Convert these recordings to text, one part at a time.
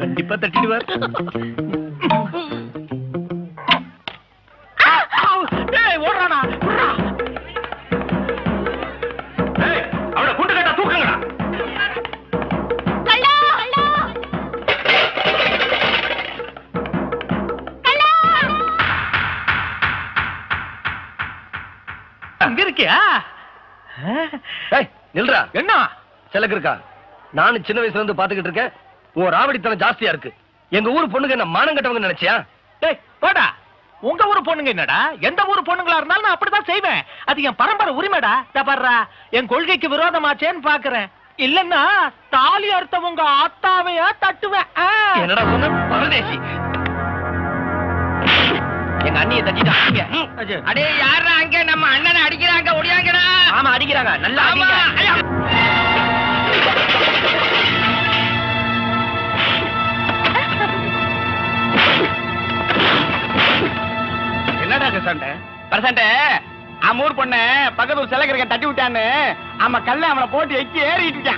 கண்டிப்பா தட்டிடுவார். ஓடுறானா? குண்டு கட்டா தூக்குங்கடா. அங்க இருக்கியா? நில்றா. என்ன? செலக்கு இருக்கா? நானும் சின்ன வயசுல இருந்து பாத்துக்கிட்டு இருக்கேன். ஓ ராவடித்தனம் ஜாஸ்தியா இருக்கு. எங்க ஊர் பொண்ணுங்க என்ன மானம் கட்டவங்க நினைச்சியா? போடா. உங்க ஊர் பொண்ணுங்க என்னடா? எந்த ஊர் பொண்ணுங்களா இருந்தாலும் நான் அப்படிதான் செய்வேன். அது என் பரம்பரை உரிமைடா. தபாடுறா என் கொள்கைக்கு விரோதமாச்சேன்னு பாக்குறேன். இல்லன்னா தாலி அறுத்த உங்க ஆத்தாவைய தட்டுவேன். என்னடா சொன்ன? பரதேசி. எங்க அண்ணியை தட்டிட்டு அடே யாரா அங்க? நம்ம அண்ணனை அடிக்கிறாங்க ஒடியாங்கடா. ஆமா அடிக்கிறாங்க. நல்லா என்னடா கசண்ட அவன் ஊர் பொண்ணு பக்கத்து ஒரு சிலகரிக்க தட்டி விட்டான்னு அவன் கல்ல அவனை போட்டு எக்கி ஏறிட்டு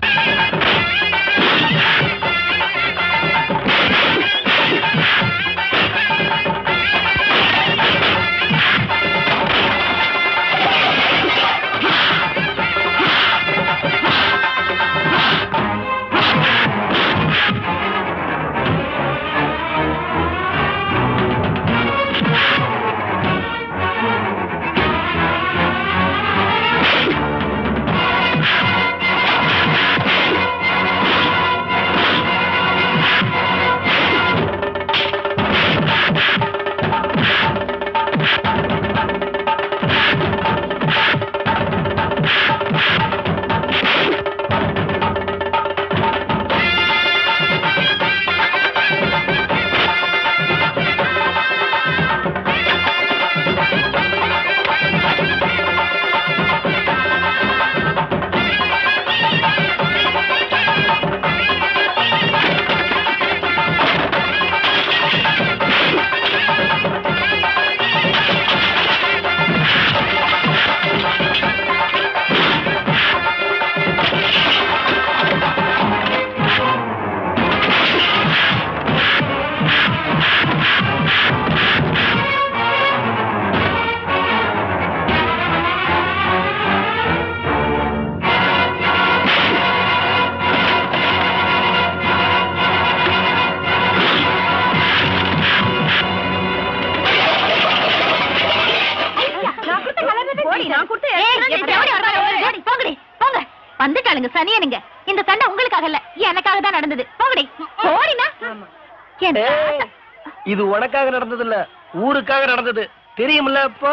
இது உனக்காக நடந்தது இல்ல ஊருக்காக நடந்தது. தெரியுமில்ல இப்போ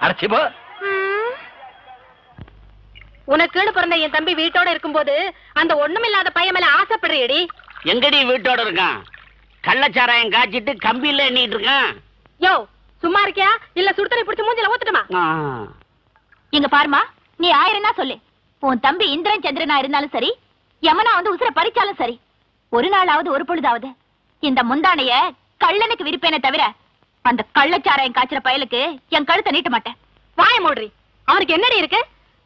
அடைச்சி போ. ம். உனக்குன்னு பிறந்த என் தம்பி வீட்டோட இருக்கும்போது அந்த ஒண்ணுமில்லாத பையன் மேல ஆசைப்படுறியடி. எங்கடி வீட்டோட இருக்கான்? கள்ளச்சாராயம் காய்ச்சிட்டு கம்பியில எண்ணிட்டு இருக்கான். யோ சும்மா இருக்கியா? இல்ல சுடுதண்ணி பிடிச்சு மூஞ்சில ஊத்துட்டுமா. இங்க பாருமா நீ ஆயிரம்னா சொல்லு. உன் தம்பி இந்திரன் சந்திரனா இருந்தாலும் சரி யமனா வந்து உசுர பறிச்சாலும் சரி. ஒரு நாளாவது ஒரு பொழுதாவது இந்த முந்தானைய கள்ளனுக்கு விரிப்பேனே தவிர அந்த கள்ளச்சாராயம் காய்ச்சற பயலுக்கு என் கழுத்தை நீட்ட மாட்டேன். வாய மூடுறி. அவருக்கு என்னடி இருக்கு?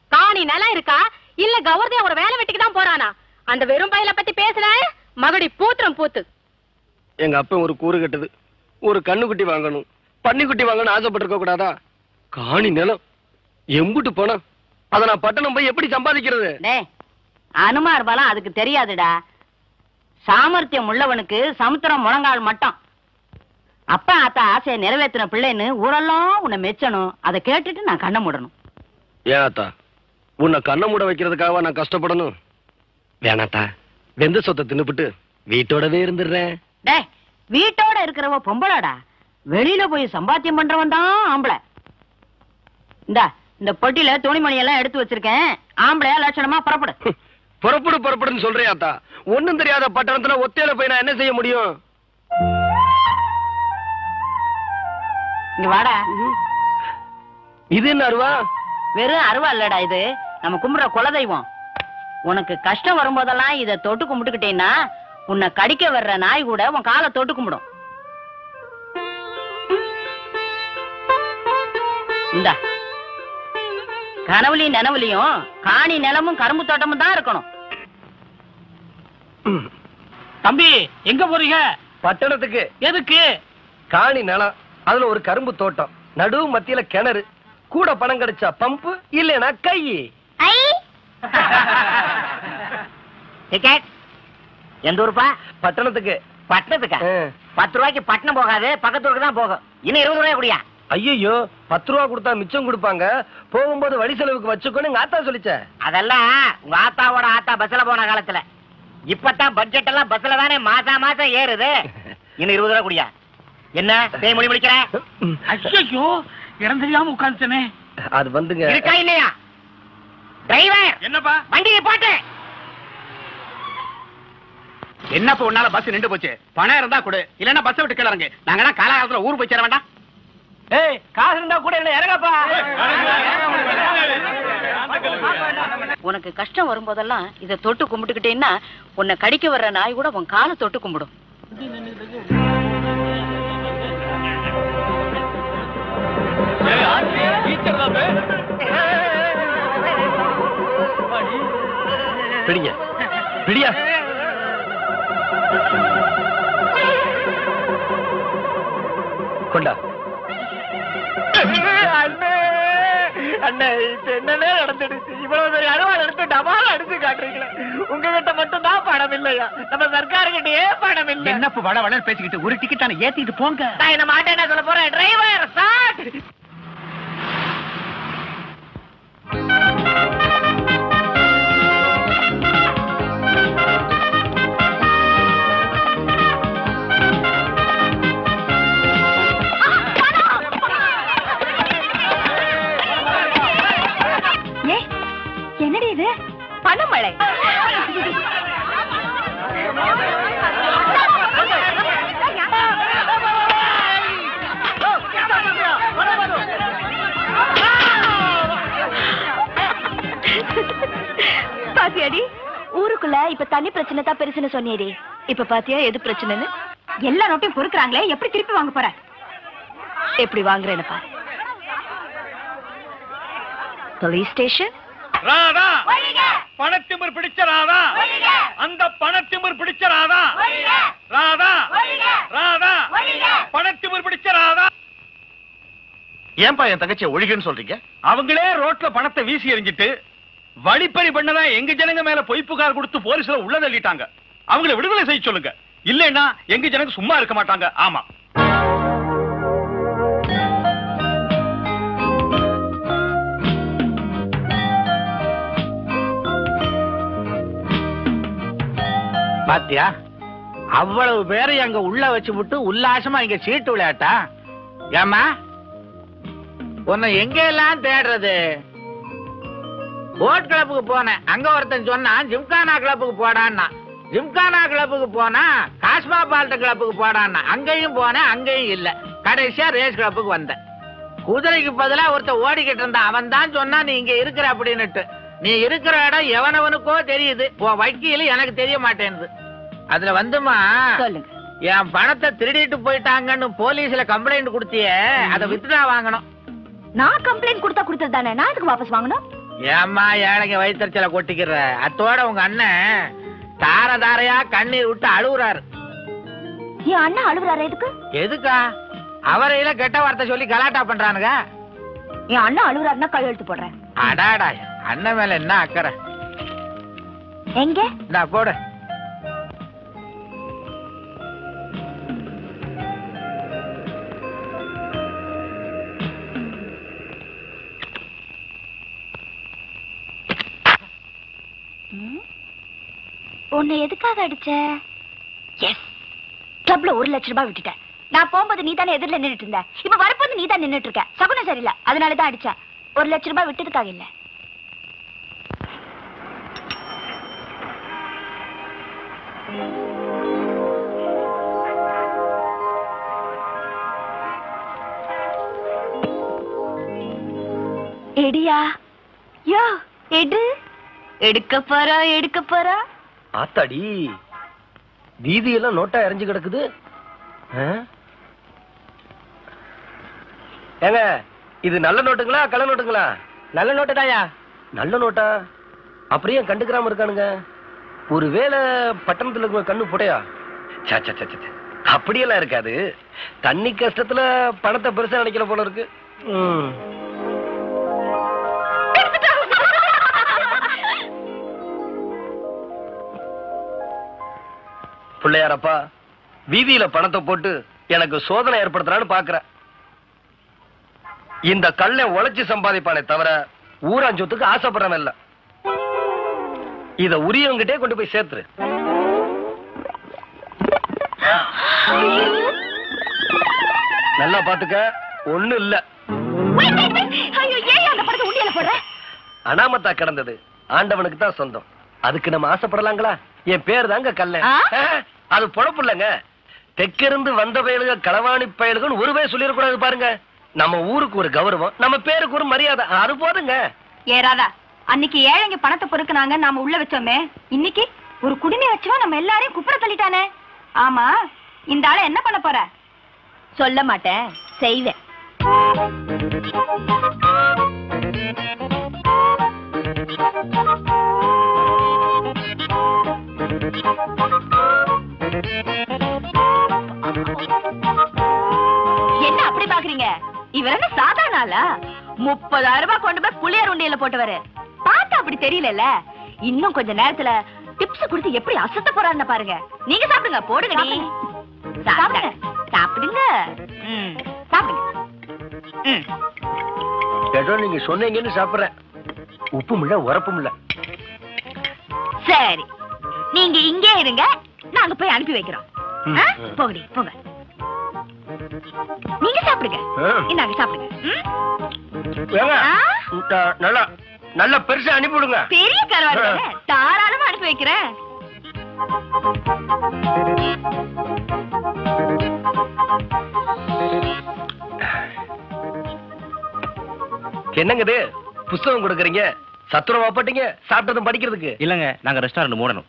காணி நிலம் இருக்கா? இல்ல கௌரதி அவர வேலை வெட்டிக்கு தான் போறானா? அந்த வெறும் பயல பத்தி பேசுன மகடி பூத்திரம் பூத்து. எங்க அப்பா ஒரு கூறு கட்டுது. ஒரு கண்ணுக்குட்டி வாங்கணும். பன்னிக்குட்டி வாங்கணும் ஆசைப்பட்டிருக்க கூடாதா? காணி நிலம். எம்புட்டு போனா அத நான் பட்டணம் போய் எப்படி சம்பாதிக்கிறது? டேய் அனுமார் பலம் அதுக்கு தெரியாதுடா. சாமர்த்தியம் உள்ளவனுக்கு சமுத்திரம் முழங்கால் மட்டம். அப்பா ஆத்தா ஆசையை நிறைவேற்றின பிள்ளைன்னு ஊரெல்லாம் உன்னை மெச்சணும். அதை கேட்டுட்டு நான் கண்ணை மூடணும். ஏன் அத்தா உன்னை கண்ணை மூட வைக்கிறதுக்காக நான் கஷ்டப்படணும்? வேணாத்தா வெந்த சொத்தை தின்னுபிட்டு வீட்டோடவே இருந்துடுறேன். டேய் வீட்டோட இருக்கிறவ பொம்பளடா. வெளியில போய் சம்பாத்தியம் பண்றவன் தான் ஆம்பளை. இந்தா இந்த பொட்டியில துணிமணி எல்லாம் எடுத்து வச்சிருக்கேன். ஆம்பளையா லட்சணமா புறப்படு. புறப்படு புறப்படுன்னு சொல்றேன் அத்தா ஒண்ணும் தெரியாத பட்டணத்துல ஒத்தையில போய் நான் என்ன செய்ய முடியும்? இங்க வாடா. இது என்ன அருவா? வெறும் அருவா இல்லடா இது. நம்ம கும்பிடுற குலதெய்வம். உனக்கு கஷ்டம் வரும்போதெல்லாம் இத தொட்டு கும்பிட்டுக்கிட்டேன்னா உன்னை கடிக்க வர்ற நாய் கூட உன் காலை தொட்டு கும்பிடும். இந்தா. கனவுலையும் நினவுலையும் காணி நிலமும் கரும்பு தோட்டமும் தான் இருக்கணும். தம்பி எங்க போறீங்க? பட்டணத்துக்கு. எதுக்கு? காணி நிலம். அதுல ஒரு கரும்பு தோட்டம். நடு மத்தியில கிணறு. கூட பணம் கிடைச்சா பம்பு இல்லைன்னா கை. டிக்கெட் எந்த ஊருப்பா? பட்டணத்துக்கு. பட்டணத்துக்கா. பத்து ரூபாய்க்கு பட்டணம் போகாது பக்கத்து ஊருக்கு தான் போகும். இன்னும் இருபது ரூபாய் குடியா? ஐயோ பத்து ரூபா கொடுத்தா மிச்சம் கொடுப்பாங்க. போகும்போது வழி செலவுக்கு வச்சுக்கோன்னு எங்க ஆத்தா சொல்லிச்சே. அதெல்லாம் உங்க ஆத்தாவோட ஆத்தா பஸ்ல போன காலத்துல. இப்பதான் பட்ஜெட் எல்லாம் பஸ்ல தானே மாசம் மாசம் ஏறுது. இன்னும் இருபது ரூபாய் குடியா? என்ன? பேய் மொழி முடிக்கிற ஐயோ இடம் தெரியாம உட்காந்துட்டனே அது வந்துங்க. இருக்கா இல்லையா? டிரைவர் என்னப்பா? வண்டியை போட்டு! என்னப்பா உன்னால பஸ் நின்று போச்சு? பணம் இருந்தா கொடு. இல்லன்னா பஸ் விட்டு கிளறங்க நாங்கலாம் காலகாலத்துல ஊர் போய் சேர வேண்டாம். ஏய் காசு இருந்தா கூட என்ன இறங்கப்பா? உனக்கு கஷ்டம் வரும்போதெல்லாம் இத தொட்டு கும்பிட்டுக்கிட்டேன்னா உன்னை கடிக்க வர்ற நாய் கூட உன் காலை தொட்டு கும்பிடும். பிடிங்க. பிடியா. கொண்டா. அண்ணே இப்ப என்னன்னே நடந்துடுச்சு? இவ்வளவு பெரிய அறுவாள் எடுத்து டபால் அடிச்சு காட்டுறீங்களே. உங்ககிட்ட மட்டும் தான் பணம் இல்லையா? நம்ம சர்க்காருகிட்டயே பணம் இல்லை. என்னப்பு வள வள பேசிக்கிட்டு ஒரு டிக்கெட் ஏத்திட்டு போங்க. நான் என்ன மாட்டேன் சொல்ல போறேன்? டிரைவர் ஏ என்னடி இது? பணமழை பாத்தியாடி ஊருக்குள்ள இப்ப தண்ணி பிரச்சனை தான் பெருசுன்னு சொன்னியடி. இப்ப பாத்தியா எது பிரச்சனைன்னு? எல்லா நோட்டையும் பொறுக்குறாங்களே எப்படி திருப்பி வாங்க போற? எப்படி வாங்குறேன்னு பாரு. Police station Radha! பணத்திமிர் பிடிச்ச ராதா! அந்த பணத்திமிர் பிடிச்ச ராதா! ராதா! ராதா! பணத்திமிர் பிடிச்ச ராதா! ஏன்பா என் தங்கச்சியை ஒழிகன்னு சொல்றீங்க? அவங்களே ரோட்ல பணத்தை வீசி எறிஞ்சிட்டு வழிப்பறி பண்ணதான் எங்க ஜனங்க மேல பொய் புகார் கொடுத்து போலீஸ்ல உள்ள தள்ளிட்டாங்க. அவங்களை விடுதலை செய்ய சொல்லுங்க. இல்லைன்னா எங்க ஜனங்க சும்மா இருக்க மாட்டாங்க. ஆமா. பாத்தியா? அவ்வளவு பேரை அங்க உள்ள வச்சு விட்டு உல்லாசமா இங்க சீட்டு விளையாட்டா? ஏமா உன்னை எங்க எல்லாம் தேடுறது? போட் கிளப்புக்கு போனேன். அங்க ஒருத்தன் சொன்னான் ஜிம்கானா கிளப்புக்கு போடான்னா. ஜிம்கானா கிளப்புக்கு போனா காஸ்மா பால்ட்ட கிளப்புக்கு போடான்னா. அங்கேயும் போனேன் அங்கேயும் இல்ல. கடைசியா ரேஸ் கிளப்புக்கு வந்தேன். குதிரைக்கு பதிலா ஒருத்தன் ஓடிக்கிட்டு இருந்தான். அவன் தான் சொன்னா நீ இங்க இருக்கிற அப்படின்னுட்டு. நீ இருக்கிற இடம் எவனவனுக்கோ தெரியுது. உன் வக்கீல் எனக்கு தெரிய மாட்டேங்குது அதுல வந்துமா? சொல்லுங்க. என் பணத்தை திருடிட்டு போயிட்டாங்கன்னு போலீஸ்ல கம்ப்ளைண்ட் கொடுத்தியே அதை வித்ட்ரா வாங்கணும். நான் கம்ப்ளைண்ட் கொடுத்தா கொடுத்தது தானே? நான் எதுக்கு வாபஸ் வாங்கணும்? ஏம்மா ஏழைங்க வயிற்றுச்சல கொட்டிக்கிற? அத்தோட உங்க அண்ணன் தார தாரையா கண்ணீர் விட்டு அழுகுறாரு. என் அண்ணன் அழுகுறாரு எதுக்கு? எதுக்கா? அவரையில கெட்ட வார்த்தை சொல்லி கலாட்டா பண்றானுங்க. என் அண்ணன் அழுகுறாருன்னா கையெழுத்து போடுறேன். அடாடா அண்ணன் மேல என்ன அக்கறை? எங்க? போடு. உன்னை எதுக்காக அடிச்ச? எஸ் கிளப்ல ஒரு லட்ச ரூபாய் விட்டுட்டேன் நான் போகும்போது நீ தானே எதிரில் நின்னுட்டு இருந்த இப்ப வரப்போது நீ தான் நின்னுட்டு இருக்க சகுனம் சரியில்லை. அதனால தான் அடிச்சேன் ஒரு லட்ச ரூபாய் விட்டதுக்காக இல்ல. எடியா. யோ எடு. எடுக்க போறா எடுக்க போறா. ஆத்தாடி வீதியெல்லாம் நோட்டா எரிஞ்சு கிடக்குது? ஏங்க இது நல்ல நோட்டுங்களா கள்ள நோட்டுங்களா? நல்ல நோட்டு தாயா நல்ல நோட்டா? அப்படியே கண்டுக்கிறாம இருக்கானுங்க. ஒருவேளை பட்டணத்துல இருக்கிற கண்ணு புடையா சா, சா, சா, சா, சா. அப்படியெல்லாம் இருக்காது. தண்ணி கஷ்டத்துல பணத்தை பெருசா நினைக்கிற போல இருக்கு. பிள்ளையாரப்பா வீதியில பணத்தை போட்டு எனக்கு சோதனை ஏற்படுத்துறான்னு பாக்குறேன். இந்த கல்லை உழைச்சு சம்பாதிப்பானே தவிர ஊராஞ்சொத்துக்கு ஆசைப்படுறவன் இல்ல. இத உரியவங்கிட்டே கொண்டு போய் சேர்த்துரு. நல்லா பாத்துக்க ஒண்ணும் இல்ல. அனாமத்தா கிடந்தது ஆண்டவனுக்கு தான் சொந்தம். அதுக்கு நம்ம ஆசைப்படலாங்களா? என் பேர் தாங்க கல்ல? அது பொழப்பு இல்லைங்க தெற்கிருந்து வந்த பயலுக களவாணி பயலுகன்னு ஒரு பேர் சொல்லிடக்கூடாது பாருங்க. நம்ம ஊருக்கு ஒரு கௌரவம் நம்ம பேருக்கு ஒரு மரியாதை அது போதுங்க. ஏறாதா அன்னைக்கு ஏழைங்க பணத்தை பொறுக்குனாங்க? நாம உள்ள வச்சோமே. இன்னைக்கு ஒரு குடிமை வச்சுவா நம்ம எல்லாரையும் குப்புற தள்ளிட்டானே. ஆமா இந்த ஆளை என்ன பண்ண போற? சொல்ல மாட்டேன் செய்வேன். என்ன அப்படி பாக்குறீங்க? இவர் என்ன சாதாரண ஆளா? முப்பதாயிரம் ரூபாய் கொண்டு போய் புளியார் உண்டியல போட்டவரு. பார்த்தா அப்படி தெரியலல்ல? இன்னும் கொஞ்ச நேரத்துல டிப்ஸ் கொடுத்து எப்படி அசத்த போறாருன்னு பாருங்க. நீங்க சாப்பிடுங்க போடுங்க நீ சாப்பிடுங்க. சாப்பிடுங்க. ஏதோ நீங்க சொன்னீங்கன்னு சாப்பிடுறேன். உப்பும் இல்ல உரப்பும் இல்ல. சரி. நீங்க இங்கே இருங்க. நாங்க போய் அனுப்பி வைக்கிறோம். போங்கடி போங்க. நீங்க சாப்பிடுங்க. இந்தாங்க சாப்பிடுங்க. நல்லா நல்லா பெருசா அனுப்பிவிடுங்க. பெரிய கருவாடு. தாராளமா அனுப்பி வைக்கிறேன். என்னங்க இது புஸ்தகம் கொடுக்குறீங்க? சத்துரம் வாப்பாட்டீங்க சாப்பிட்டதும் படிக்கிறதுக்கு? இல்லங்க நாங்க ரெஸ்டாரண்ட் மூடணும்.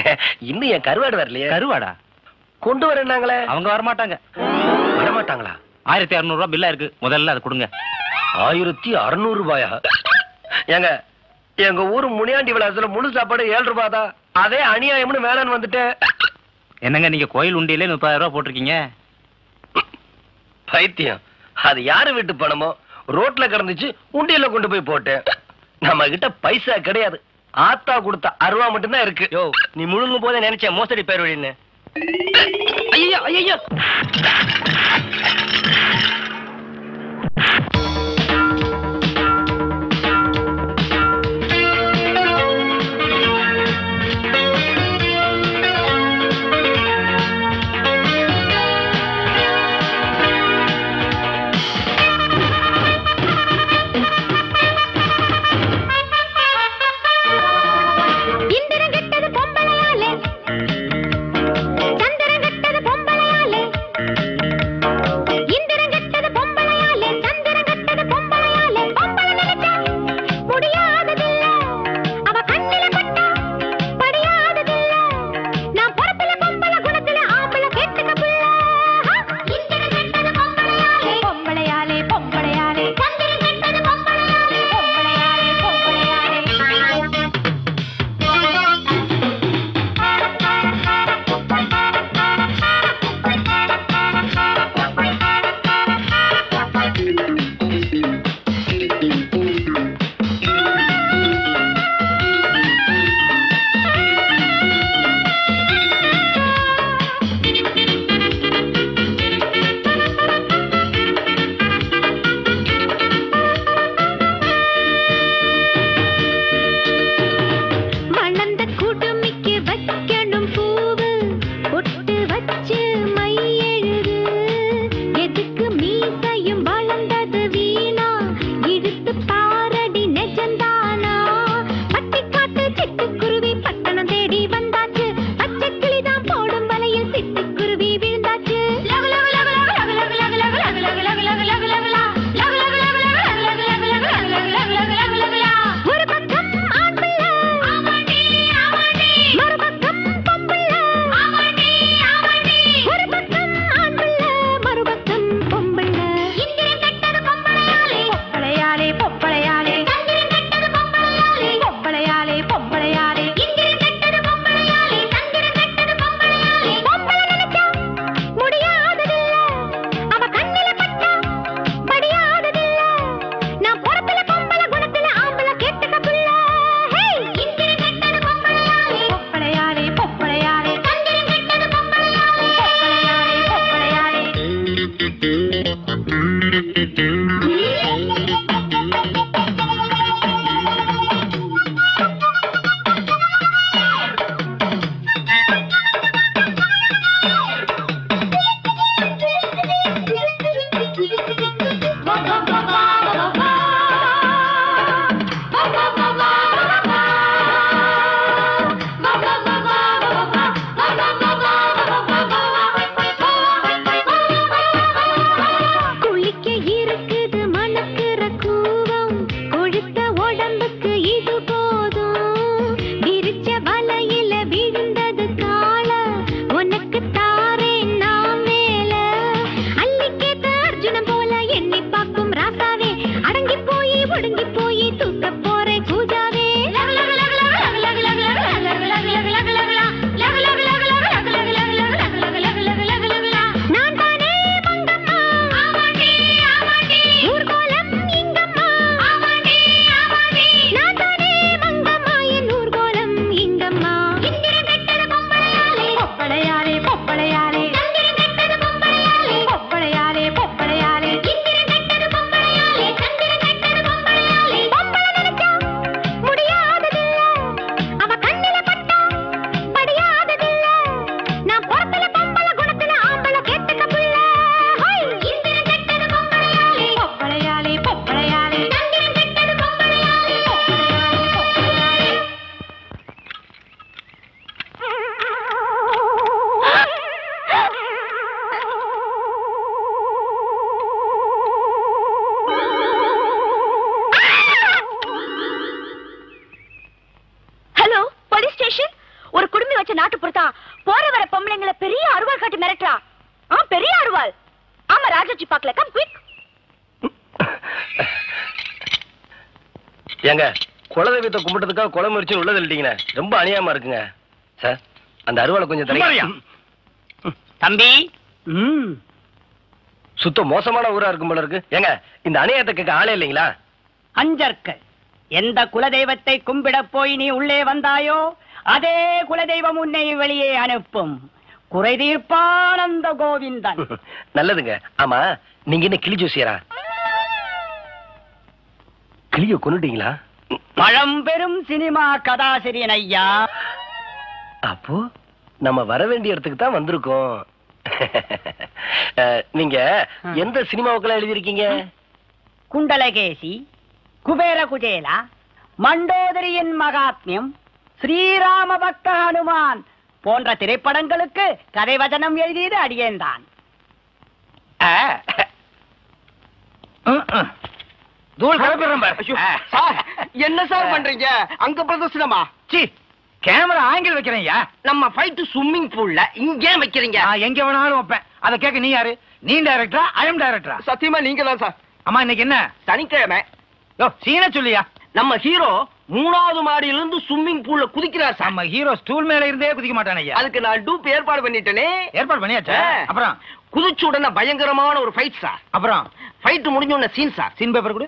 இன்னும் என் கருவாடு வரலையே. கருவாடா? கொண்டு வரேன்னாங்களே. அவங்க வரமாட்டாங்க. வரமாட்டாங்களா? ஆயிரத்தி அறுநூறு ரூபாய் பில்லா இருக்கு. முதல்ல அதை கொடுங்க. ஆயிரத்தி அறுநூறு ரூபாயா? ஏங்க எங்க ஊர் முனியாண்டி விலாசத்துல முழு சாப்பாடு ஏழு ரூபாய் தான். அதே அநியாயம்னு வேலைன்னு வந்துட்டு என்னங்க நீங்க கோயில் உண்டியிலே முப்பதாயிரம் ரூபாய் போட்டிருக்கீங்க? பைத்தியம். அது யாரு வீட்டு பணமோ? ரோட்ல கிடந்துச்சு உண்டியல கொண்டு போய் போட்டேன். நம்ம கிட்ட பைசா கிடையாது. ஆத்தா கொடுத்த அருவா மட்டும்தான் இருக்கு. யோ நீ முழுங்கும் போதே நினைச்ச மோசடி பேர் வழின்னு. ஐயோ ஐயோ கும்பிட்டதுக்காக கொலை முறிச்சு உள்ள தள்ளிட்டீங்கண்ணே ரொம்ப அநியாயமா இருக்குங்க. சார் அந்த அருவாளை கொஞ்சம்? தரீங்க தம்பி? ம். சுத்த மோசமான ஊரா இருக்கும் போல இருக்கு. ஏங்க இந்த அநியாயத்தை கேட்க ஆளே இல்லைங்களா? அஞ்சற்க எந்த குலதெய்வத்தை கும்பிட போய் நீ உள்ளே வந்தாயோ அதே குலதெய்வம் உன்னை வெளியே அனுப்பும். குறை தீர்ப்பானந்த கோவிந்தன். நல்லதுங்க. ஆமா நீங்க என்ன கிளி ஜோசியரா? கிளிய கொண்டுட்டீங்களா பழம்பெரும் சினிமா கதாசிரியன் ஐயா. அப்போ நம்ம வர வேண்டிய இடத்துக்கு தான் வந்திருக்கோம். நீங்க எந்த சினிமாவுக்கெல்லாம் எழுதியிருக்கீங்க? குண்டலகேசி குபேர குஜேலா மண்டோதரியின் மகாத்மியம் ஸ்ரீராம பக்த ஹனுமான் போன்ற திரைப்படங்களுக்கு கதை வசனம் எழுதியது அடியேன்தான். தூள். சார் என்ன சார் பண்றீங்க? அங்க பிரதர்சனமா சீ, கேமரா ஆங்கிள் வைக்கிறேன்யா நம்ம ஃபைட் ஸ்விம்மிங் பூல்ல இங்கே வைக்கிறீங்க. எங்க வேணாலும் வைப்பேன். அதை கேட்க நீ யாரு? நீ டைரக்டரா ஐஎம் டைரக்டரா சத்தியமா நீங்க தான் சார். அம்மா இன்னைக்கு என்ன? சனிக்கிழமை. யோ சீன சொல்லியா? நம்ம ஹீரோ மூணாவது மாடியில இருந்து ஸ்விம்மிங் பூல்ல குதிக்கிறார் நம்ம ஹீரோ ஸ்டூல் மேல இருந்தே குதிக்க மாட்டானே அதுக்கு நான் டூப் ஏற்பாடு பண்ணிட்டேனே. ஏற்பாடு பண்ணியாச்சா. அப்புறம்? குதிச்ச உடனே பயங்கரமான ஒரு ஃபைட் சார் அப்புறம்? ஃபைட் முடிஞ்ச உடனே சீன் சார் சீன் பேப்பர் கொடு.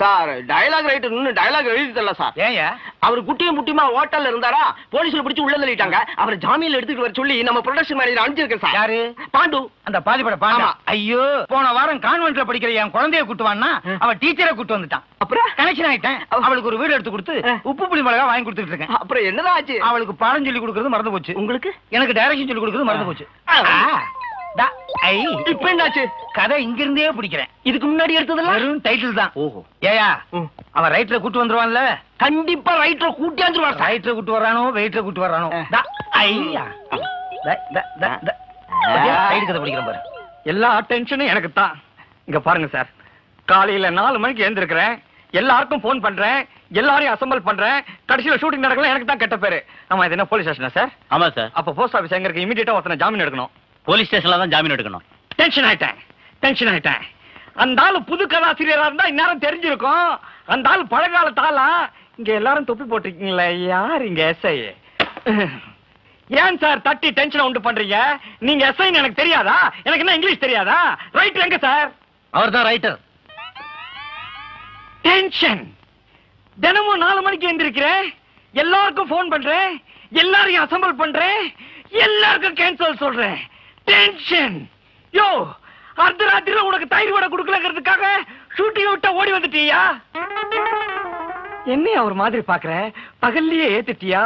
சார் டயலாக் ரைட்டர் இன்னும் டயலாக் எழுதி தரல சார் ஏன்யா அவர் குட்டியும் முட்டியுமா ஹோட்டல்ல இருந்தாரா? போலீஸ்ல பிடிச்சு உள்ள தள்ளிட்டாங்க. அவர் ஜாமீன்ல எடுத்துட்டு வர சொல்லி நம்ம ப்ரொடக்ஷன் மேனேஜர் அனுப்பிச்சிருக்கேன் சார் யாரு? பாண்டு. அந்த பாதிப்பட பாண்டா. ஐயோ போன வாரம் கான்வென்ட்ல படிக்கிற என் குழந்தைய கூட்டு வான்னா அவன் டீச்சரை கூட்டு வந்துட்டான். அப்புறம்? கனெக்ஷன் ஆயிட்டேன். அவளுக்கு ஒரு வீடு எடுத்து கொடுத்து உப்பு புளி மிளகா வாங்கி கொடுத்துட்டு இருக்கேன். அப்புறம் என்னதான் ஆச்சு? அவளுக்கு பாடம் சொல்லி கொடுக்கறது மறந்து போச்சு. உங்களுக்கு? எனக்கு டைரக்ஷன் சொல்லி கொடுக்கறது மறந்து போச்சு. இப்ப என்னாச்சு? கதை இங்க இருந்தே பிடிக்கிறேன். இதுக்கு முன்னாடி எடுத்ததெல்லாம் வெறும் டைட்டில் தான். ஓஹோ. ஏயா. அவன் ரைட்டரை கூட்டு வந்துருவான்ல? கண்டிப்பா ரைட்டர் கூட்டியாந்துருவார் சார். ரைட்டரை கூட்டு வரானோ வெயிட்டரை கூட்டு வரானோ ஆ. டா, ஐயா. டா, டா, டா, டா. பாத்தியா? side கதை படிக்கிறேன் பாரு. எல்லா டென்ஷனும் எனக்கு தான். இங்க பாருங்க சார். காலையில நாலு மணிக்கு எழுந்திருக்கிறேன். எல்லாருக்கும் ஃபோன் பண்றேன். எல்லாரையும் அசம்பிள் பண்றேன். கடைசியில ஷூட்டிங் நடக்கல எனக்கு தான் கெட்ட பேரு. ஆமா இது என்ன போலீஸ் ஸ்டேஷனா சார்? ஆமா சார். அப்ப போஸ்ட் ஆபீஸ் எங்க இருக்கு? இமீடியட்டா ஒருத்தனை ஜாமீன் எடுக்கணும். போலீஸ் ஸ்டேஷன்ல தான் ஜாமீன் எடுக்கணும். டென்ஷன் ஆயிட்டேன். டென்ஷன் ஆயிட்டேன். அந்த ஆளு புது கதாசிரியரா இருந்தா இந்நேரம் தெரிஞ்சிருக்கும். அந்த ஆளு பழங்கால தாளா? இங்க எல்லாரும் தொப்பி போட்டிருக்கீங்களே யார் இங்க எஸ்ஐ ஏன் சார் தட்டி டென்ஷன் உண்டு பண்றீங்க? நீங்க எஸ்ஐ எனக்கு தெரியாதா? எனக்கு என்ன இங்கிலீஷ் தெரியாதா? ரைட் எங்க சார் அவர் தான் ரைட்டர் டென்ஷன் தினமும் நாலு மணிக்கு எந்திரிக்கிறேன். எல்லாருக்கும் ஃபோன் பண்றேன். எல்லாரையும் அசம்பிள் பண்றேன். எல்லாருக்கும் கேன்சல் சொல்றேன். டென்ஷன் யோ அர்த்தராத்திரில உனக்கு தயிர் வடை கொடுக்கலங்கிறதுக்காக ஷூட்டிங் விட்டா ஓடி வந்துட்டியா? என்ன ஒரு மாதிரி பாக்குற பகல்லையே ஏத்துட்டியா?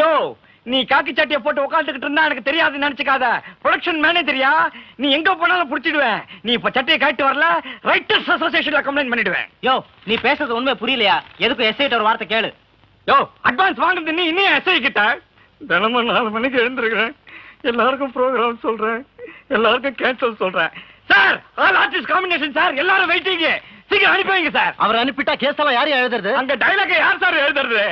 யோ நீ காக்கி சட்டையை போட்டு உட்காந்துக்கிட்டு இருந்தா எனக்கு தெரியாது நினைச்சுக்காத. ப்ரொடக்ஷன் மேனேஜரியா நீ எங்க போனாலும் புடிச்சிடுவேன். நீ இப்ப சட்டையை காட்டு வரல ரைட்டர்ஸ் அசோசியேஷன்ல கம்ப்ளைண்ட் பண்ணிடுவேன். யோ நீ பேசுறது உண்மை புரியலையா? எதுக்கும் எஸ்ஐட்ட ஒரு வார்த்தை கேளு. யோ அட்வான்ஸ் வாங்குறது நீ இன்னும் எஸ்ஐ கிட்ட? தினமும் நாலு மணிக்கு எழுந்திருக்கிறேன். எல்லாருக்கும் ப்ரோக்ராம் சொல்றேன். எல்லாருக்கும் கேன்சல் சொல்றேன். Sir all artist combination sir எல்லாரும் வெயிட்டிங் சீக்கிரம் அனுப்பி வைங்க சார் அவர் அனுப்பிட்டா கேஸ் எல்லாம் யாரையும் எழுதுறது? அங்க டைலாக் யார் சார் எழுதுறது?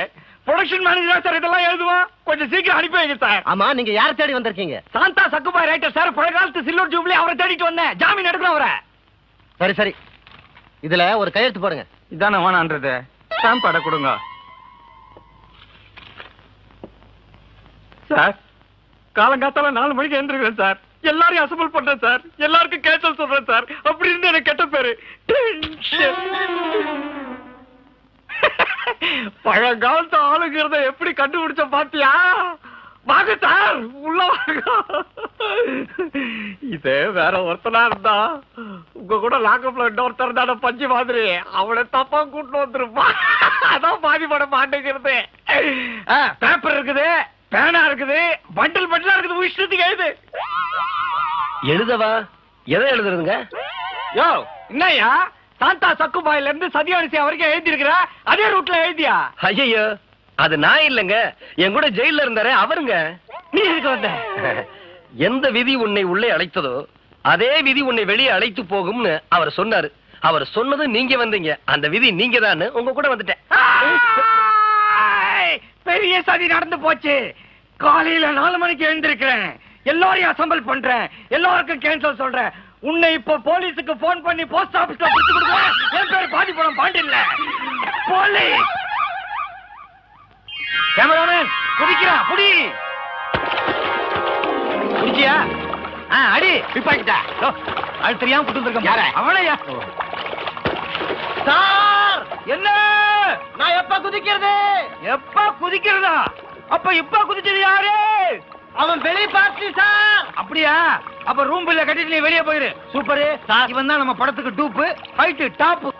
ப்ரொடக்ஷன் மேனேஜர் சார் இதெல்லாம் எழுதுவான். கொஞ்சம் சீக்கிரம் அனுப்பி வைங்க சார் ஆமா நீங்க யாரை தேடி வந்திருக்கீங்க? சாந்தா சக்குபாய் ரைட்டர் சார் பழைய காலத்து சில்வர் ஜூப்ளி அவரை தேடிட்டு வந்தேன். ஜாமீன் எடுக்கணும் அவரை. சரி சரி. இதுல ஒரு கையெழுத்து போடுங்க. இதானே வேணான்றது ஸ்டாம்ப் அடை கொடுங்க. சார் காலங்காத்தால நாலு மணிக்கு எழுந்திருக்கிறேன் சார். எல்லாரையும் அசம்பிள் பண்றேன் சார். எல்லாருக்கும் கேன்சல் சொல்றேன் சார். அப்படின்னு எனக்கு கெட்ட பேரு. பழங்காலத்து ஆளுங்கிறத எப்படி கண்டுபிடிச்ச பாத்தியா? வாங்க சார். உள்ள வாங்க. இதே வேற ஒருத்தனா இருந்தா உங்க கூட லாக்கப்ல இன்னொருத்தர் இருந்தான பஞ்சு மாதிரி. அவளை தப்பா கூட்டிட்டு வந்துருப்பா அதான் பாதிப்பட மாட்டேங்கிறது. பேப்பர் இருக்குது. பேனா இருக்குது பண்டில் பண்டிலா இருக்குது இஷ்டத்துக்கு எழுது. எழுதவா? எதை எழுதுறதுங்க? யோ என்னய்யா? சாந்தா சக்குபாயில இருந்து சதியானிசி வரைக்கும் எழுதி இருக்கிற அதே ரூட்ல எழுதியா? ஐயோ அது நான் இல்லைங்க. என் கூட ஜெயில இருந்தாரே அவருங்க. நீ எதுக்கு வந்த? எந்த விதி உன்னை உள்ளே அழைத்ததோ அதே விதி உன்னை வெளியே அழைத்து போகும்னு அவர் சொன்னாரு. அவர் சொன்னது நீங்க வந்தீங்க. அந்த விதி நீங்க தான் உங்க கூட வந்துட்டேன்! பெரிய சதி நடந்து போச்சு. காலையில நாலு மணிக்கு எழுந்திருக்கிறேன். எல்லாரையும் அசம்பிள் பண்றேன். எல்லாருக்கும் கேன்சல் சொல்றேன். உன்னை இப்ப போலீஸுக்கு போன் பண்ணி போஸ்ட் ஆபீஸ்ல பிடிச்சு கொடுக்குறேன். என் பேர் பாதிப்படம் பாண்டில்ல போலீஸ்! கேமராமேன் குதிக்கிறா புடி! குடிச்சியா அடி பிப்பாக்கிட்டா அது தெரியாம கூட்டு வந்திருக்க யார? அவனையா சார்! என்ன? நான் எப்ப குதிக்கிறது? எப்ப குதிக்கிறதா? அப்ப இப்ப குதிச்சது யாரு? அவன் வெளிய பார்த்து சார்! அப்படியா? அப்ப ரூம் பில்ல கட்டிட்டு நீ வெளியே போயிரு. சூப்பரு. இவன் தான் நம்ம படத்துக்கு டூப்பு ஃபைட்டு டாப்பு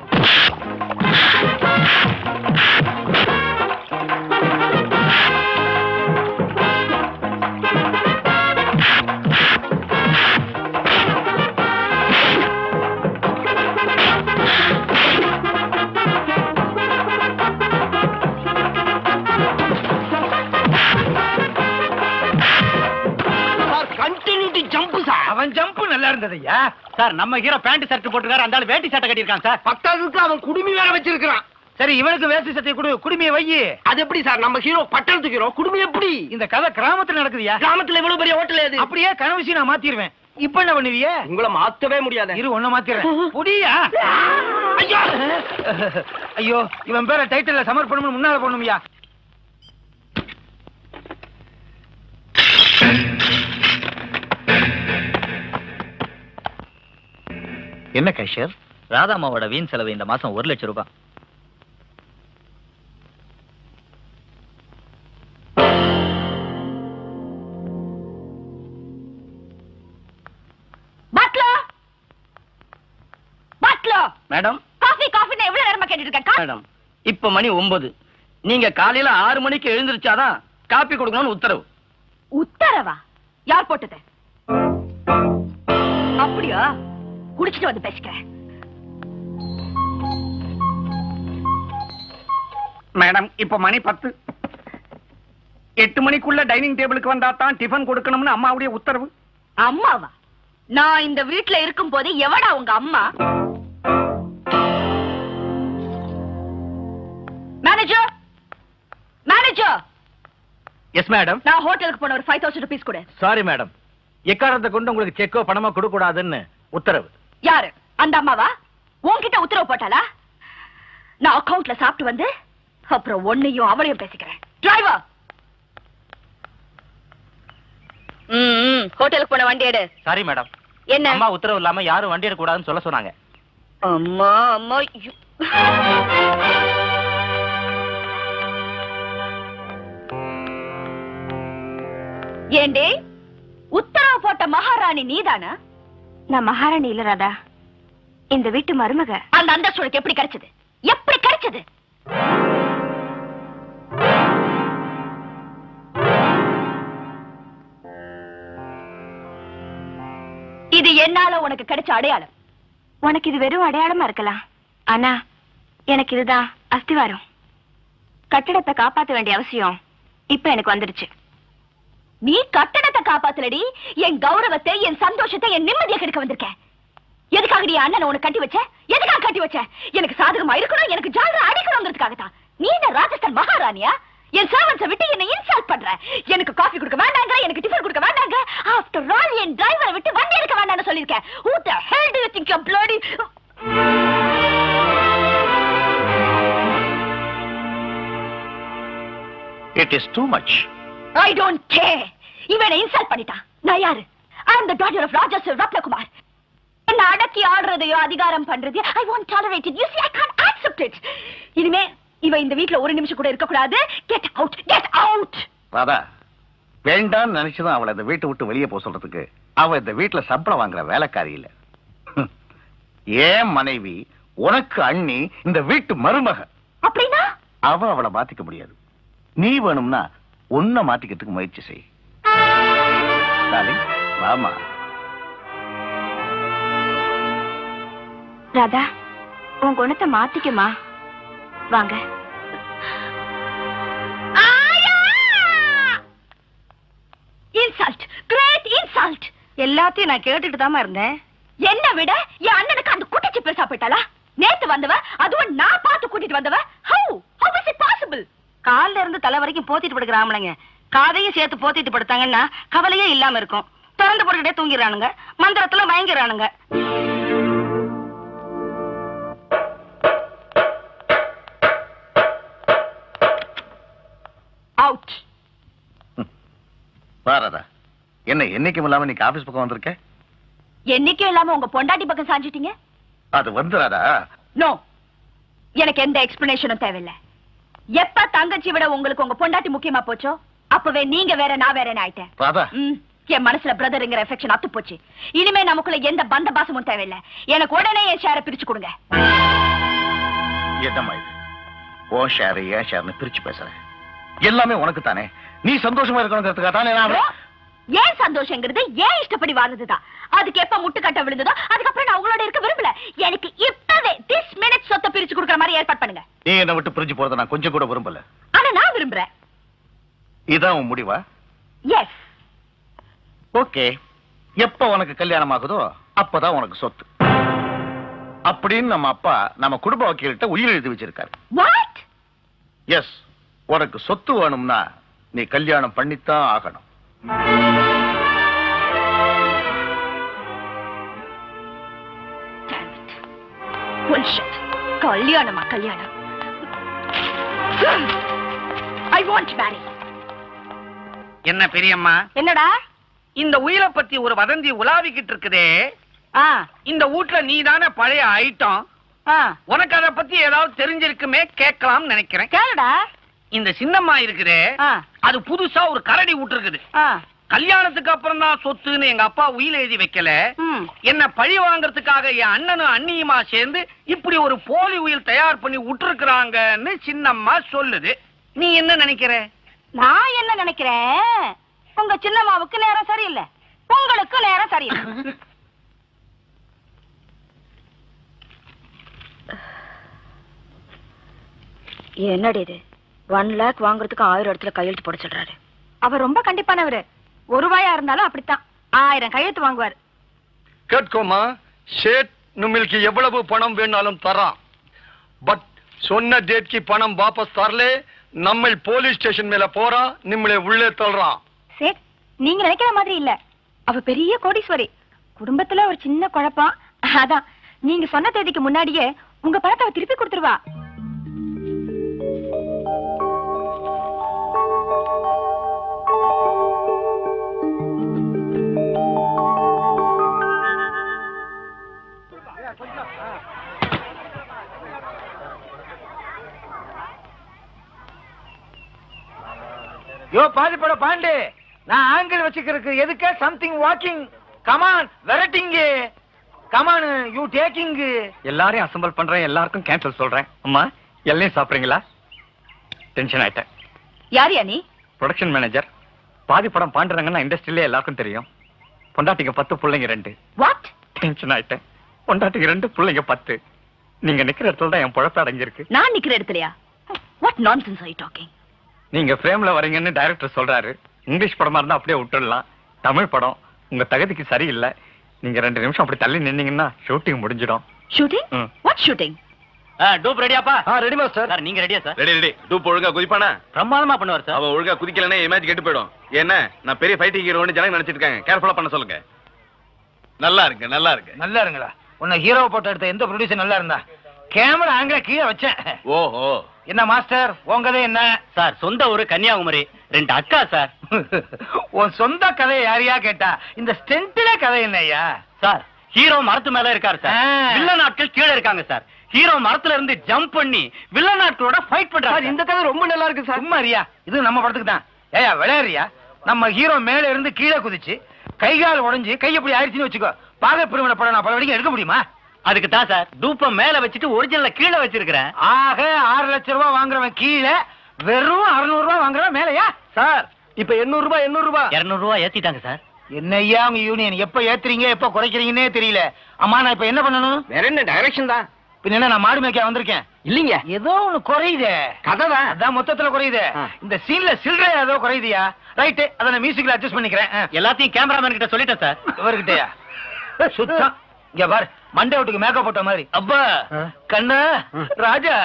அவன் ஜம்ப் நல்லா இருந்ததையா சார் நம்ம ஹீரோ பேண்ட் ஷர்ட் போட்டுருக்காரு. அந்த வேட்டி சட்டை கட்டியிருக்கான் சார். பத்தாவதுக்கு அவன் குடுமி வேற வச்சிருக்கிறான். சரி இவனுக்கு வேஷ்டி சட்டை கொடு. குடுமையை வையி. அது எப்படி சார்? நம்ம ஹீரோ பட்டணத்துக்கு ஹீரோ குடுமி எப்படி? இந்த கதை கிராமத்துல நடக்குதுயா கிராமத்துல இவ்வளவு பெரிய ஹோட்டல் எது? அப்படியே கனவுசி நான் மாத்திருவேன். இப்ப என்ன பண்ணுவிய? உங்களை மாத்தவே முடியாது. இரு ஒண்ண மாத்திரேன் புடியா? ஐயோ! ஐயோ இவன் பேர டைட்டில்ல சமர்ப்பணம் முன்னால போடணும்யா. என்ன கேஷியர் ராதாமாவோட வீண் செலவு இந்த மாசம் ஒரு லட்சம் ரூபாய். மேடம்? காஃபி காஃபின்னு எவ்வளவு நேரமா கேட்டுட்டு இருக்கேன் கா- மேடம் இப்ப மணி ஒன்பது. நீங்க காலையில ஆறு மணிக்கு எழுந்திருச்சாதான் காப்பி கொடுக்கணும்னு உத்தரவு. உத்தரவா? யார் போட்டது? அப்படியா? குடிச்சிட்டு வந்து பேசிக்கிறேன். மேடம் இப்ப மணி பத்து. எட்டு மணிக்குள்ள டைனிங் டேபிளுக்கு வந்தா தான் டிஃபன் கொடுக்கணும்னு அம்மாவுடைய உத்தரவு. அம்மாவா? நான் இந்த வீட்ல இருக்கும் போது எவடா உங்க அம்மா? மேனேஜர் மேனேஜர் எஸ் மேடம் நான் ஹோட்டலுக்கு போன ஒரு ஃபைவ் தௌசண்ட் ருபீஸ் கொடு. சாரி மேடம் எக்காரணத்தை கொண்டு உங்களுக்கு செக்கோ பணமோ கொடுக்க கூடாதுன்னு உத்தரவு. யாரு? அந்த அம்மாவா? உன்கிட்ட உத்தரவு போட்டாளா? நான் அக்கவுண்ட்ல சாப்பிட்டு வந்து அப்புறம் ஒன்னையும் அவளையும் பேசிக்கிறேன். டிரைவர் ஹோட்டலுக்கு போன வண்டி எடு. சாரி மேடம் என்ன? அம்மா உத்தரவு இல்லாம யாரும் வண்டி எடுக்கக்கூடாதுன்னு சொல்ல சொன்னாங்க. அம்மா அம்மா. ஏண்டே? உத்தரவு போட்ட மகாராணி நீதானா? நான் மகாராணி இல்ல ராதா. இந்த வீட்டு மருமக. அந்த அந்தஸ்து உனக்கு எப்படி கிடைச்சது? எப்படி கிடைச்சது? இது என்னால உனக்கு கிடைச்ச அடையாளம். உனக்கு இது வெறும் அடையாளமா இருக்கலாம். ஆனா எனக்கு இதுதான் அஸ்திவாரம். கட்டிடத்தை காப்பாத்த வேண்டிய அவசியம் இப்ப எனக்கு வந்துடுச்சு நீ கட்டடத்தை காப்பாத்தலடி. என் கௌரவத்தை என் சந்தோஷத்தை என் நிம்மதியை கெடுக்க வந்திருக்க. எதுக்காக நீ அண்ணன் உனக்கு கட்டி வச்ச? எதுக்காக கட்டி வச்ச? எனக்கு சாதகமா இருக்கணும் எனக்கு ஜாலரா அடிக்கணுங்கிறதுக்காக தான் நீ என்ன ராஜஸ்தான் மகாராணியா? என் சர்வன்ஸை விட்டு என்ன இன்சல்ட் பண்ற? எனக்கு காஃபி கொடுக்க வேண்டாங்க எனக்கு டிஃபன் கொடுக்க வேண்டாங்க. ஆஃப்டர் ஆல் என் டிரைவரை விட்டு வண்டி எடுக்க வேண்டாம்னு சொல்லியிருக்கேன் who the hell do you think you bloody It is too much. I don't care இவனை இன்சல்ட் பண்ணிட்டான். நான் யாரு? I am the daughter of Raja Ratnakumar என்ன அடக்கி ஆடுறதையோ அதிகாரம் பண்றது? I want tolerate it you see i can't accept it. இனிமே இவ இந்த வீட்ல ஒரு நிமிஷம் கூட இருக்க கூடாது get out get out Radha வேண்டாம்னு நினைச்சுதான் அவளை இந்த வீட்டை விட்டு வெளியே போக சொல்றதுக்கு. அவ இந்த வீட்டுல சம்பளம் வாங்குற வேலைக்காரி இல்ல. ஏன் மனைவி உனக்கு அண்ணி இந்த வீட்டு மருமக? அப்படின்னா? அவ அவளை மாத்திக்க முடியாது. நீ வேணும்னா உன்னை மாத்திக்கிறதுக்கு முயற்சி செய். வாமா. ராதா உன் குணத்தை மாத்திக்குமா வாங்க. இன்சல்ட் கிரேட் இன்சல்ட் எல்லாத்தையும் நான் கேட்டுட்டு தாமா இருந்தேன். என்ன விட என் அண்ணனுக்கு அந்த குட்டிச்சு பெருசா போயிட்டாளா? நேத்து வந்தவ அதுவும் நான் பார்த்து கூட்டிட்டு வந்தவ. How how is it possible கால்ல இருந்து தலை வரைக்கும் போத்திட்டு படுக்கிற ஆம்பளைங்க. காதையும் சேர்த்து போத்திட்டு படுத்தாங்கன்னா கவலையே இல்லாம இருக்கும். திறந்து போட்டுக்கிட்டே தூங்கிடுறானுங்க. மந்திரத்துல மயங்கிறானுங்க அவுட் பாரதா என்ன என்னைக்கும் இல்லாம நீ ஆபீஸ் பக்கம் வந்திருக்க? என்னைக்கும் இல்லாம உங்க பொண்டாட்டி பக்கம் சாஞ்சிட்டீங்க? அது வந்துடாதா நோ எனக்கு எந்த எக்ஸ்பிளனேஷனும் தேவையில்லை. எப்ப தங்கச்சி விட உங்களுக்கு உங்க பொண்டாட்டி முக்கியமா போச்சோ? அப்பவே நீங்க வேற நான் வேறன்னு ஆயிட்டேன்? ம், என் மனசுல பிரதர்ங்கிற எஃபெக்ஷன் அத்து போச்சு இனிமே நமக்குள்ள எந்த பந்த பாசமும் தேவையில்லை. எனக்கு உடனே என் ஷேரை பிரிச்சு கொடுங்க. என்னம்மா இது? ஓ ஷேர் ஏன் ஷேர்னு பிரிச்சு பேசுறேன் எல்லாமே உனக்கு தானே நீ சந்தோஷமா இருக்கணுங்கிறதுக்காக தானே நான் ஏன் சந்தோஷங்கிறது ஏன் இஷ்டப்படி வாழ்ந்ததுதான்? அதுக்கு எப்ப முட்டுக்கட்ட விழுந்ததோ அதுக்கப்புறம் நான் உங்களோட இருக்க விரும்பல. எனக்கு இப்பவே திஸ் மினிட் சொத்தை பிரிச்சு கொடுக்கற மாதிரி ஏற்பாடு பண்ணுங்க. நீ என்னை விட்டு பிரிஞ்சு போறதை நான் கொஞ்சம் கூட விரும்பல. ஆனா நான் விரும்புறேன். இதான் உன் முடிவா? Yes okay. எப்ப உனக்கு கல்யாணம் ஆகுதோ அப்பதான் உனக்கு சொத்து. அப்படின்னு நம்ம அப்பா நம்ம குடும்ப வக்கீல்கிட்ட உயிர் எழுதி வச்சிருக்காரு. எஸ் உனக்கு சொத்து வேணும்னா நீ கல்யாணம் பண்ணித்தான் ஆகணும். கல்யாணமா கல்யாணம் ஐ வாண்ட் மேரி என்ன பெரியம்மா? என்னடா? இந்த உயிரை பத்தி ஒரு வதந்தி உலாவிக்கிட்டு இருக்குதே. இந்த வீட்ல நீதானே பழைய ஐட்டம் உனக்கு அத பத்தி ஏதாவது தெரிஞ்சிருக்குமே கேட்கலாம்னு நினைக்கிறேன். கேளுடா. இந்த சின்னம்மா இருக்குதே அது புதுசா ஒரு கரடி விட்டுருக்குது. கல்யாணத்துக்கு அப்புறம் தான் சொத்துன்னு எங்க அப்பா உயிர் எழுதி வைக்கல. என்ன பழி வாங்குறதுக்காக என் அண்ணனும் அண்ணியுமா சேர்ந்து இப்படி ஒரு போலி உயில் தயார் பண்ணி விட்டுருக்குறாங்கன்னு சின்னம்மா சொல்லுது. நீ என்ன நினைக்கிற? நான் என்ன நினைக்கிறேன் உங்க சின்னம்மாவுக்கு நேரம் சரியில்லை. உங்களுக்கு நேரம் சரியில்லை. என்னடி இது? ஒன் லேக் வாங்குறதுக்கு ஆயிரம் இடத்துல கையெழுத்து போட சொல்றாரு. அவர் ரொம்ப கண்டிப்பானவரு. ஒரு ரூபாயா இருந்தாலும் அப்படித்தான். ஆயிரம் கையெழுத்து வாங்குவார். கேட்கோமா? ஷேட் நம்மளுக்கு எவ்வளவு பணம் வேணாலும் தரான். பட் சொன்ன டேட்க்கு பணம் வாபஸ் தரலே நம்ம போலீஸ் ஸ்டேஷன் மேல போறான் நம்மளை உள்ளே தள்ளுறான். சேட் நீங்க நினைக்கிற மாதிரி இல்ல. அவ பெரிய கோடீஸ்வரி. குடும்பத்துல ஒரு சின்ன குழப்பம். அதான் நீங்க சொன்ன தேதிக்கு முன்னாடியே உங்க பணத்தை அவ திருப்பி கொடுத்துருவா. யோ பாதிப்பட பாண்டு. நான் ஆங்கிள் வச்சுக்கிறதுக்கு எதுக்கு? சம்திங் வாக்கிங் கமான் வெரைட்டிங் கமான் யூ டேக்கிங் எல்லாரையும் அசம்பிள் பண்றேன் எல்லாருக்கும் கேன்சல் சொல்றேன். அம்மா எல்லாம் சாப்பிடுறீங்களா? டென்ஷன் ஆயிட்டேன். யார் யா நீ? ப்ரொடக்ஷன் மேனேஜர் பாதி படம் பாண்டுறாங்கன்னா இண்டஸ்ட்ரியிலே எல்லாருக்கும் தெரியும். பொண்டாட்டிங்க பத்து பிள்ளைங்க ரெண்டு. வாட் டென்ஷன் ஆயிட்டேன். பொண்டாட்டிங்க ரெண்டு பிள்ளைங்க பத்து. நீங்க நிக்கிற இடத்துல தான் என் பொழப்பு அடங்கியிருக்கு. நான் நிக்கிற இடத்துலயா? வாட் நான்சென்ஸ் ஐ டாக்கிங் நீங்க ஃப்ரேம்ல வரீங்கன்னு டைரக்டர் சொல்றாரு. இங்கிலீஷ் படமா இருந்தா அப்படியே விட்டுடலாம். தமிழ் படம் உங்க தகுதிக்கு சரியில்லை. நீங்க ரெண்டு நிமிஷம் அப்படி தள்ளி நின்னீங்கன்னா ஷூட்டிங் முடிஞ்சிடும். ஷூட்டிங் ம். வாட் ஷூட்டிங் டூப் ரெடியாப்பா ரெடி மாஸ்டர் சார் நீங்க ரெடியா சார்? ரெடி ரெடி டூப் ஒழுங்கா குதிப்பானா? பிரமாதமா பண்ணுவார் சார். அவன் ஒழுங்கா குதிக்கலன்னா மேட்ச் கெட்டு போயிடும். என்ன நான் பெரிய ஃபைட்டிங் ஹீரோன்னு ஜனங்க நினைச்சிட்டு இருக்காங்க கேர்ஃபுல்லா பண்ண சொல்லுங்க. நல்லா இருக்கு நல்லா இருக்கு நல்லா இருங்களா? உன்னை ஹீரோ போட்டோ எடுத்த எந்த ப்ரொடியூசர் நல்லா இருந்தா? கேமரா ஆங்கில கீழே வச்சேன். ஓஹோ. என்ன மாஸ்டர்? உங்கதே என்ன? சார் சொந்த ஊரு கன்னியாகுமரி. ரெண்டு அக்கா சார். உன் சொந்த கதையை யாரையா கேட்டா? இந்த ஸ்டென்ட்ல கதை என்னய்யா? சார் ஹீரோ மரத்து மேல இருக்காரு சார். ஆ. வில்லன் ஆட்கள் கீழே இருக்காங்க சார். ஹீரோ மரத்துல இருந்து ஜம்ப் பண்ணி வில்லன் ஆட்களோட ஃபைட் பண்றாரு இந்த கதை ரொம்ப நல்லா இருக்கு சார். சும்மா அறியா இது நம்ம படத்துக்கு தான். ஏயா விளையாடுறியா? நம்ம ஹீரோ மேல இருந்து கீழே குதிச்சு கை கால் உடைஞ்சு கை எப்படி ஆயிடுச்சுன்னு வச்சுக்கோ. பாக பிரிவினை படம் நான் பல வரைக்கும் எடுக்க முடியுமா? அதுக்கு தான் சார் டூப்ப மேல வச்சுட்டு ஒரிஜினல கீழே வச்சிருக்கிறேன். ஆக ஆறு லட்சம் ரூபாய் வாங்குறவன் கீழே வெறும் அறுநூறு ரூபாய் வாங்குறவன் மேலையா? சார். இப்ப எண்ணூறு ரூபாய் எண்ணூறு ரூபாய்? இருநூறு ரூபாய் ஏத்திட்டாங்க சார். என்னய்யா உங்க யூனியன் எப்ப ஏத்துறீங்க எப்ப குறைக்கிறீங்கன்னே தெரியல. அம்மா நான் இப்ப என்ன பண்ணணும்? வேற என்ன டைரக்ஷன் தான்? பின்ன என்ன நான் மாடு மேய்க்க வந்திருக்கேன். இல்லீங்க. ஏதோ ஒண்ணு குறையுதே. கதை தான். அதான் மொத்தத்துல குறையுது. இந்த சீன்ல சில்லறை ஏதோ குறையுதியா? ரைட்டு அதை நான் மியூசிக்ல அட்ஜஸ்ட் பண்ணிக்கிறேன். எல்லாத்தையும் கேமராமேன் கிட்ட சொல்லிட்டேன் சார். இவர்கிட்டயா? சுத்தம். இங்க பாரு. மண்டை விட்டுக்கு மேக்கப் போட்ட மாதிரி. அப்பா கண்ணா ராஜா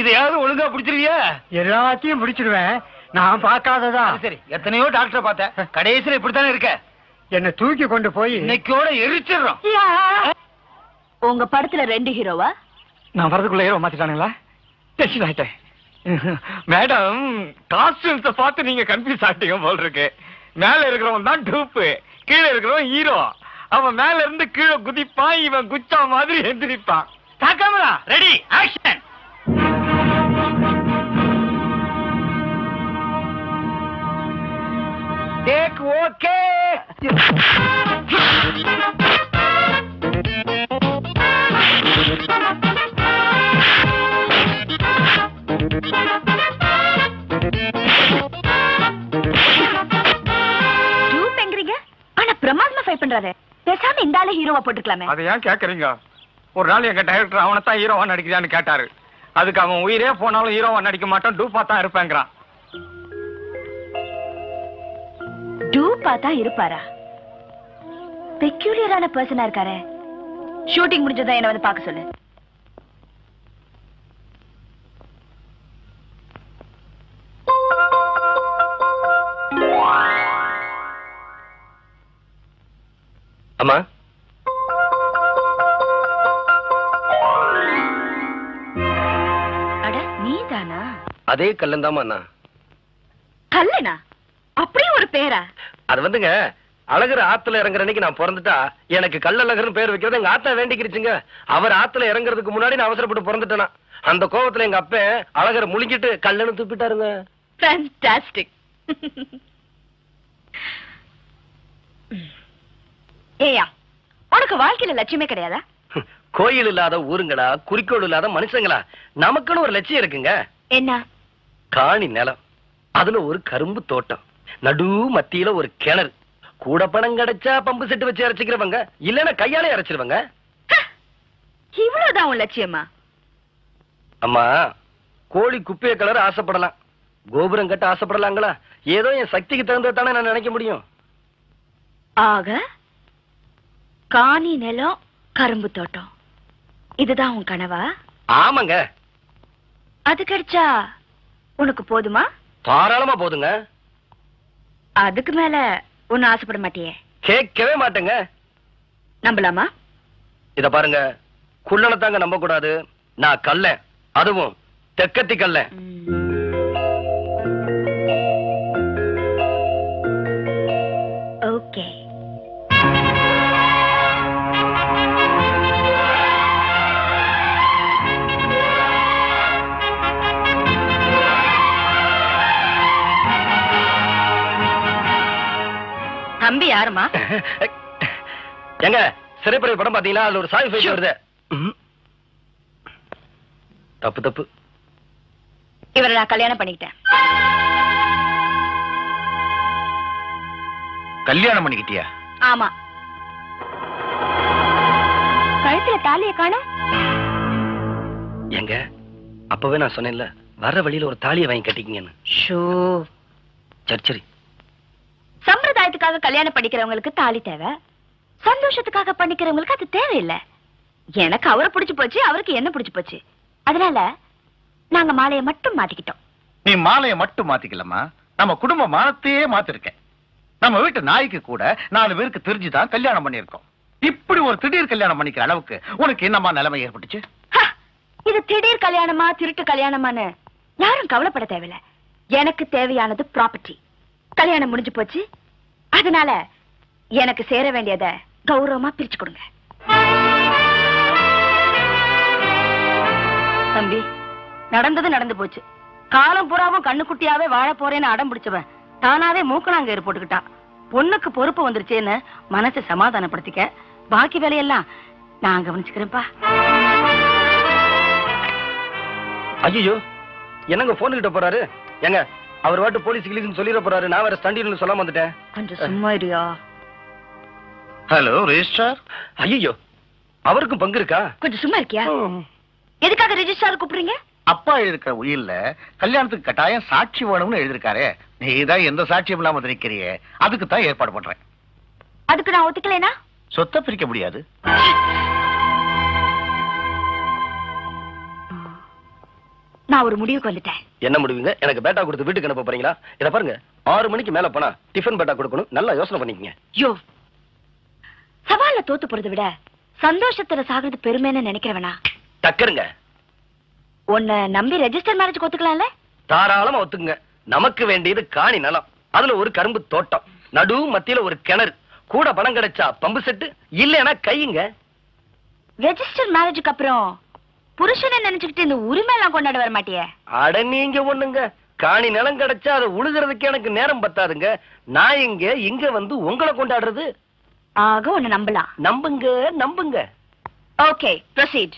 இதையாவது ஒழுங்கா பிடிச்சிருவியா எல்லாத்தையும் பிடிச்சிருவேன் நான் பார்க்காததா? சரி, எத்தனையோ டாக்டர் பார்த்தேன். கடைசியில இப்படித்தானே இருக்க? என்னை தூக்கி கொண்டு போய். இன்னைக்கோட எரிச்சிடுறோம். உங்க படத்துல ரெண்டு ஹீரோவா? நான் வரதுக்குள்ள ஹீரோ மாத்திட்டானுங்களா? டென்ஷன் ஆயிட்டேன். மேடம் காஸ்டியூம்ஸ பார்த்து நீங்க கன்ஃபியூஸ் ஆயிட்டீங்க போல் இருக்கு. மேல இருக்கிறவன் தான் டூப்பு கீழே இருக்கிறவன் ஹீரோ அவன் மேல இருந்து கீழே குதிப்பான் இவன் குச்சா மாதிரி எந்திரிப்பான். Camera ready action take okay ஆனா பிரமாதமா ஃபைட் பண்றாரு. பேசாம இந்த ஆளு ஹீரோவா போட்டுக்கலாமே. அதை ஏன் கேக்குறீங்க? ஒரு நாள் எங்க டைரக்டர் அவனை தான் ஹீரோவா நடிக்கிறான்னு கேட்டாரு. அதுக்கு அவன் உயிரே போனாலும் ஹீரோவா நடிக்க மாட்டான் டூப்பா தான் இருப்பேங்கிறான். டூப்பா தான் இருப்பாரா? பெக்யூலியரான பர்சனா இருக்காரே. ஷூட்டிங் முடிஞ்சதா என்ன வந்து பார்க்க சொல்லு. அம்மா. அட நீதானா? அதே கல்லந்தாமா அண்ணா. கல்லனா? அப்படியே ஒரு பேரா? அது வந்துங்க அழகர் ஆத்துல இறங்குற அன்னைக்கு நான் பிறந்துட்டா எனக்கு கல்லழகர்னு பேர் வைக்கிறது எங்க ஆத்தா வேண்டிக்கிருச்சுங்க. அவர் ஆத்துல இறங்குறதுக்கு முன்னாடி நான் அவசரப்பட்டு பிறந்துட்டேனா. அந்த கோவத்துல எங்க அப்ப அழகரை முழுங்கிட்டு கல்லன்னு துப்பிட்டாருங்க. ஃபேன்டாஸ்டிக் ஏயா உனக்கு வாழ்க்கையில லட்சியமே கிடையாதா? கோயில் இல்லாத ஊருங்களா குறிக்கோள் இல்லாத மனுஷங்களா? நமக்குன்னு ஒரு லட்சியம் இருக்குங்க. என்ன? காணி நிலம். அதுல ஒரு கரும்பு தோட்டம். நடு மத்தியில ஒரு கிணறு. கூட பணம் கிடைச்சா பம்பு செட்டு வச்சு இறைச்சிக்கிறவங்க இல்லன்னா கையாலே இறைச்சிருவாங்க இவ்வளவுதான் உன் லட்சியமா? அம்மா கோழி குப்பைய கலர் ஆசைப்படலாம். கோபுரம் கட்ட ஆசைப்படலாங்களா? ஏதோ என் சக்திக்கு தகுந்தது தானே நான் நினைக்க முடியும். ஆக? காணி நிலம் கரும்பு தோட்டம். இதுதான் உன் கனவா? ஆமாங்க. அது கிடைச்சா உனக்கு போதுமா? தாராளமா போதுங்க. அதுக்கு மேல ஒன்னும் ஆசைப்பட மாட்டியே. கேட்கவே மாட்டேங்க. நம்பலாமா? இத பாருங்க. குள்ளனை தாங்க நம்ப கூடாது நான் கல்ல அதுவும் தெக்கத்தி கல்ல தம்பி யாருமா எங்க சிறைப்படை படம் பாத்தீங்களா அதுல ஒரு சாய் ஃபைட் வருது. தப்பு தப்பு. இவரை நான் கல்யாணம் பண்ணிக்கிட்டேன். கல்யாணம் பண்ணிக்கிட்டியா? ஆமா. கழுத்துல தாலிய காணும். எங்க? அப்பவே நான் சொன்னேன்ல வர்ற வழியில ஒரு தாலியை வாங்கி கட்டிக்கிங்கன்னு. சரி சரி. சம்பிரதாயத்துக்காக கல்யாணம் பண்ணிக்கிறவங்களுக்கு தாலி தேவை. சந்தோஷத்துக்காக பண்ணிக்கிறவங்களுக்கு அது தேவையில்லை. எனக்கு அவரை பிடிச்சு போச்சு அவருக்கு என்ன பிடிச்சு போச்சு. அதனால நாங்க மாலையை மட்டும் மாத்திக்கிட்டோம். நீ மாலையை மட்டும் மாத்திக்கலமா நம்ம குடும்ப மானத்தையே மாத்திருக்க நம்ம வீட்டு நாய்க்கு கூட நாலு பேருக்கு தெரிஞ்சுதான் கல்யாணம் பண்ணிருக்கோம் இப்படி ஒரு திடீர் கல்யாணம் பண்ணிக்கிற அளவுக்கு உனக்கு என்னமா நிலைமை ஏற்பட்டுச்சு! இது திடீர் கல்யாணமா திருட்டு கல்யாணமான்னு யாரும் கவலைப்பட தேவையில்ல. எனக்கு தேவையானது ப்ராப்பர்ட்டி கல்யாணம் முடிஞ்சு போச்சு அதனால எனக்கு சேர வேண்டியத கௌரவமா பிரிச்சு கொடுங்க. தம்பி நடந்தது நடந்து போச்சு. காலம் புறாவும் கண்ணுக்குட்டியாவே வாழ போறேன்னு அடம் பிடிச்சவன் தானாவே மூக்கணாங்கயிறு போட்டுக்கிட்டான் பொண்ணுக்கு பொறுப்பு வந்துருச்சேன்னு மனசை சமாதானப்படுத்திக்க. பாக்கி வேலையெல்லாம் நான் கவனிச்சுக்கிறேன்ப்பா. ஐயோ என்னங்க போன் கிட்ட போறாரு? எங்க அவர் வாட்டு போலீஸ் கிளீஸ்னு சொல்லிட போறாரு. நான் வேற ஸ்டண்டின்னு சொல்லாம வந்துட்டேன். கொஞ்சம் சும்மா இருயா? ஹலோ ரெஜிஸ்டார் ஐயோ அவருக்கும் பங்கு இருக்கா? கொஞ்சம் சும்மா இருக்கியா? எதுக்காக ரெஜிஸ்டார் கூப்பிடுறீங்க? அப்பா எழுதிருக்கிற உயில்ல கல்யாணத்துக்கு கட்டாயம் சாட்சி வேணும்னு எழுதிருக்காரு நீ தான் எந்த சாட்சியும் இல்லாம நிக்கிறியே அதுக்கு தான் ஏற்பாடு பண்றேன். அதுக்கு நான் ஒத்துக்கலைனா? சொத்தை பிரிக்க முடியாது. நான் ஒரு முடிவுக்கு வந்துட்டேன். என்ன முடிவுங்க? எனக்கு பேட்டா கொடுத்து வீட்டுக்கு அனுப்ப போறீங்களா? இத பாருங்க. ஆறு மணிக்கு மேல போனா டிஃபன் பேட்டா கொடுக்கணும். நல்லா யோசனை பண்ணிக்கங்க. யோ. சவால்ல தோத்து போறதை விட சந்தோஷத்துல சாகுறது பெருமைன்னு நினைக்கிறவனா? டக்கருங்க உன்னை நம்பி ரெஜிஸ்டர் மேரேஜ் ஒத்துக்கலாம்ல? தாராளமா ஒத்துக்குங்க. நமக்கு வேண்டியது காணி நிலம். அதுல ஒரு கரும்பு தோட்டம். நடு மத்தியில ஒரு கிணறு. கூட பணம் கிடைச்சா பம்பு செட்டு இல்லைன்னா கையுங்க. ரெஜிஸ்டர் மேரேஜுக்கு அப்புறம் புருஷனை நினைச்சுக்கிட்டு இந்த உரிமை எல்லாம் கொண்டாட வர மாட்டியே? அட நீங்க ஒண்ணுங்க. காணி நிலம் கிடைச்சா அதை உழுகிறதுக்கு எனக்கு நேரம் பத்தாதுங்க. நான் இங்க இங்க வந்து உங்களை கொண்டாடுறது. ஆக உன்னை நம்பலாம். நம்புங்க நம்புங்க. ஓகே ப்ரொசீட்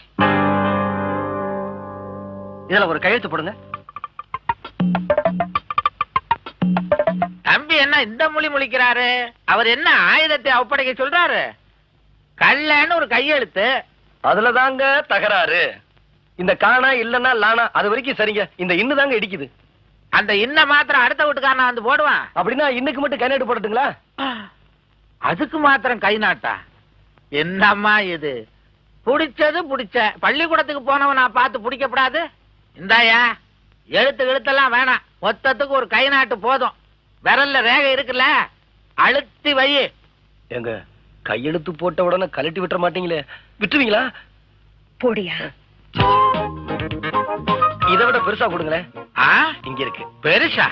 இதுல ஒரு கையெழுத்து போடுங்க. தம்பி என்ன இந்த மொழி முழிக்கிறாரு? அவர் என்ன ஆயுதத்தை ஒப்படைக்க சொல்றாரு? கல்லன்னு ஒரு கையெழுத்து. அதுல தாங்க தகராறு. இந்த காணா இல்லன்னா லானா அது வரைக்கும் சரிங்க. இந்த இன்னு தாங்க இடிக்குது. அந்த இன்ன மாத்திரம் அடுத்த வீட்டுக்காரன் வந்து போடுவான். அப்படின்னா இன்னைக்கு மட்டும் கைநாட்டு போடட்டுங்களா? அதுக்கு மாத்திரம் கை நாட்டா? என்னம்மா இது? புடிச்சது புடிச்ச. பள்ளிக்கூடத்துக்கு போனவன் நான் பார்த்து பிடிக்கப்படாது. இந்தாயா எழுத்து எழுத்தெல்லாம் வேணாம். மொத்தத்துக்கு ஒரு கை நாட்டு போதும். விரல்ல ரேகை இருக்குல்ல அழுத்தி வை. எங்க கையெழுத்து போட்ட உடனே கழட்டி விட்டுற மாட்டீங்களே. விட்டுருவீங்களா? போடியா. இதை விட பெருசா கொடுங்களேன் இங்க இருக்கு. பெருசா?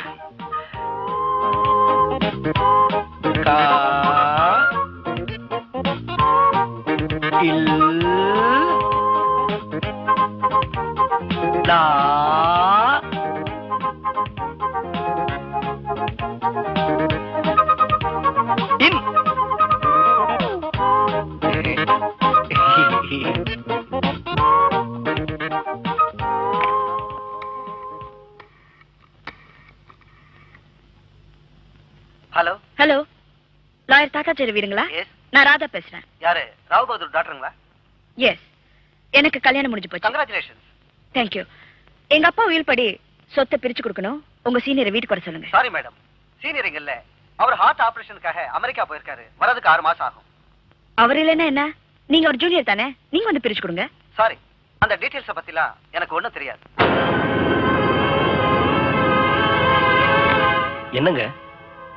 இன். ஹலோ ஹலோ லாயர் தாத்தாச்சேரி வீடுங்களா? எஸ் நான் ராதா பேசுறேன். யாரு? ராவ் பகதூர் டாக்டருங்களா எஸ் எனக்கு கல்யாணம் முடிஞ்சு போச்சு. கங்க்ராச்சுலேஷன் தேங்க்யூ எங்க அப்பா உயில் படி சொத்தை பிரிச்சு கொடுக்கணும். உங்க சீனியரை வீட்டுக்கு வர சொல்லுங்க. சாரி மேடம் சீனியர் இங்க இல்ல. அவர் ஹார்ட் ஆபரேஷனுக்காக அமெரிக்கா போயிருக்காரு. வரதுக்கு ஆறு மாசம் ஆகும். அவர் இல்லைன்னா என்ன? நீங்க ஒரு ஜூனியர் தானே? நீங்க வந்து பிரிச்சு கொடுங்க. சாரி அந்த டீடைல்ஸ பத்திலாம் எனக்கு ஒண்ணும் தெரியாது. என்னங்க?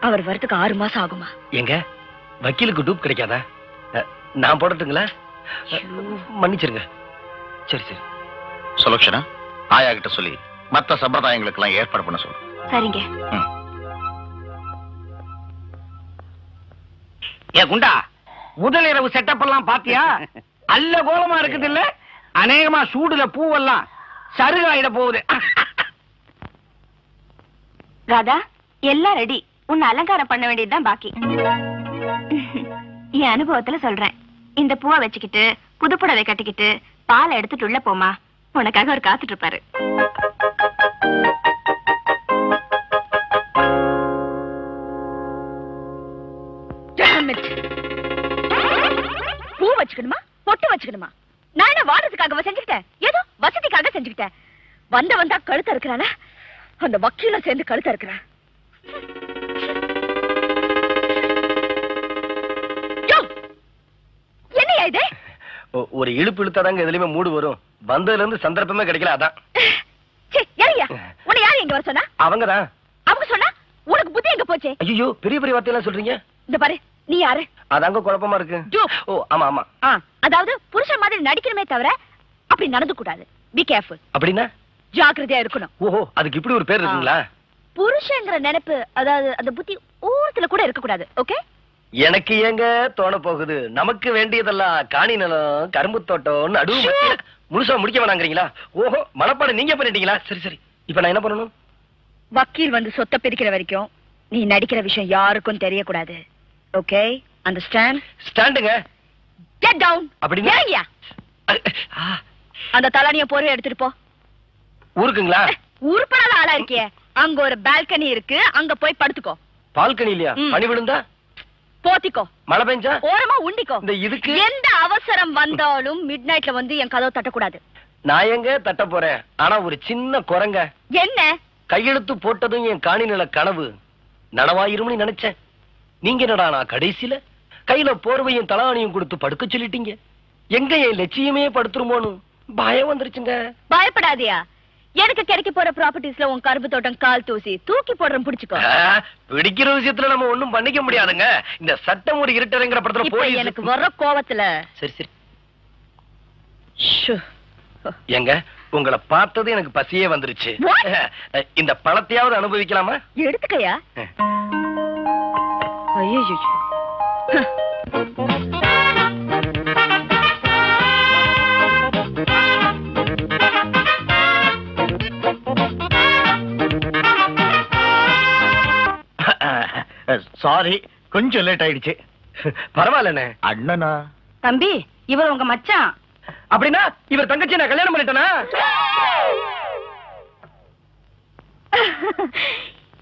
அவர் வரதுக்கு ஆறு மாசம் ஆகுமா? எங்க? வக்கீலுக்கு டூப் கிடைக்காதா? நான் போடட்டுங்களா? மன்னிச்சிருங்க. சரி சரி. சுலக்ஷனா? ஆயா கிட்ட சொல்லி மத்த சம்பிரதாயங்களுக்கு எல்லாம் ஏற்பாடு பண்ண சொல்லு. சரிங்க. ஏ குண்டா! முதல் இரவு செட்டப் எல்லாம் பாத்தியா? அல்ல கோலமா இருக்குது இல்ல? அநேகமா சூடுல பூவெல்லாம் சருகாயிட போகுது. ராதா எல்லாம் ரெடி உன்னை அலங்காரம் பண்ண வேண்டியதுதான் பாக்கி. என் அனுபவத்துல சொல்றேன். இந்த பூவை வச்சுக்கிட்டு புதுப்புடவை கட்டிக்கிட்டு பாலை எடுத்துட்டு உள்ள போமா உனக்காக அவர் காத்துட்டு இருப்பாரு பூ வச்சுக்கணுமா? பொட்டு வச்சுக்கணுமா? நான் என்ன வாடுறதுக்காக செஞ்சுக்கிட்டேன்? ஏதோ வசதிக்காக செஞ்சுக்கிட்டேன். வந்த வந்தா கழுத்த இருக்கிறான அந்த வக்கீல சேர்ந்து கழுத்த இருக்கிறான் ஒரு இழுப்பு இழுத்தாதாங்க எதுலயுமே மூடு வரும். வந்ததுல இருந்து சந்தர்ப்பமே கிடைக்கல அதான். உன்னை யார் இங்க வர சொன்னா? அவங்கதான். அவங்க சொன்னா? உனக்கு புத்தி எங்க போச்சு? ஐயோ பெரிய பெரிய வார்த்தையெல்லாம் சொல்றீங்க. இந்த பாரு நீ யாரு? அதாங்க குழப்பமா இருக்கு. ஓ ஆமா ஆமா. அதாவது புருஷன் மாதிரி நடிக்கணுமே தவிர அப்படி நடந்து கூடாது. பி கேர்ஃபுல் அப்படின்னா? ஜாக்கிரதையா இருக்கணும். ஓஹோ அதுக்கு இப்படி ஒரு பேர் இருக்குங்களா? புருஷங்கிற நினைப்பு அதாவது அந்த புத்தி ஊரத்துல கூட இருக்க கூடாது ஓகே எனக்கு ஏங்க தோண போகுது? நமக்கு வேண்டியதெல்லாம் காணி நிலம் கரும்பு தோட்டம் நடுவு முழுசா முடிக்க வேணாங்கிறீங்களா? ஓஹோ மனப்பாடம் நீங்க பண்ணிட்டீங்களா? சரி சரி. இப்ப நான் என்ன பண்ணணும்? வக்கீல் வந்து சொத்தை பிரிக்கிற வரைக்கும் நீ நடிக்கிற விஷயம் யாருக்கும் தெரியக்கூடாது. ஓகே? அண்டர்ஸ்டாண்ட் ஸ்டாண்டுங்க. கெட் டவுன் அப்படின்னா? இறங்கியா? அந்த தலானிய போர்வை எடுத்துட்டு போ. ஊருக்குங்களா? உருப்படாத ஆளா இருக்கியே. அங்க ஒரு பால்கனி இருக்கு. அங்க போய் படுத்துக்கோ. பால்கனி இல்லையா. பனி விழுந்தா? போத்திக்கோ. மழை பெஞ்சா? ஓரமா உண்டிக்கோ. இந்த இதுக்கு? எந்த அவசரம் வந்தாலும் மிட் நைட்ல வந்து என் கதவை தட்டக்கூடாது. நான் எங்க தட்ட போறேன்? ஆனா ஒரு சின்ன குரங்க. என்ன? கையெழுத்து போட்டதும் என் காணி நில கனவு. நனவாயிரும்னு நினைச்சேன். நீங்க என்னடா நான் கடைசியில? கையில போர்வையும் தலாணியும் கொடுத்து படுக்க சொல்லிட்டீங்க. எங்க என் லட்சியமே படுத்துருமோன்னு? பயம் வந்துருச்சுங்க. பயப்படாதியா? எனக்கு கிடைக்க போற ப்ராப்பர்ட்டிஸ்ல உன் கரும்பு தோட்டம் கால் தூசி தூக்கி போடுறேன் புடிச்சுக்கோ. பிடிக்கிற விஷயத்துல நம்ம ஒண்ணும் பண்ணிக்க முடியாதுங்க. இந்த சட்டம் ஒரு இருட்டரைங்கிற படத்துல போய் எனக்கு வர்ற கோவத்துல. சரி சரி. ஷு. ஏங்க உங்களை பார்த்தது எனக்கு பசியே வந்துருச்சு? இந்த பழத்தையாவது அனுபவிக்கலாமா? எடுத்துக்கயா? ஐயோ சாரி கொஞ்சம் லேட் ஆயிடுச்சு. பரவாயில்லண்ணே. அண்ணனா? தம்பி இவர் உங்க மச்சான். அப்படின்னா இவர் தங்கச்சி நான் கல்யாணம் பண்ணிட்டேனா?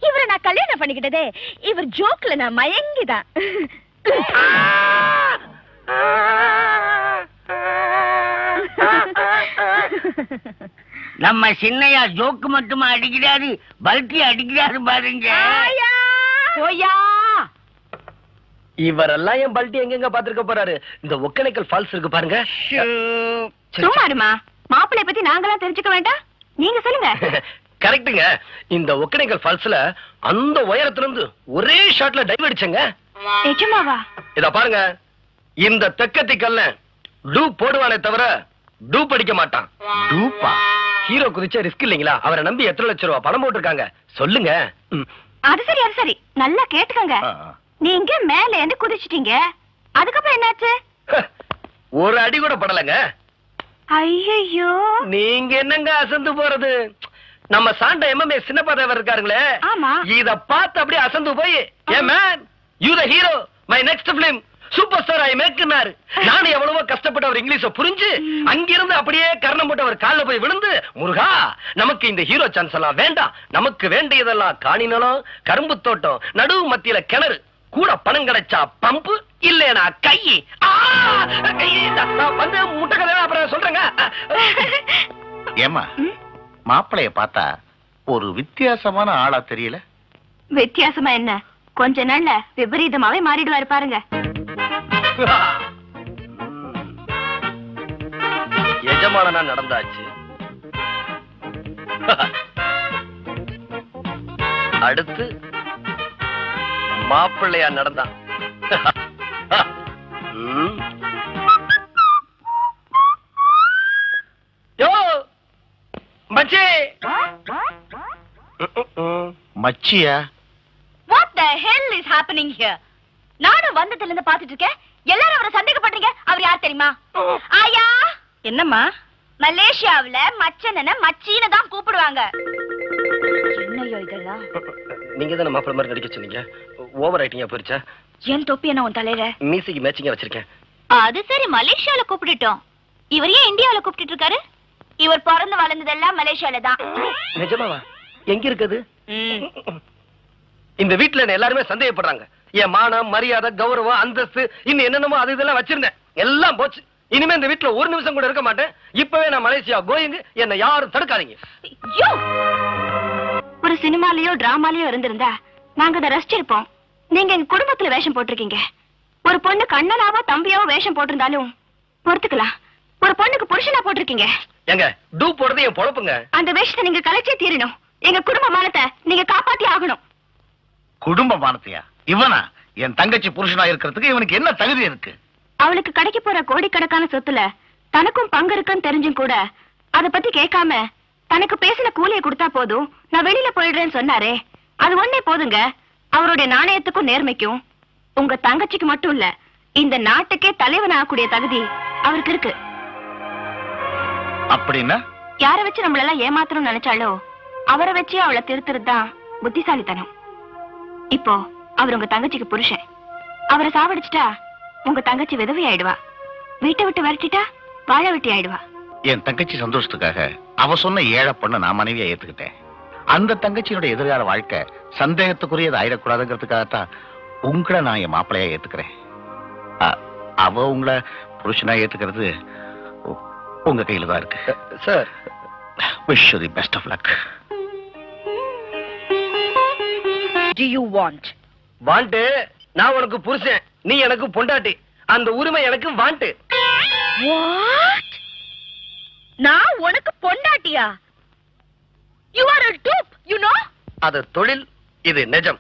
இவரை நான் கல்யாணம் பண்ணிக்கிட்டதே இவர் ஜோக்ல நான் மயங்கிதான். நம்ம சின்னையா ஜோக்கு மட்டுமா அடிக்கிறாரு? பல்கி அடிக்கிறாரு பாருங்க. போயா. இவரெல்லாம் என் பல்ட்டி எங்கெங்க பாத்துருக்க போறாரு? இந்த ஒக்கனைக்கல் ஃபால்ஸ் இருக்கு பாருங்க. சும்மா இருமா மாப்பிள்ளை பத்தி நாங்களாம் தெரிஞ்சுக்க வேண்டாம். நீங்க சொல்லுங்க. கரெக்ட்டுங்க. இந்த ஒக்கனைக்கல் ஃபால்ஸ்ல அந்த உயரத்துல இருந்து ஒரே ஷாட்ல டைவ் அடிச்சங்க. நிஜமாவா இத பாருங்க. இந்த தெக்கத்தி கல்ல டூப் போடுவானே தவிர டூப் அடிக்க மாட்டான். டூப்பா? ஹீரோ குதிச்ச ரிஸ்க் இல்லைங்களா? அவரை நம்பி எத்தனை லட்சம் ரூபாய் பணம் போட்டிருக்காங்க. சொல்லுங்க. அது சரி அது சரி. நல்லா கேட்டுக்கங்க. நீங்க மேல இருந்து குதிச்சிட்டீங்க. அதுக்கப்புறம் என்னாச்சு? ஒரு அடி கூட படலைங்க. ஐயோ நீங்க என்னங்க அசந்து போறது? நம்ம சாண்ட எம்எம்ஏ சின்னப்பா தேவர் இருக்காருங்களே. ஆமா. இத பார்த்து அப்படியே அசந்து போய் hey man you the hero my next film super star I மேக்னாரு நானும் எவ்வளவோ கஷ்டப்பட்டு அவர் இங்கிலீஷ புரிஞ்சு அங்கிருந்து அப்படியே கர்ணம் போட்டு அவர் கால்ல போய் விழுந்து முருகா நமக்கு இந்த ஹீரோ சான்ஸ் எல்லாம் வேண்டாம். நமக்கு வேண்டியதெல்லாம் காணி நிலம் கரும்பு தோட்டம் நடுவு மத்தியில கிணறு கூட பணம் கிடைச்சா பம்பு இல்லைனா கை. வந்து முட்டை கதை அப்புறம் சொல்றேங்க. ஏமா மாப்பிளைய பார்த்தா ஒரு வித்தியாசமான ஆளா தெரியல? வித்தியாசமா என்ன? கொஞ்ச நாள்ல விபரீதமாவே மாறிடுவாரு பாருங்க. எஜமானனா நடந்தாச்சு. அடுத்து மாப்பிள்ளையா நடந்தான். மச்சி. மச்சியா? What the hell is happening here நானும் வந்ததுல இருந்து பாத்துட்டு இருக்கேன். எல்லாரும் அவரை சந்தேகப்படுறீங்க? அவர் யார் தெரியுமா? ஆயா! என்னம்மா? மலேசியாவுல மச்சனன மச்சீன தான் கூப்பிடுவாங்க. என்னையோ இதெல்லாம்? நீங்க தானே மாப்பிள்ளை மாதிரி நடிக்க சொன்னீங்க? ஓவர் ஆயிட்டீங்க போயிருச்சா? ஏன் தொப்பி என்ன உன் தலையில? மீசைக்கு மேட்சிங்கா வச்சிருக்கேன். அது சரி மலேசியால கூப்பிட்டுட்டோம். இவர் ஏன் இந்தியாவுல கூப்பிட்டு இருக்காரு இவர் பிறந்து வளர்ந்ததெல்லாம் மலேசியால தான். நிஜமாவா? எங்க இருக்குது இந்த வீட்டுல எல்லாருமே சந்தேகப்படுறாங்க. என் மானம் மரியாதை கௌரவம் அந்தஸ்து இன்னும் என்னென்னமோ அது இதெல்லாம் வச்சிருந்தேன். எல்லாம் போச்சு. இனிமே இந்த வீட்டுல ஒரு நிமிஷம் கூட இருக்க மாட்டேன். இப்பவே நான் மலேசியா கோயிங் என்ன யாரும் தடுக்காதீங்க! ஒரு சினிமாலயோ டிராமாலயோ இருந்திருந்தா நாங்க அதை ரசிச்சிருப்போம் நீங்க எங்க குடும்பத்துல வேஷம் போட்டிருக்கீங்க. ஒரு பொண்ணு கண்ணனாவோ தம்பியாவோ வேஷம் போட்டிருந்தாலும் பொறுத்துக்கலாம். ஒரு பொண்ணுக்கு புருஷனா போட்டிருக்கீங்க. எங்க டூ போடுறது என் பொழப்புங்க. அந்த வேஷத்தை நீங்க கலைச்சே தீரணும். எங்க குடும்ப மானத்தை நீங்க காப்பாத்தி ஆகணும். குடும்ப மானத்தையா? இவனா? என் தங்கச்சி புருஷனா இருக்கிறதுக்கு இவனுக்கு என்ன தகுதி இருக்கு? அவளுக்கு கிடைக்க போற கோடிக்கணக்கான சொத்துல தனக்கும் பங்கு இருக்குன்னு தெரிஞ்சும் கூட அத பத்தி கேட்காம தனக்கு பேசின கூலியை கொடுத்தா போதும். நான் வெளியில போயிடுறேன்னு சொன்னாரே. அது ஒண்ணே போதுங்க. அவருடைய நாணயத்துக்கும் நேர்மைக்கும். உங்க தங்கச்சிக்கு மட்டும் இல்ல இந்த நாட்டுக்கே தலைவன் ஆகக்கூடிய தகுதி அவருக்கு இருக்கு. அப்படின்னா? யார வச்சு நம்மளெல்லாம் ஏமாத்தணும்னு நினைச்சாலோ அவரை வச்சு அவளை திருத்துறது தான் புத்திசாலித்தனம். இப்போ அவர் உங்க தங்கச்சிக்கு புருஷன். அவரை சாவடிச்சிட்டா உங்க தங்கச்சி விதவை ஆயிடுவா. வீட்டை விட்டு விரட்டிட்டா வாழ வெட்டி ஆயிடுவா. என் தங்கச்சி சந்தோஷத்துக்காக அவ சொன்ன ஏழை பொண்ணு நான் மனைவியா ஏத்துக்கிட்டேன். அந்த தங்கச்சியோட எதிர்கால வாழ்க்கை சந்தேகத்துக்குரியது ஆயிடக்கூடாதுங்கிறதுக்காகத்தான் உங்களை நான் என் மாப்பிள்ளையா ஏத்துக்கிறேன். அவ உங்களை புருஷனா ஏத்துக்கிறது உங்க கையில தான் இருக்கு. Sir. Wish the best of luck to you want want நான் உனக்கு புருஷன் நீ எனக்கு பொண்டாட்டி. அந்த உரிமை எனக்கு வாண்டு நான் உனக்கு பொண்டாட்டியா? You are dupe you know? அது தொழில் இது நிஜம்.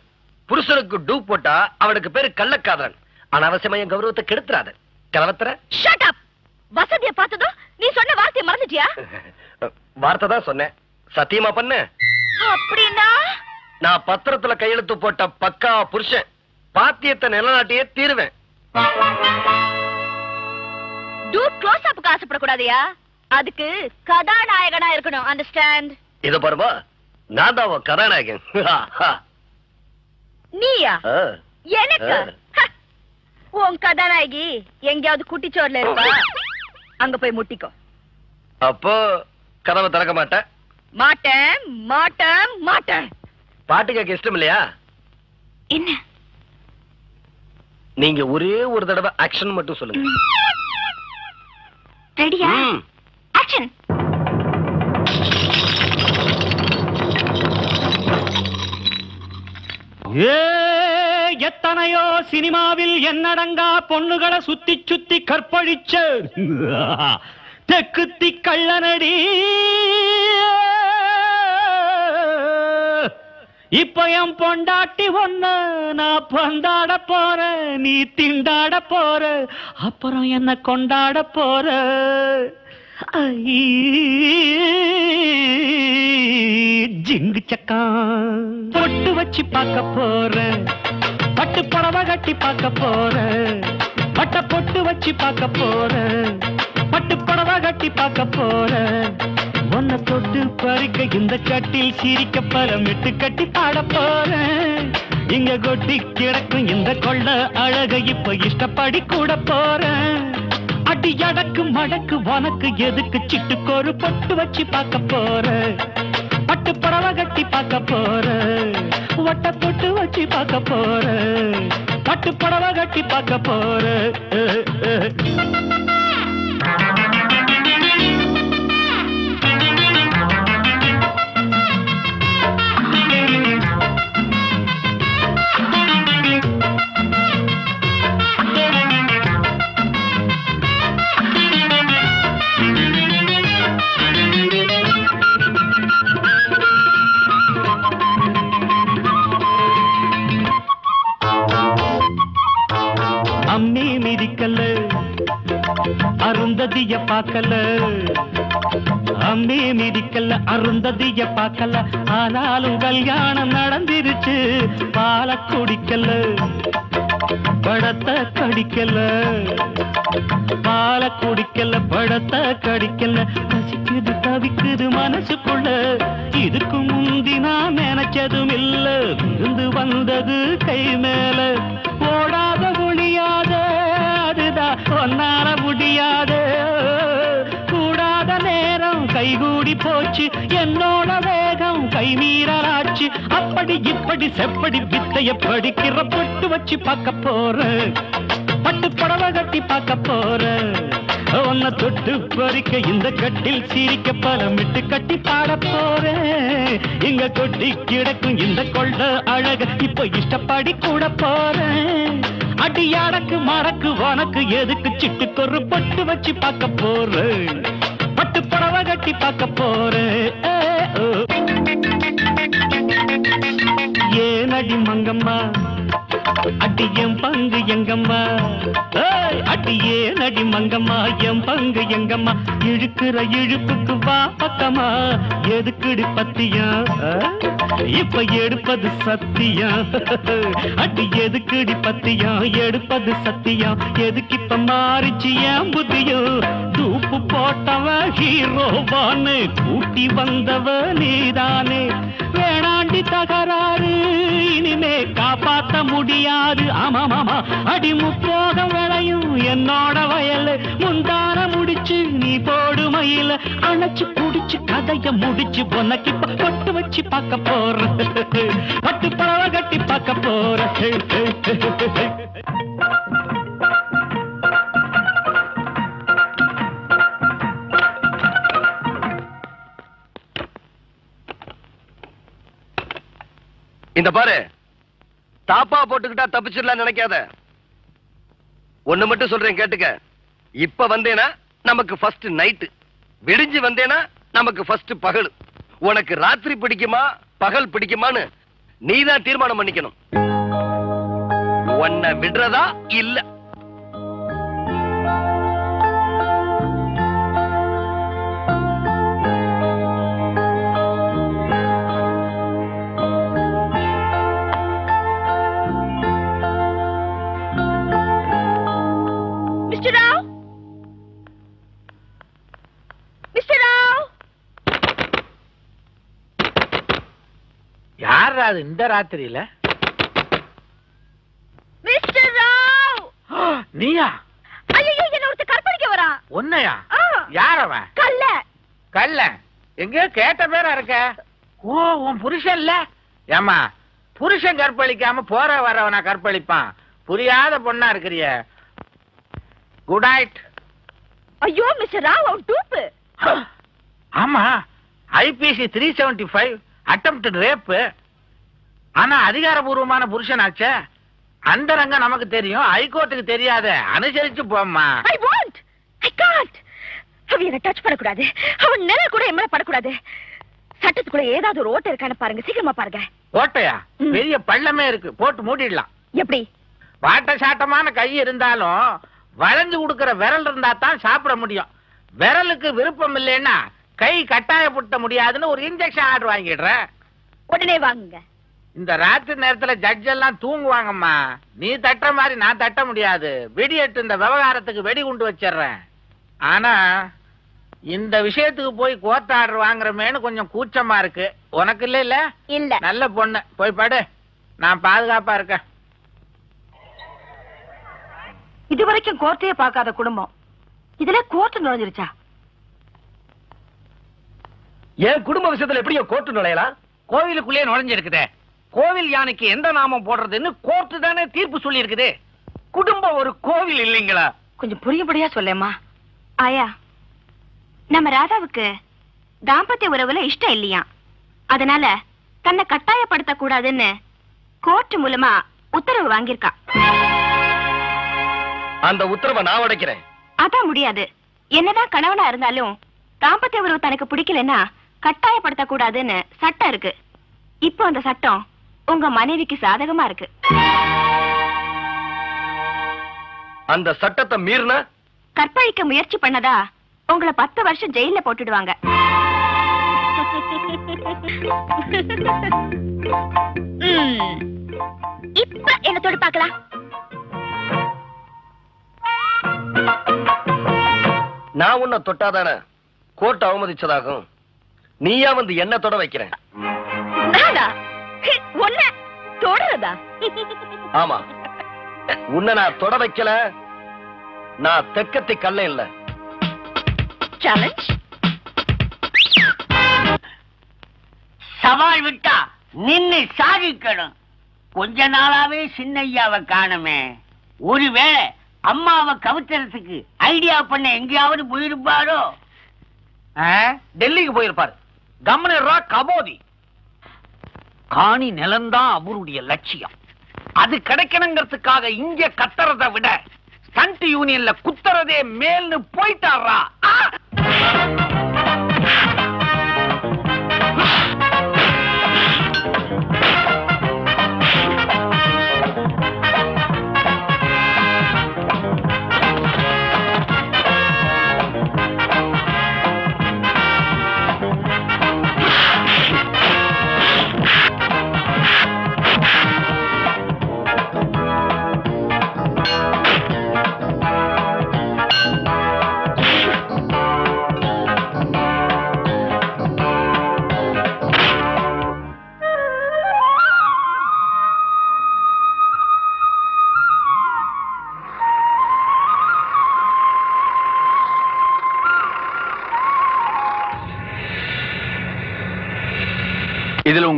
புருஷனுக்கு டூ போட்டா அவனுக்கு பேரு கள்ளக்காதலன். அனாவசியமா என் கௌரவத்தை கெடுத்துறாத. கலவத்துற? Shut up! வசதியை பார்த்ததும் நீ சொன்ன வார்த்தையை மறந்துட்டியா? வார்த்தை தான் சொன்னேன். சத்தியமா பண்ண. அப்படின்னா? நான் பத்திரத்துல கையெழுத்து போட்ட பக்கா புருஷன் பாத்தியத்தை நிலநாட்டியே தீருவேன். டூட் க்ளோஸ் அப்புக்கு ஆசைப்படக்கூடாதயா? அதுக்கு கதாநாயகனா இருக்கணும் அண்டர்ஸ்டாண்ட் இத பாருமா நான் தான் உன் கதாநாயகன். நீயா. எனக்கு! உன் கதாநாயகி எங்கேயாவது குட்டிச்சோர்ல இருப்பா அங்க போய் முட்டிக்கோ. அப்போ கதவை திறக்க மாட்டேன். மாட்டேன் மாட்டேன் மாட்டேன். பாட்டு கேட்க இஷ்டம் இல்லையா? என்ன? நீங்க ஒரே ஒரு தடவை ஆக்ஷன் மட்டும் சொல்லுங்க. ரெடியா? ம். ஆக்ஷன் ஏ எத்தனையோ சினிமாவில் என்னடங்கா பொண்ணுகளை சுத்தி சுத்தி கற்பழிச்ச? தெக்குத்தி கள்ளனடி. இப்ப என் பொண்டாட்டி ஒண்ணு நான் பந்தாட போற நீ திண்டாட போற அப்புறம் என்ன கொண்டாட போற. ஜிங்கு சக்கா. பொட்டு வச்சு பார்க்க போற பட்டு புடவை கட்டி பார்க்க போற பட்ட பொட்டு வச்சு பார்க்க போற பட்டு புடவை கட்டி பார்க்க போற. உன்னை தொட்டு பறிக்க இந்த கட்டில் சிரிக்க பரமிட்டு கட்டி பாட போறேன். இங்க கொட்டி கிடக்கும் இந்த கொள்ள அழக இப்ப இஷ்டப்படி கூட போறேன். அடி அடக்கு மடக்கு உனக்கு எதுக்கு சிட்டுக்கோரு பொட்டு வச்சு பார்க்க போறேன். பட்டு புடவை கட்டி பார்க்க போறேன். ஒட்ட பொட்டு வச்சு பார்க்க போறேன். பட்டு புடவை கட்டி பார்க்க போறேன். அருந்ததிய பார்க்கல அம்மே மிதிக்கல அருந்ததிய பார்க்கல ஆனாலும் கல்யாணம் நடந்திருச்சு. பால குடிக்கல. படத்தை கடிக்கல. பால குடிக்கல படத்தை கடிக்கல. பசிக்குது தவிக்குது மனசுக்குள்ள. இதுக்கு முந்தி நான் நினைச்சதும் இல்ல. விருந்து வந்தது கை மேல. அதுதான் ஒன்னார முடியாத. கூடாத நேரம் கைகூடி போச்சு. என்னோட வேகம் கை மீறலாச்சு. அப்படி இப்படி செப்படி வித்தைய படிக்கிற பொட்டு வச்சு பார்க்க போறேன். பட்டு படவை கட்டி பார்க்க போற. உன்னை தொட்டு பறிக்க இந்த கட்டில் சிரிக்க பலமிட்டு கட்டி பாட போறேன் இங்க கொட்டி கிடக்கும் இந்த கொள்ள அழக இப்ப இஷ்டப்படி கூட போறேன் அடி அடக்கு மடக்கு உனக்கு எதுக்கு சிட்டுக்கொரு பொட்டு வச்சு பார்க்க போறேன் பட்டு படவை கட்டி பார்க்க போறேன் ஓ. ஏனடி மங்கம்மா. அடி என் பங்கு எங்கம்மா. அடி அடியே நடி மங்கம்மா என் பங்கு எங்கம்மா. இழுக்கிற இழுப்புக்கு வா பக்கமா. எதுக்குடி பத்தியா இப்ப எடுப்பது சத்தியா அடி எதுக்குடி பத்தியா எடுப்பது சத்தியா எதுக்கு இப்ப மாறிச்சு ஏன் புத்தியோ தூப்பு போட்டவ ஹீரோவான்னு கூட்டி வந்தவ நீதானே. வேணா வேணாண்டி தகராறு. இனிமே காப்பாத்த முடியாது. ஆமாமாமா அடி முப்போகம் விளையும். என்னோட வயல் முந்தான முடிச்சு நீ போடு மயில. அணைச்சு குடிச்சு கதைய முடிச்சு உனக்கு இப்ப கொட்டு வச்சு பார்க்க போற. பட்டு பழவ கட்டி பார்க்க போற. இந்த பாரு. தாப்பா போட்டுக்கிட்டா தப்பிச்சிடலாம் நினைக்காத. ஒண்ணு மட்டும் சொல்றேன் கேட்டுக்க. இப்ப வந்தேனா நமக்கு ஃபர்ஸ்ட் நைட்டு விடிஞ்சு வந்தேனா நமக்கு ஃபர்ஸ்ட் பகல். உனக்கு ராத்திரி பிடிக்குமா பகல் பிடிக்குமான்னு நீதான் தீர்மானம் பண்ணிக்கணும். உன்னை விடுறதா இல்ல? அது இந்த ராத்திரியில. மிஸ்டர் ராவ்! நீயா? ஐயோ என்ன ஒருத்தர் கற்பழிக்க வரான் உன்னையா? யார் அவன்? கல்ல கல்ல எங்கேயோ கேட்ட பேரா இருக்க. ஓ உன் புருஷன் இல்ல? ஏமா புருஷன் கற்பழிக்காம போற வரவனா கற்பழிப்பான். புரியாத பொண்ணா இருக்கிறிய. குட் நைட் ஐயோ மிஸ்டர் ராவ் அவன் டூப்பு. ஆமா IPC three seventy five attempt rape ஆனா அதிகாரபூர்வமான புருஷனாச்சே? அந்த ரங்கம் நமக்கு தெரியும் ஹைகோர்ட்டுக்கு தெரியாத. அனுசரிச்சு போம்மா. ஐ வாண்ட் ஐ காண்ட் அவன் என்ன டச் பண்ணக்கூடாது. அவன் நிழல் கூட என் மேல படக்கூடாது. சட்டத்துக்குள்ள ஏதாவது ஒரு ஓட்டை இருக்கான்னு பாருங்க. சீக்கிரமா பாருங்க. ஓட்டையா. பெரிய பள்ளமே இருக்கு. போட்டு மூடிடலாம். எப்படி? வாட்ட சாட்டமான கை இருந்தாலும் வளைஞ்சு கொடுக்கிற விரல் இருந்தா தான் சாப்பிட முடியும். விரலுக்கு விருப்பம் இல்லைன்னா கை கட்டாயப்படுத்த முடியாதுன்னு ஒரு இன்ஜெக்ஷன் ஆர்டர் வாங்கிடுறேன். உடனே வாங்குங்க. இந்த ராத்திரி நேரத்துல ஜட்ஜ் எல்லாம் தூங்குவாங்கம்மா. நீ தட்டுற மாதிரி நான் தட்ட முடியாது. வெடியட்டு இந்த விவகாரத்துக்கு வெடி குண்டு வச்சிடுறேன். ஆனா இந்த விஷயத்துக்கு போய் கோர்ட் ஆர்டர் வாங்குறமேன்னு கொஞ்சம் கூச்சமா இருக்கு. உனக்கு இல்ல இல்ல? இல்ல. நல்ல பொண்ணு. போய் படு. நான் பாதுகாப்பா இருக்கேன். இது வரைக்கும் கோர்ட்டையே பார்க்காத குடும்பம். இதுல கோர்ட் நுழைஞ்சிருச்சா? என் குடும்ப விஷயத்துல எப்படியோ கோர்ட்டு நுழையலாம்? கோவிலுக்குள்ளே நுழைஞ்சிருக்குதே. கோவில் யானைக்கு எந்த நாமம் போடுறதுன்னு கோர்ட்டு தானே தீர்ப்பு சொல்லி இருக்குது குடும்பம் ஒரு கோவில் இல்லைங்களா? கொஞ்சம் புரியும்படியா சொல்லேம்மா. ஆயா நம்ம ராதாவுக்கு தாம்பத்திய உறவுல இஷ்டம் இல்லையா? அதனால தன்னை கட்டாயப்படுத்த கூடாதுன்னு கோர்ட் மூலமா உத்தரவு வாங்கியிருக்கா. அந்த உத்தரவை நான் உடைக்கிறேன். அதான் முடியாது. என்னதான் கணவனா இருந்தாலும் தாம்பத்திய உறவு தனக்கு பிடிக்கலன்னா கட்டாயப்படுத்த கூடாதுன்னு சட்டம் இருக்கு. இப்போ அந்த சட்டம் உங்க மனைவிக்கு சாதகமா இருக்கு. அந்த சட்டத்தை மீறின? கற்பழிக்க முயற்சி பண்ணதா? உங்களை பத்து வருஷம் ஜெயில போட்டுடுவாங்க. இப்ப என்ன தொடு பார்க்கலாம்? நான் உன்னை தொட்டாதானே? கோர்ட் அவமதிச்சதாகும். நீயா வந்து என்ன தொட வைக்கிறேன்? ஒன்ன தொடருதா ஆமா. உன்னை நான் தொட வைக்கல. நான் தெக்கத்தி கல்ல இல்ல. சேலஞ்ச் சவால் விட்டா நின்னு சாதிக்கணும். கொஞ்ச நாளாவே சின்னையாவை காணுமே. ஒருவேளை அம்மாவை கவுத்துறதுக்கு ஐடியா பண்ண எங்கேயாவது போயிருப்பாரோ? டெல்லிக்கு போயிருப்பாரு. கவர்னரா கபோதி. காணி நிலம்தான் அவருடைய லட்சியம். அது கிடைக்கணுங்கிறதுக்காக இங்க கத்துறத விட ஸ்டண்ட் யூனியன்ல குத்துறதே மேல்னு போயிட்டாரா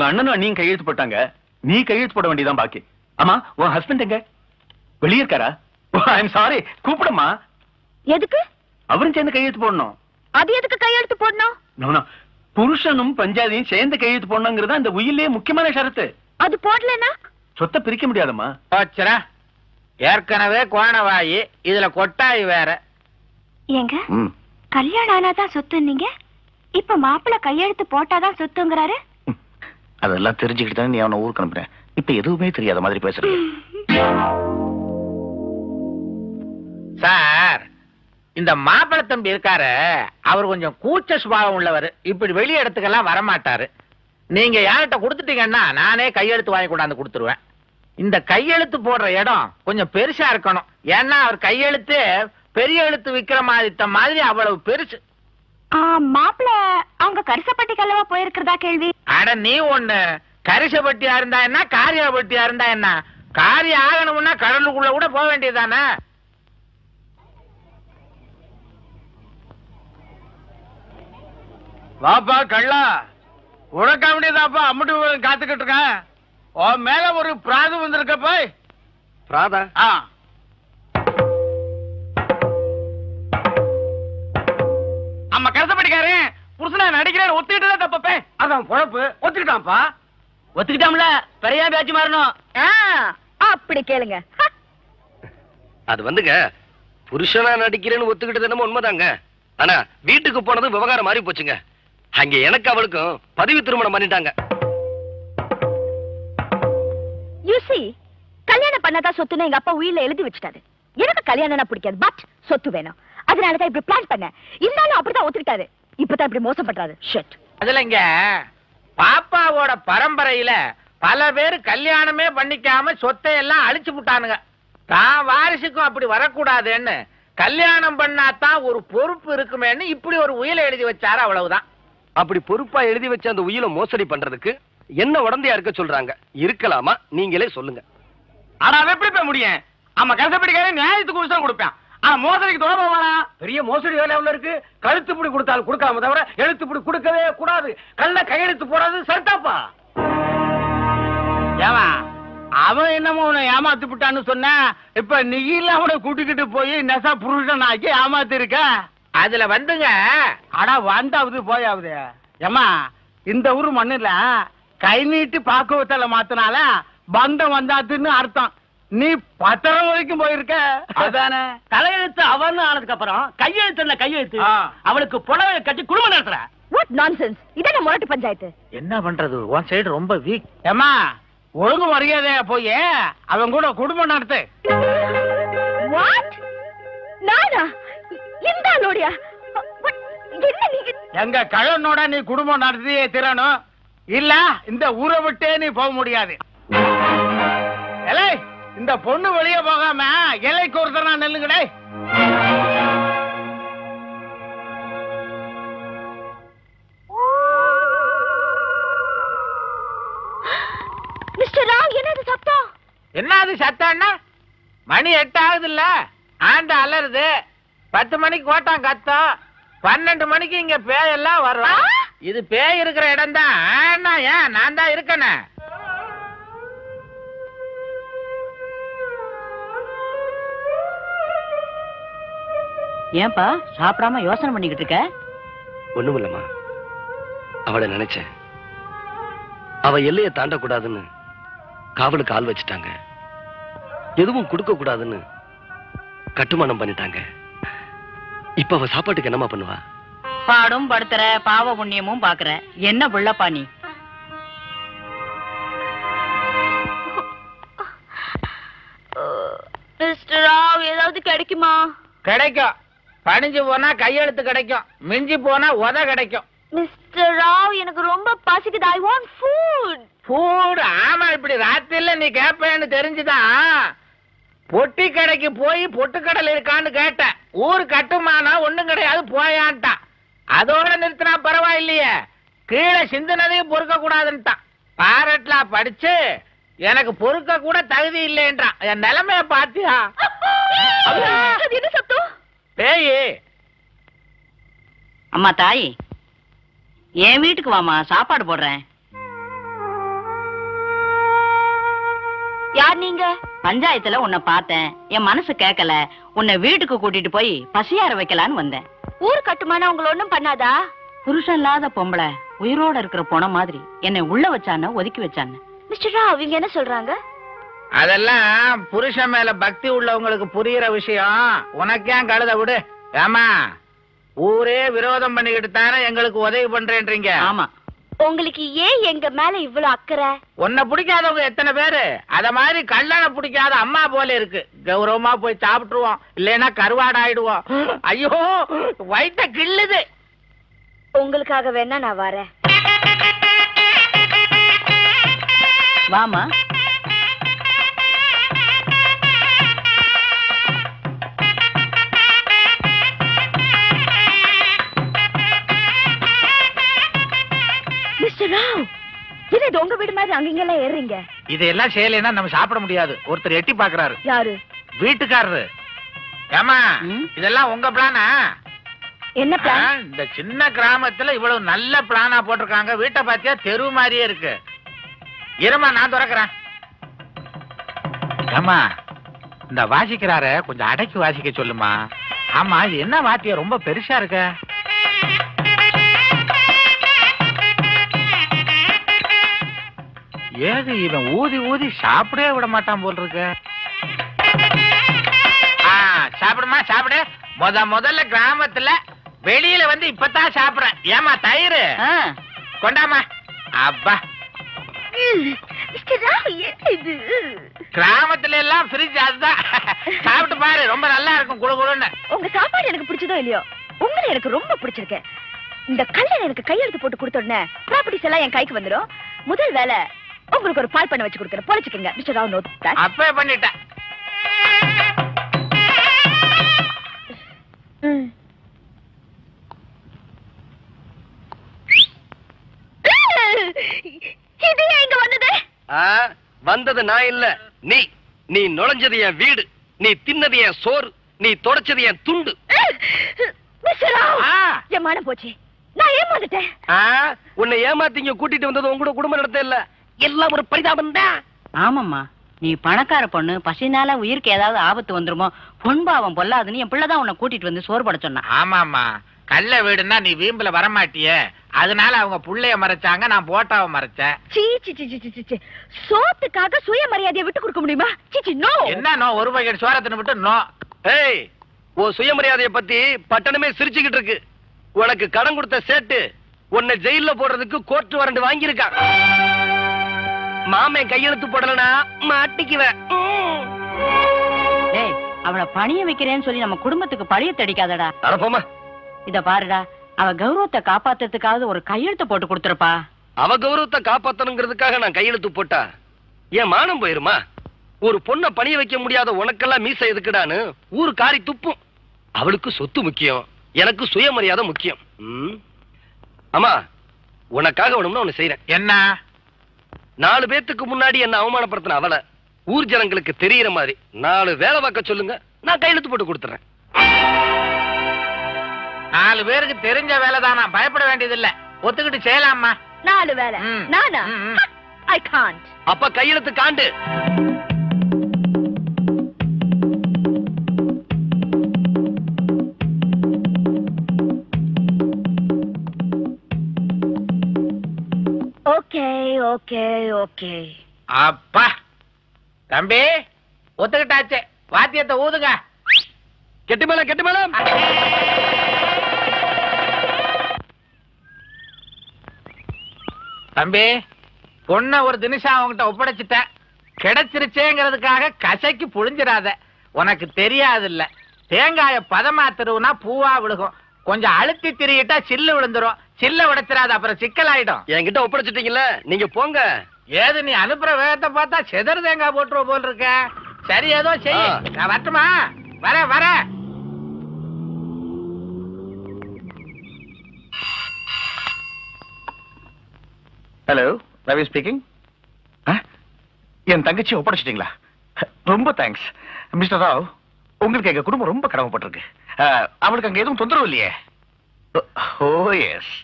உங்க அண்ணனும் அண்ணியும் கையெழுத்து போட்டாங்க. நீ கையெழுத்து போட வேண்டியதான் பாக்கி. ஆமா உன் ஹஸ்பண்ட் எங்க? வெளியே இருக்காரா? ஐம் சாரி கூப்பிடுமா எதுக்கு? அவரும் சேர்ந்து கையெழுத்து போடணும். அது எதுக்கு கையெழுத்து போடணும். புருஷனும் பஞ்சாதியும் சேர்ந்து கையெழுத்து போடணுங்கிறது அந்த உயிலே முக்கியமான ஷரத்து. அது போடலன்னா? சொத்தை பிரிக்க முடியாதம்மா. போச்சுரா ஏற்கனவே கோணவாயி இதுல கொட்டாய் வேற. ஏங்க? கல்யாணம் ஆனாதான் சொத்துன்னீங்க. இப்ப மாப்பிள்ளை கையெழுத்து போட்டாதான் சொத்துங்கிறாரு. அதெல்லாம் தெரிஞ்சுக்கிட்டு தானே நீ அவனை ஊருக்கு அனுப்புறேன் இப்ப எதுவுமே தெரியாத மாதிரி பேசுறீங்க. சார் இந்த மாப்பிள தம்பி இருக்காரு. அவர் கொஞ்சம் கூச்ச சுபாவம் உள்ளவர். இப்படி வெளி இடத்துக்கெல்லாம் வரமாட்டாரு. நீங்க யார்கிட்ட கொடுத்துட்டீங்கன்னா நானே கையெழுத்து வாங்கி கொண்டாந்து கொடுத்துருவேன். இந்த கையெழுத்து போடுற இடம் கொஞ்சம் பெருசா இருக்கணும். ஏன்னா அவர் கையெழுத்து பெரிய எழுத்து விக்ரமாதித்த மாதிரி அவ்வளவு பெருசு. மாப்பிள்ள அவங்க கரிசப்பட்டி கல்லவா போயிருக்கிறதா கேள்வி? அட நீ ஒண்ணு. கரிசப்பட்டியா இருந்தா என்ன காரியாபட்டியா இருந்தா என்ன? காரியம் ஆகணும்னா கடலுக்குள்ள கூட போக வேண்டியதுதானே? வாப்பா கள்ளா உனக்கு அப்படியேதாப்பா அம்முட்டு காத்துக்கிட்டு இருக்கேன். உன் மேல ஒரு பிராது வந்திருக்க போய். பிராதா? ஆ. அம்மா கருத்தப்பட்டிக்காரு புருஷனா நடிக்கிறேன் ஒத்துக்கிட்டு தான் தப்பப்பே அதான் பொழப்பு. ஒத்துக்கிட்டான்ப்பா. ஒத்துக்கிட்டாம்ல பெரிய பேச்சு மாறணும். அப்படி கேளுங்க. அது வந்துங்க. புருஷனா நடிக்கிறேன்னு ஒத்துக்கிட்டது என்னமோ உண்மைதாங்க. ஆனா வீட்டுக்கு போனது விவகாரம் மாறி போச்சுங்க. அங்க எனக்கு அவளுக்கும் பதிவு திருமணம் பண்ணிட்டாங்க. யூ see கல்யாணம் பண்ணாதான் சொத்துன்னு எங்க அப்பா உயிர்ல எழுதி வச்சுட்டாரு. எனக்கு கல்யாணம்னா பிடிக்காது பட் சொத்து வேணும். அதனாலதான் இப்படி பிளான் பண்ணேன். இருந்தாலும் அப்படிதான் ஒத்துக்கிட்டாரு. இப்பதான் இப்படி மோசம் பண்றாரு. ஷெட் அதுலங்க பாப்பாவோட பரம்பரையில பல பேர் கல்யாணமே பண்ணிக்காம சொத்தை எல்லாம் அழிச்சு விட்டானுங்க தான் வாரிசுக்கும் அப்படி வரக்கூடாதுன்னு கல்யாணம் பண்ணாதான் ஒரு பொறுப்பு இருக்குமேன்னு இப்படி ஒரு உயிலை எழுதி வச்சாரு அவ்வளவுதான். அப்படி பொறுப்பா எழுதி வச்ச அந்த உயிரை மோசடி பண்றதுக்கு என்ன உடந்தையா இருக்க சொல்றாங்க? இருக்கலாமா? நீங்களே சொல்லுங்க. ஆனா எப்படி போய் முடியும்? ஆமா கருத்தப்பட்டிக்காரு நியாயத்துக்கு கொடுப்பேன். ஆனா மோசடிக்கு தொட போவானா? பெரிய மோசடி வேலை எவ்வளவு இருக்கு? கழுத்து பிடி கொடுத்தாலும் கொடுக்காம தவிர எழுத்து பிடி கொடுக்கவே கூடாது. கல்ல கையெழுத்து போடாது சரிதாப்பா ஏமா அவன் என்னமோ உன்னை ஏமாத்தி விட்டான்னு சொன்ன இப்ப நீ இல்ல அவனை கூட்டிக்கிட்டு போய் நெசா புருஷன் ஆக்கி ஏமாத்தி இருக்க? அதுல வந்துங்க. அடா வந்தாவது போயாவது. ஏமா இந்த ஊர் மண்ணுல கை நீட்டி பாக்குவத்தல மாத்தினால பந்தம் வந்தாத்துன்னு அர்த்தம். நீ பத்திரம் வரைக்கும் போயிருக்க. அதானே. தலையெழுத்து அவன்னு ஆனதுக்கு அப்புறம் கையெழுத்து என்ன கையெழுத்து? அவளுக்கு புடவை கட்டி குடும்பம் நடத்துற. வாட் நான்சென்ஸ் இதான முரட்டு பஞ்சாயத்து. என்ன பண்றது? உன் சைடு ரொம்ப வீக் ஏமா ஒழுங்கு மரியாதையா போய் அவன் கூட குடும்பம் நடத்து. வாட் நானா? இந்த ஆளோடியா What? என்ன நீங்க எங்க கழனோட நீ குடும்பம் நடத்தியே திறனும் இல்ல இந்த ஊரை விட்டே நீ போக முடியாது. எலை இந்த பொண்ணு வெளியே போகாம எல்லைக்கு ஒருத்தர் நெல்லுங்கடே. மிஸ்டர் ராவ் என்னது சத்தம்? என்ன அது சத்தம்னா? மணி எட்டு ஆகுதுல்ல? ஆண்டு அலறுது. பத்து மணிக்கு ஓட்டம் கத்தம். பன்னெண்டு மணிக்கு இங்க பேயெல்லாம் வரும். இது பேய் இருக்கிற இடம் தான் ஏன்? நான் தான் இருக்கனே ஏன்பா சாப்பிடாம யோசனை பண்ணிக்கிட்டு இருக்க? ஒண்ணுமில்லம்மா. அவளை நினைச்சேன். அவ எல்லையை தாண்டக்கூடாதுன்னு காவலுக்கு ஆள் வச்சுட்டாங்க. எதுவும் கொடுக்க கூடாதுன்னு கட்டுமானம் பண்ணிட்டாங்க. இப்ப அவ சாப்பாட்டுக்கு என்னம்மா பண்ணுவா? பாடும் படுத்துற பாவ புண்ணியமும் பாக்குற. என்ன புள்ளப்பா நீ? மிஸ்டர் ராவ் ஏதாவது கிடைக்குமா? கிடைக்கும். பணிஞ்சு போனா கையெழுத்து கிடைக்கும். மிஞ்சி போனா உத கிடைக்கும். மிஸ்டர் ராவ் எனக்கு ரொம்ப பசிக்குது. ஐ வாண்ட் ஃபுட் ஃபூட் ஆமா இப்படி ராத்திரில நீ கேட்பேன்னு தெரிஞ்சுதான் பொட்டி கடைக்கு போய் பொட்டுக்கடல் இருக்கான்னு கேட்டேன். ஊர் கட்டுமானம் ஒண்ணும் கிடையாது போயான்ட்டான் அதோட நிறுத்தினா பரவாயில்லையே. கீழே சிந்துனதையும் பொறுக்க கூடாதுன்ட்டான் பாரட்லா படிச்சு எனக்கு பொறுக்க கூட தகுதி இல்லைன்றான். என் நிலைமைய பாத்தியா? அது என்ன சத்தம்? பேயே. அம்மா தாய். ஏன் வீட்டுக்கு வாமா சாப்பாடு போடுறேன். யார் நீங்க? பஞ்சாயத்துல உன்னை பார்த்தேன். என் மனசு கேட்கல உன்னை வீட்டுக்கு கூட்டிட்டு போய் பசியார வைக்கலான்னு வந்தேன். ஊர் கட்டுமான உங்களை ஒண்ணும் பண்ணாதா? புருஷன் இல்லாத பொம்பளை உயிரோட இருக்கிற பொண மாதிரி என்னை உள்ள வச்சான்னு ஒதுக்கி வச்சான்னு. மிஸ்டர் ராவ் இவங்க என்ன சொல்றாங்க? அதெல்லாம் புருஷன் மேல பக்தி உள்ளவங்களுக்கு புரியுற விஷயம். உனக்கேன் கழுத விடு. ஏமா ஊரே விரோதம் பண்ணிக்கிட்டு தானே எங்களுக்கு உதவி பண்றேன்றீங்க? ஆமா. உங்களுக்கு ஏன் எங்க மேல இவ்வளவு அக்கறை? உன்னை பிடிக்காதவங்க எத்தனை பேரு? அத மாதிரி கல்லணை பிடிக்காத அம்மா போல இருக்கு. கௌரவமா போய் சாப்பிட்டுருவோம். இல்லைன்னா கருவாடு ஆயிடுவோம். ஐயோ வயித்த கிள்ளுது. உங்களுக்காக வேணா நான் வரேன். வாமா மிஸ்டர் ராவ் என்ன இது உங்க வீடு மாதிரி எல்லாம் ஏறுறீங்க? இதெல்லாம் செய்யலைன்னா நம்ம சாப்பிட முடியாது. ஒருத்தர் எட்டி பாக்குறாரு யாரு? வீட்டுக்காரரு. ஏமா இதெல்லாம் உங்க பிளானா என்ன பிளான் இந்த சின்ன கிராமத்துல இவ்வளவு நல்ல பிளானா போட்டிருக்காங்க. வீட்டை பாத்தியா தெரு மாதிரியே இருக்கு. இருமா நான் திறக்கிறேன். ஏமா இந்த வாசிக்கிறார கொஞ்சம் அடக்கி வாசிக்க சொல்லுமா? ஆமா இது என்ன வாத்தியம் ரொம்ப பெருசா இருக்க. ஏது இவன் ஊதி ஊதி சாப்பிடவே விட மாட்டான் போல் இருக்கு ஆ, சாப்பிடுமா சாப்பிடு. முத முதல்ல கிராமத்துல வெளியில வந்து இப்பதான் சாப்பிடுறேன். ஏமா தயிர்? கொண்டாமா அப்பா. கிராமத்துல எல்லாம் ஃப்ரிட்ஜ் அதுதான். சாப்பிட்டு பாரு ரொம்ப நல்லா இருக்கும் குளு குளுன்னு. உங்க சாப்பாடு எனக்கு பிடிச்சதோ இல்லையோ? உங்களை எனக்கு ரொம்ப பிடிச்சிருக்கு. இந்த கல்யாணம் எனக்கு கையெழுத்து போட்டு கொடுத்த உடனே ப்ராப்பர்ட்டிஸ் எல்லாம் என் கைக்கு வந்துரும். முதல் வேலை உங்களுக்கு ஒரு பால் பண்ண வச்சு கொடுக்குறேன். பொழைச்சுக்கங்க மிஸ்டர் ராவ் நோட் அப்பவே பண்ணிட்டேன். இது ஏன் இங்க வந்தது? ஆ, வந்தது நான் இல்ல. நீ நீ நுழைஞ்சது என் வீடு. நீ தின்னது என் சோறு. நீ தொடச்சது என் துண்டு. என் மானம் போச்சு. நான் ஏமாந்துட்டேன். ஆ, உன்னை ஏமாத்தி இங்க கூட்டிட்டு வந்தது உங்களோட குடும்ப நடத்த இல்ல எல்லாம் ஒரு பரிதாபம் தான். ஆமாம்மா. நீ பணக்கார பொண்ணு பசினால உயிருக்கு ஏதாவது ஆபத்து வந்துருமோ பொன்பாவம் பொல்லாதுன்னு என் பிள்ளை தான் உன்னை கூட்டிட்டு வந்து சோறு பட சொன்னான் ஆமாமா கள்ள வீடுன்னா நீ வீம்புல வரமாட்டியே. அதனால அவங்க புள்ளைய மறைச்சாங்க நான் போட்டாவை மறைச்சேன். சீ சி சி சி சி சி. சோத்துக்காக சுயமரியாதையை விட்டு கொடுக்க முடியுமா? சி சி நோ என்ன நோ ஒரு பக்கெட் சோரத்தின்னு விட்டு நோ ஏய் உன் சுயமரியாதைய பத்தி பட்டணமே சிரிச்சுக்கிட்டு இருக்கு. உனக்கு கடன் கொடுத்த சேட்டு உன்னை ஜெயில்ல போடுறதுக்கு கோர்ட் வாரண்ட் வாங்கியிருக்கான். மாமன் கையெழுத்து போடலனா மாட்டிக்குவேன். டேய் அவளை பணிய வைக்கிறேன்னு சொல்லி நம்ம குடும்பத்துக்கு பழிய தடிக்காதடா. அடப்போமா இத பாருடா அவ கௌரவத்தை காப்பாத்துறதுக்காவது ஒரு கையெழுத்து போட்டு கொடுத்துருப்பா. அவ கௌரவத்தை காப்பாத்தணுங்கிறதுக்காக நான் கையெழுத்து போட்டா என் மானம் போயிருமா? ஒரு பொண்ணை பணிய வைக்க முடியாத உனக்கெல்லாம் மீசை எதுக்குடான்னு ஊரு காரி துப்பும். அவளுக்கு சொத்து முக்கியம் எனக்கு சுயமரியாதை முக்கியம். ம். அம்மா உனக்காக வேணும்னு ஒண்ணு செய்யறேன் என்ன? நாலு பேத்துக்கு முன்னாடி என்ன அவமானப்படுத்தின அவளை ஊர் ஜனங்களுக்கு தெரியற மாதிரி நாலு வேலை பார்க்க சொல்லுங்க நான் கையெழுத்து போட்டு கொடுத்துறேன். நாலு பேருக்கு தெரிஞ்ச வேலை தானா பயப்பட வேண்டியதில்ல. ஒத்துக்கிட்டு செய்யலாமா நாலு வேலை. நானா. ஐ காண்ட் அப்ப கையெழுத்து காண்டு. ஓகே ஓகே ஓகே அப்பா! தம்பி ஒத்துக்கிட்டாச்சு. வாத்தியத்தை ஊதுங்க. கெட்டு மேல கெட்டு மேல தம்பி பொண்ண ஒரு தினிஷா அவங்கிட்ட ஒப்படைச்சிட்டேன் கிடைச்சிருச்சேங்கிறதுக்காக கசைக்கு புழிஞ்சிடாத. உனக்கு தெரியாது இல்ல தேங்காய பதமா திருவுனா பூவா விழுகும். கொஞ்சம் அழுத்தி திரியிட்டா சில்லு விழுந்துரும். சில்ல உடைச்சிடாத அப்புறம் சிக்கலாயிடும். என்கிட்ட ஒப்படைச்சிட்டீங்கல்ல? நீங்க போங்க. ஏது நீ அனுப்புற வேகத்தை பார்த்தா செதறு தேங்காய் போட்டுருவ போல் இருக்க. சரி ஏதோ செய். நான் வரட்டுமா? வரேன் வரேன் ஹலோ ரவி ஸ்பீக்கிங் என் தங்கச்சி ஒப்படைச்சிட்டீங்களா? ரொம்ப தேங்க்ஸ் மிஸ்டர் ராவ் உங்களுக்கு எங்க குடும்பம் ரொம்ப கடமைப்பட்டிருக்கு. அவளுக்கு அங்க எதுவும் தொந்தரவு இல்லையே? ஓ எஸ்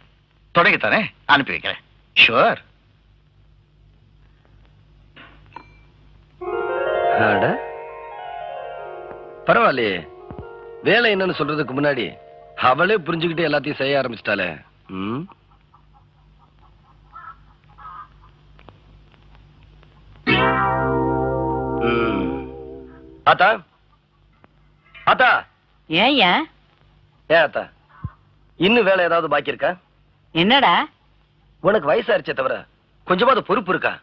தொடங்கித்தானே? அனுப்பி வைக்கிறேன். ஷுவர் பரவாயில்லையே. வேலை என்னன்னு சொல்றதுக்கு முன்னாடி அவளே புரிஞ்சுக்கிட்டு எல்லாத்தையும் செய்ய ஆரம்பிச்சிட்டாளே. ம்? ம். ஆத்தா? ஆத்தா? ஏய்யா? ஏன் ஆத்தா இன்னும் வேலை ஏதாவது பாக்கி இருக்கா? என்னடா? உனக்கு வயசாயிருச்சே தவிர கொஞ்சமாவது பொறுப்பு இருக்கா?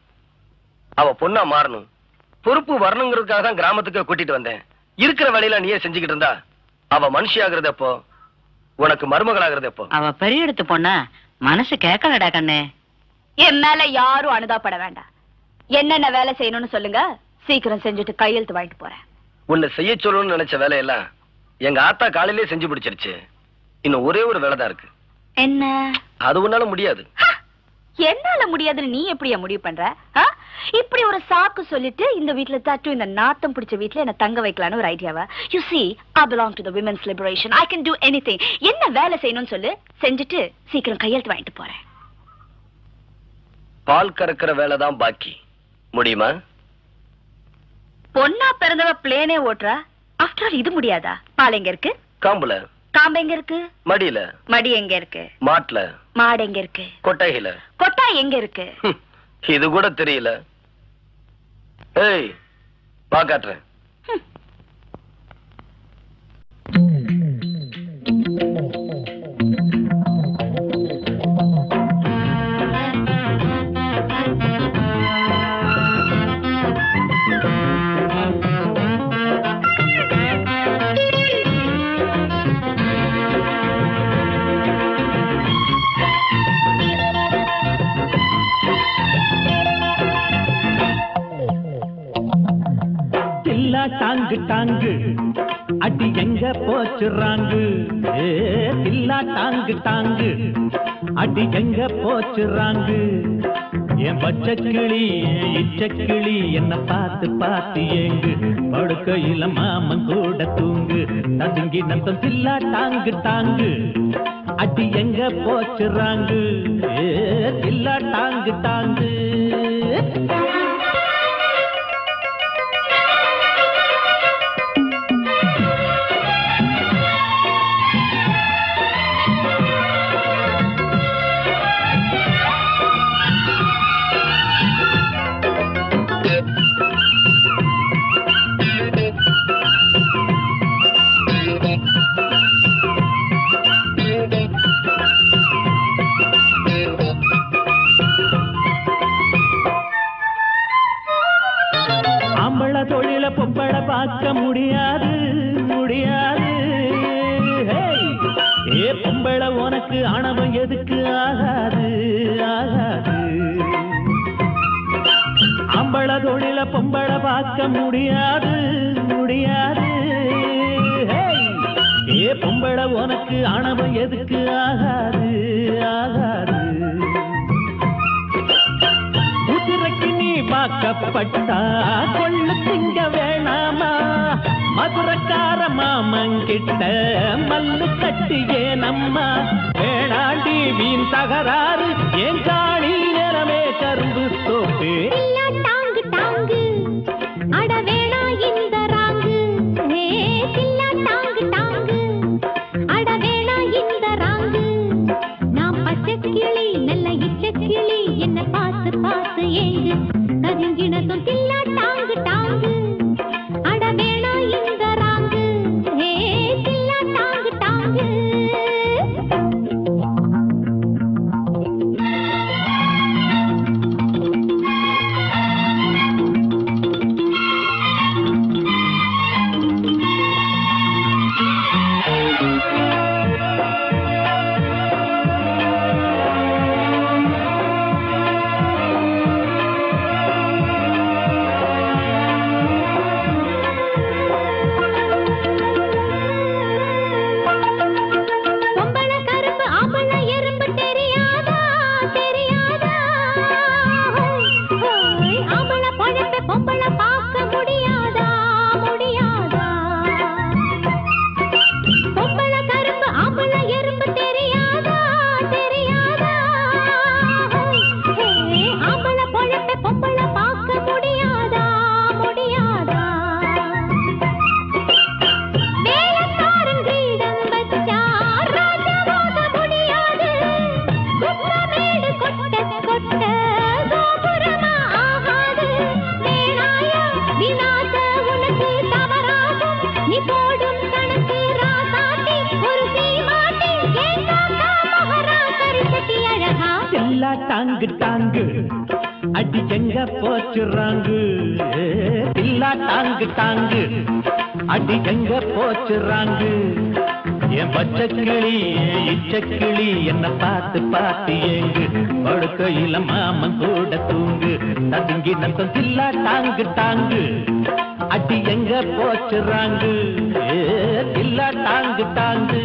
அவ பொண்ணா மாறணும். பொறுப்பு வரணுங்கிறதுக்காக தான் கிராமத்துக்கு கூட்டிட்டு வந்தேன். இருக்கிற வேலையில நீயே செஞ்சுக்கிட்டு இருந்தா அவ மனுஷி ஆகுறது எப்போ? உனக்கு மருமகளாகிறது எப்போ? அவ பெரிய எடுத்து பொண்ணா? மனசு கேட்கலடா கண்ணு. என் மேல யாரும் அனுதாபப்பட வேண்டாம். என்னென்ன வேலை செய்யணும்னு சொல்லுங்க. சீக்கிரம் செஞ்சுட்டு கையெழுத்து வாங்கிட்டு போறேன். உன்னை செய்ய சொல்லணும்னு நினைச்ச வேலையெல்லாம் எங்க ஆத்தா காலையிலே செஞ்சு பிடிச்சிருச்சு இன்னும் ஒரே ஒரு வேலை தான் இருக்கு. என்ன? அது உன்னால முடியாது. என்னால முடியாதுன்னு நீ எப்படியா முடிவு பண்ற? இப்படி ஒரு சாக்கு சொல்லிட்டு இந்த வீட்ல தட்டு இந்த நாத்தம் பிடிச்ச வீட்ல என்ன தங்க வைக்கலாம்னு ஒரு ஐடியாவா you see I belong to the women's liberation. I can do anything. என்ன வேலை செய்யணும்னு சொல்லு. செஞ்சுட்டு சீக்கிரம் கையெழுத்து வாங்கிட்டு போறேன். பால் கறக்கிற வேலை தான் பாக்கி. முடியுமா? பொண்ணா பிறந்தவ பிளேனே ஓட்டுறா. ஆஃப்டர் ஆல் இது முடியாதா? பால் எங்க இருக்கு? காம்புல. காம்பு எங்க இருக்கு? மடியில. மடி எங்க இருக்கு? மாட்டுல. மாடு எங்க இருக்கு? கொட்டையில. கொட்டா எங்க இருக்கு? இது கூட தெரியல. ஏய் பா போச்சுறாங்கு. ஏ தில்லா டாங்கு டாங்கு அடி எங்க போச்சுறாங்கு. என் பச்சை கிளி இச்ச கிளி என்ன பார்த்து பார்த்து ஏங்கு. படுக்கையில மாமன் கூட தூங்கு. நதுங்கி நத்தம் தில்லா டாங்கு டாங்கு அடி எங்க போச்சுறாங்கு. ஏ தில்லா டாங்கு மாமங்கிட்ட மல்லு கட்டியே நம்மா. வேளாண்டி மீன் தகராறு என் காணி நிறமே கரும்பு தோட்டு டாங்கு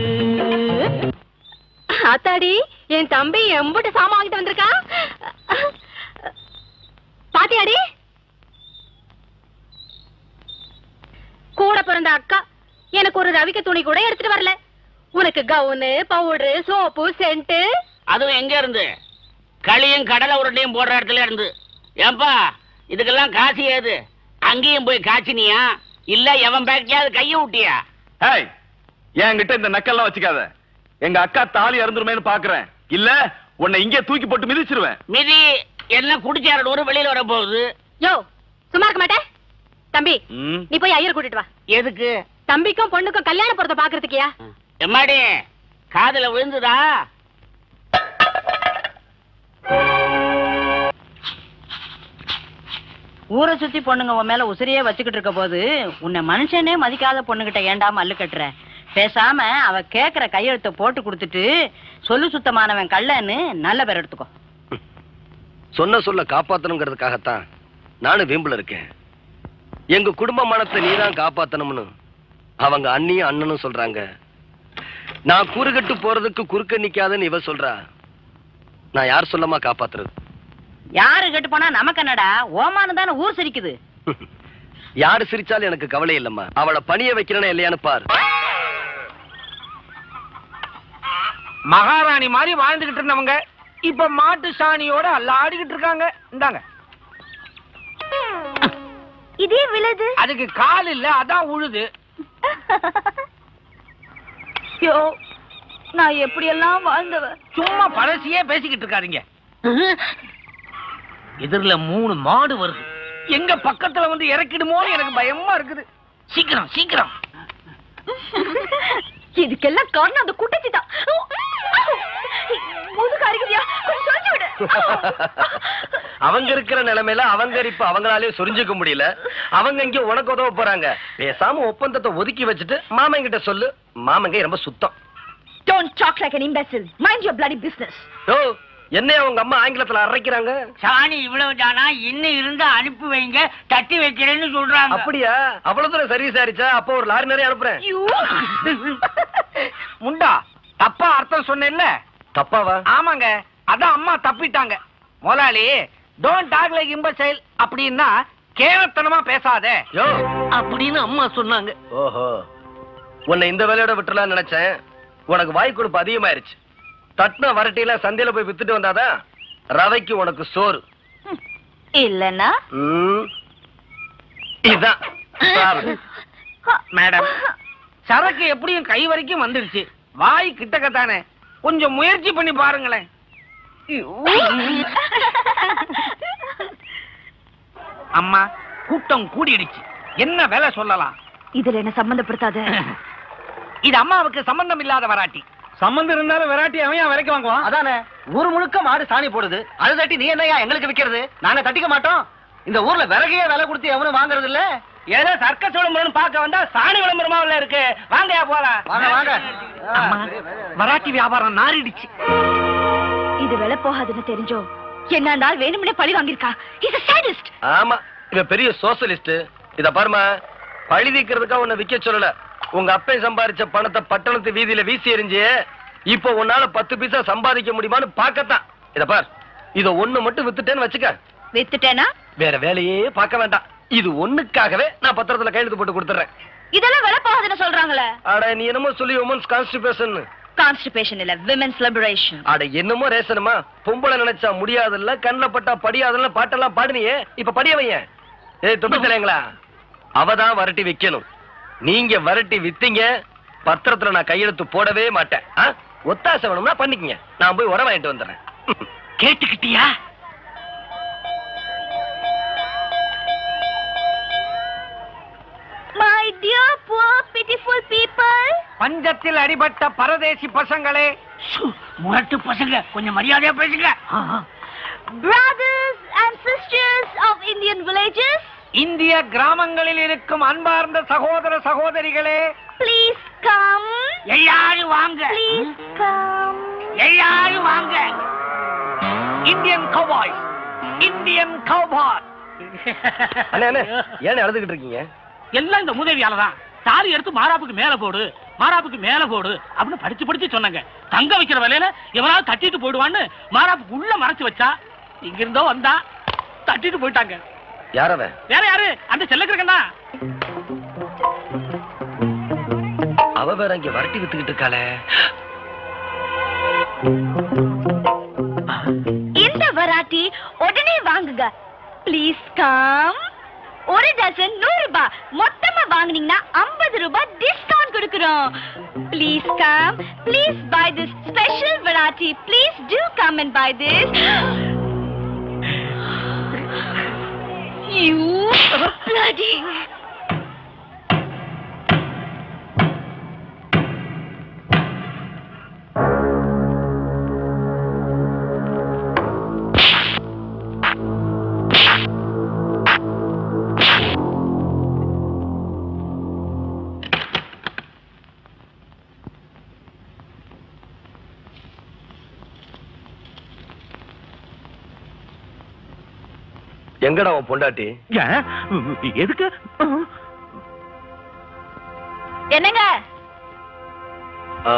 ஆத்தாடி என் தம்பி எம்புட்டு சாமான் வாங்கிட்டு வந்திருக்கான் பாத்தியாடி? கூட பிறந்த அக்கா எனக்கு ஒரு ரவிக்க துணி கூட எடுத்துட்டு வரல. உனக்கு கவுனு பவுடரு சோப்பு சென்ட் அதுவும் எங்க இருந்து? களியும் கடலை உருண்டையும் போடுற இடத்துல இருந்து. ஏன்பா இதுக்கெல்லாம் காசு ஏது? அங்கேயும் போய் காய்ச்சினியா? இல்ல எவன் பேக்கையாவது கைய விட்டியா என்கிட்ட இந்த நக்கெல்லாம் வச்சுக்காத. எங்க அக்கா தாலி அருந்துருமேன்னு பாக்குறேன். இல்ல உன்னை இங்கே தூக்கி போட்டு மிதிச்சிருவேன். மிதி என்ன குடிச்சாரோட ஒரு வெளியில வர போகுது யோ சும்மா இருக்க மாட்டே தம்பி. நீ போய் ஐயர் கூட்டிட்டு வா. எதுக்கு? தம்பிக்கும் பொண்ணுக்கும் கல்யாண போறத பாக்குறதுக்கியா? எம்மாடி காதுல விழுந்துதா? ஊரை சுத்தி பொண்ணுங்க உன் மேல உசிரியே வச்சுக்கிட்டு இருக்க போது உன்னை மனுஷனே மதிக்காத பொண்ணுகிட்ட ஏன்டா மல்லு கட்டுற? பேசாம அவ கேக்குற கையெழுத்தை போட்டு கொடுத்துட்டு சொல்லு சுத்தமானவன் கள்ளன்னு நல்ல பேர் எடுத்துக்கோ. சொன்ன சொல்ல காப்பாத்தணுங்கிறதுக்காகத்தான் நானும் வீம்புல இருக்கேன். எங்க குடும்ப மானத்தை நீதான் காப்பாத்தணும்னு அவங்க அண்ணியும் அண்ணனும் சொல்றாங்க. நான் கூறுகட்டு போறதுக்கு குறுக்க நிக்காதன்னு இவ சொல்றா. நான் யார் சொல்லமா காப்பாத்துறது? யாரு கெட்டு போனா நமக்கு என்னடா? ஓமானு தானே ஊர் சிரிக்குது. யாரு சிரிச்சாலும் எனக்கு கவலை இல்லம்மா. அவளை பணிய வைக்கிறேன்னு இல்லையான்னு பார். மகாராணி மாதிரி வாழ்ந்துகிட்டு இருந்தவங்க இப்ப மாட்டு சாணியோட அல்லாடிக்கிட்டு இருக்காங்க. இந்தாங்க. இதே விழுது? அதுக்கு கால் இல்ல அதான் உழுது. யோ நான் எப்படியெல்லாம் வாழ்ந்தவ? சும்மா பழசியே பேசிக்கிட்டு இருக்காதீங்க. எதிரில மூணு மாடு வருது. எங்க பக்கத்துல வந்து இறக்கிடுமோன்னு எனக்கு பயமா இருக்குது. சீக்கிரம் சீக்கிரம். இதுக்கெல்லாம் காரணம் அந்த குட்டச்சி தான். முதுகு அவங்க இருக்கிற நிலைமையில அவங்க இப்ப அவங்களாலே சொரிஞ்சுக்க முடியல. அவங்க இங்க உனக்கு உதவ போறாங்க. பேசாம ஒப்பந்தத்தை ஒதுக்கி வச்சுட்டு மாமன் கிட்ட சொல்லு மாமங்க ரொம்ப சுத்தம். Don't talk like an imbecile. Mind your bloody business. ஓ என்ன அவங்க அம்மா ஆங்கிலத்துல அரைக்கிறாங்க? சாணி இவ்வளவு தானா? இன்னும் இருந்தா அனுப்பி வைங்க தட்டி வைக்கிறேன்னு சொல்றாங்க. அப்படியா? அவ்வளவு தூரம் சர்வீஸ் ஆயிடுச்சா அப்போ ஒரு லாரி நிறைய அனுப்புறேன். முண்டா தப்பா அர்த்தம் சொன்னேன்ல. தப்பாவா? ஆமாங்க. அதான் அம்மா தப்பிட்டாங்க. முதலாளி டோன்ட் டாக் லைக் இம்பசைல் அப்படின்னா கேவத்தனமா பேசாதே. யோ. அப்படின்னு அம்மா சொன்னாங்க. ஓஹோ. உன்னை இந்த வேலையோட விட்டுலாம்னு நினைச்சேன். உனக்கு வாய் கொழுப்பு அதிகமாயிருச்சு. தட்டின வரட்டியில சந்தையில போய் வித்துட்டு வந்தாதான் ரவைக்கு உனக்கு சோறு. இல்லனா. இதான். மேடம் சரக்கு எப்படியும் கை வரைக்கும் வந்துடுச்சு. வாய் கிட்டக்கத்தானே. கொஞ்சம் முயற்சி பண்ணி பாருங்களேன். அம்மா கூட்டம் கூடிடுச்சு. என்ன வேலை சொல்லலாம்? இதுல என்ன சம்பந்தப்படுத்தாத இது அம்மாவுக்கு சம்பந்தம் இல்லாத வராட்டி. சம்பந்தம் இருந்தாலும் வெராட்டி அவன் ஏன் விலைக்கு வாங்குவான்? அதானே. ஊர் முழுக்க மாடு சாணி போடுது. அது தட்டி நீ என்னையா எங்களுக்கு விக்கிறது? நாங்க தட்டிக்க மாட்டோம். இந்த ஊர்ல விறகையே விலை கொடுத்து எவனும் வாங்குறது இல்ல? ஏதோ சர்க்கஸ் விளம்பரம் பார்க்க வந்தா சாணி விளம்பரமாவில் இருக்கு. வாங்கயா போலாம். வாங்க வாங்க. அம்மா, வராட்டி வியாபாரம் நாரிடுச்சு இது விலை போகாதுன்னு தெரிஞ்சோ? என்ன நாள் வேணும்னே பழி வாங்கியிருக்கா? Is a sadist. ஆமா இவன் பெரிய சோசலிஸ்ட் இத பாருமா பழி தீக்கிறதுக்காக உன்னை விக்க சொல்லல. உங்க அப்பை சம்பாரிச்ச பணத்தை பட்டணத்து வீதியில வீசி எறிஞ்சு இப்போ உன்னால பத்து பைசா சம்பாதிக்க முடியுமான்னு பார்க்கத்தான். இத பார் இத ஒண்ணு மட்டும் வித்துட்டேன்னு வச்சுக்க. வித்துட்டேனா? வேற வேலையே பார்க்க வேண்டாம். இது ஒண்ணுக்காகவே நான் பத்திரத்துல கையெழுத்து போட்டு கொடுத்துறேன் இதெல்லாம் விலை போகாதுன்னு சொல்றாங்களே. அட நீ என்னமோ சொல்லி உமன்ஸ் கான்ஸ்டிபேஷன் கான்ஸ்டிபேஷன் இல்ல விமென்ஸ் லிபரேஷன் அட என்னமோ ரேசனமா பொம்பளை நினைச்சா முடியாதுல்ல கண்ணுல பட்டா படியாதுல்ல பாட்டெல்லாம் பாடுனியே. இப்ப படிய வையன். ஏய் தொப்பி தலைங்களா அவதான் வரட்டி விக்கணும். நீங்க வரட்டி வித்தீங்க பத்திரத்துல நான் கையெழுத்து போடவே மாட்டேன்? ஒத்தாசை வேணும்னா பண்ணிக்கங்க. நான் போய் உரம் வாங்கிட்டு வந்துடுறேன். கேட்டுக்கிட்டியா? My dear poor beautiful people பஞ்சத்தில் அடிபட்ட பரதேசி பசங்களே. முரட்டு பசங்க. கொஞ்சம் மரியாதையா பேசுங்க. Brothers and sisters of Indian villages, இந்திய கிராமங்களில் இருக்கும் அன்பார்ந்த சகோதர சகோதரிகளே. Please come. எல்லாரும் வாங்க. Please come. எல்லாரும் வாங்க. இந்தியன் கவ்பாய் இந்தியன் கவ்பாய் அண்ணே அண்ணே ஏன் அழுதுகிட்டு இருக்கீங்க? எல்லாம் இந்த மூதேவியால தான் தாலி எடுத்து மாராப்புக்கு மேல போடு மாராப்புக்கு மேல போடு அப்படின்னு படிச்சு படிச்சு சொன்னாங்க. தங்க வைக்கிற வேலையில எவனாவது தட்டிட்டு போயிடுவான்னு மாராப்புக்கு உள்ள மறைச்சு வச்சா இங்க இருந்தோ வந்தா தட்டிட்டு போயிட்டாங்க. யார் அவன்? வேற யாரு? அந்த செல்லக்கிறக்கண்ணா அவ வேற இங்க வரட்டி வித்துக்கிட்டு இருக்காளே. இந்த வராட்டி உடனே வாங்குங்க. ப்ளீஸ் கம் ஒரு டசன் நூறு ரூபாய் மொத்தமா வாங்குனீங்கன்னா ஐம்பது ரூபாய் டிஸ்கவுண்ட் கொடுக்குறோம். Please come please buy this special variety. Please do come and buy this you bloody எங்கடா உன் பொண்டாட்டி? எதுக்கு? என்னங்க? ஆ,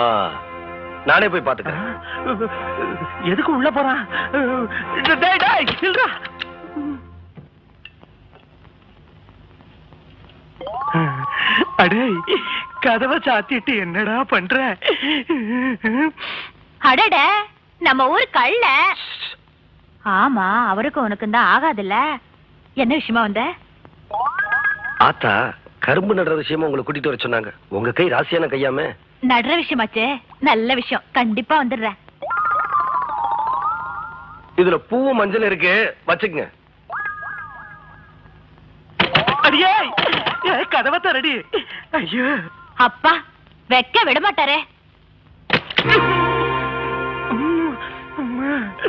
நானே போய் பாத்துக்கிறேன். எதுக்கு உள்ள போறான்? டேய் டேய் இல்லடா அடே கதவை சாத்திட்டு என்னடா பண்ற? அடட நம்ம ஊர் கள்ள. ஆமா அவருக்கும் உனக்கும் தான் ஆகாதுல்ல? என்ன விஷயமா வந்த? ஆத்தா கரும்பு நடுற விஷயமா உங்களை கூட்டிட்டு வர சொன்னாங்க. உங்க கை ராசியான கையாம? நடுற விஷயமாச்சே? நல்ல விஷயம். கண்டிப்பா வந்துடுறேன். இதுல பூவும் மஞ்சள் இருக்கு. வச்சுக்கங்க. அடியே! கதவை தரடி. ஐயோ. அப்பா வெக்க விட மாட்டாரே.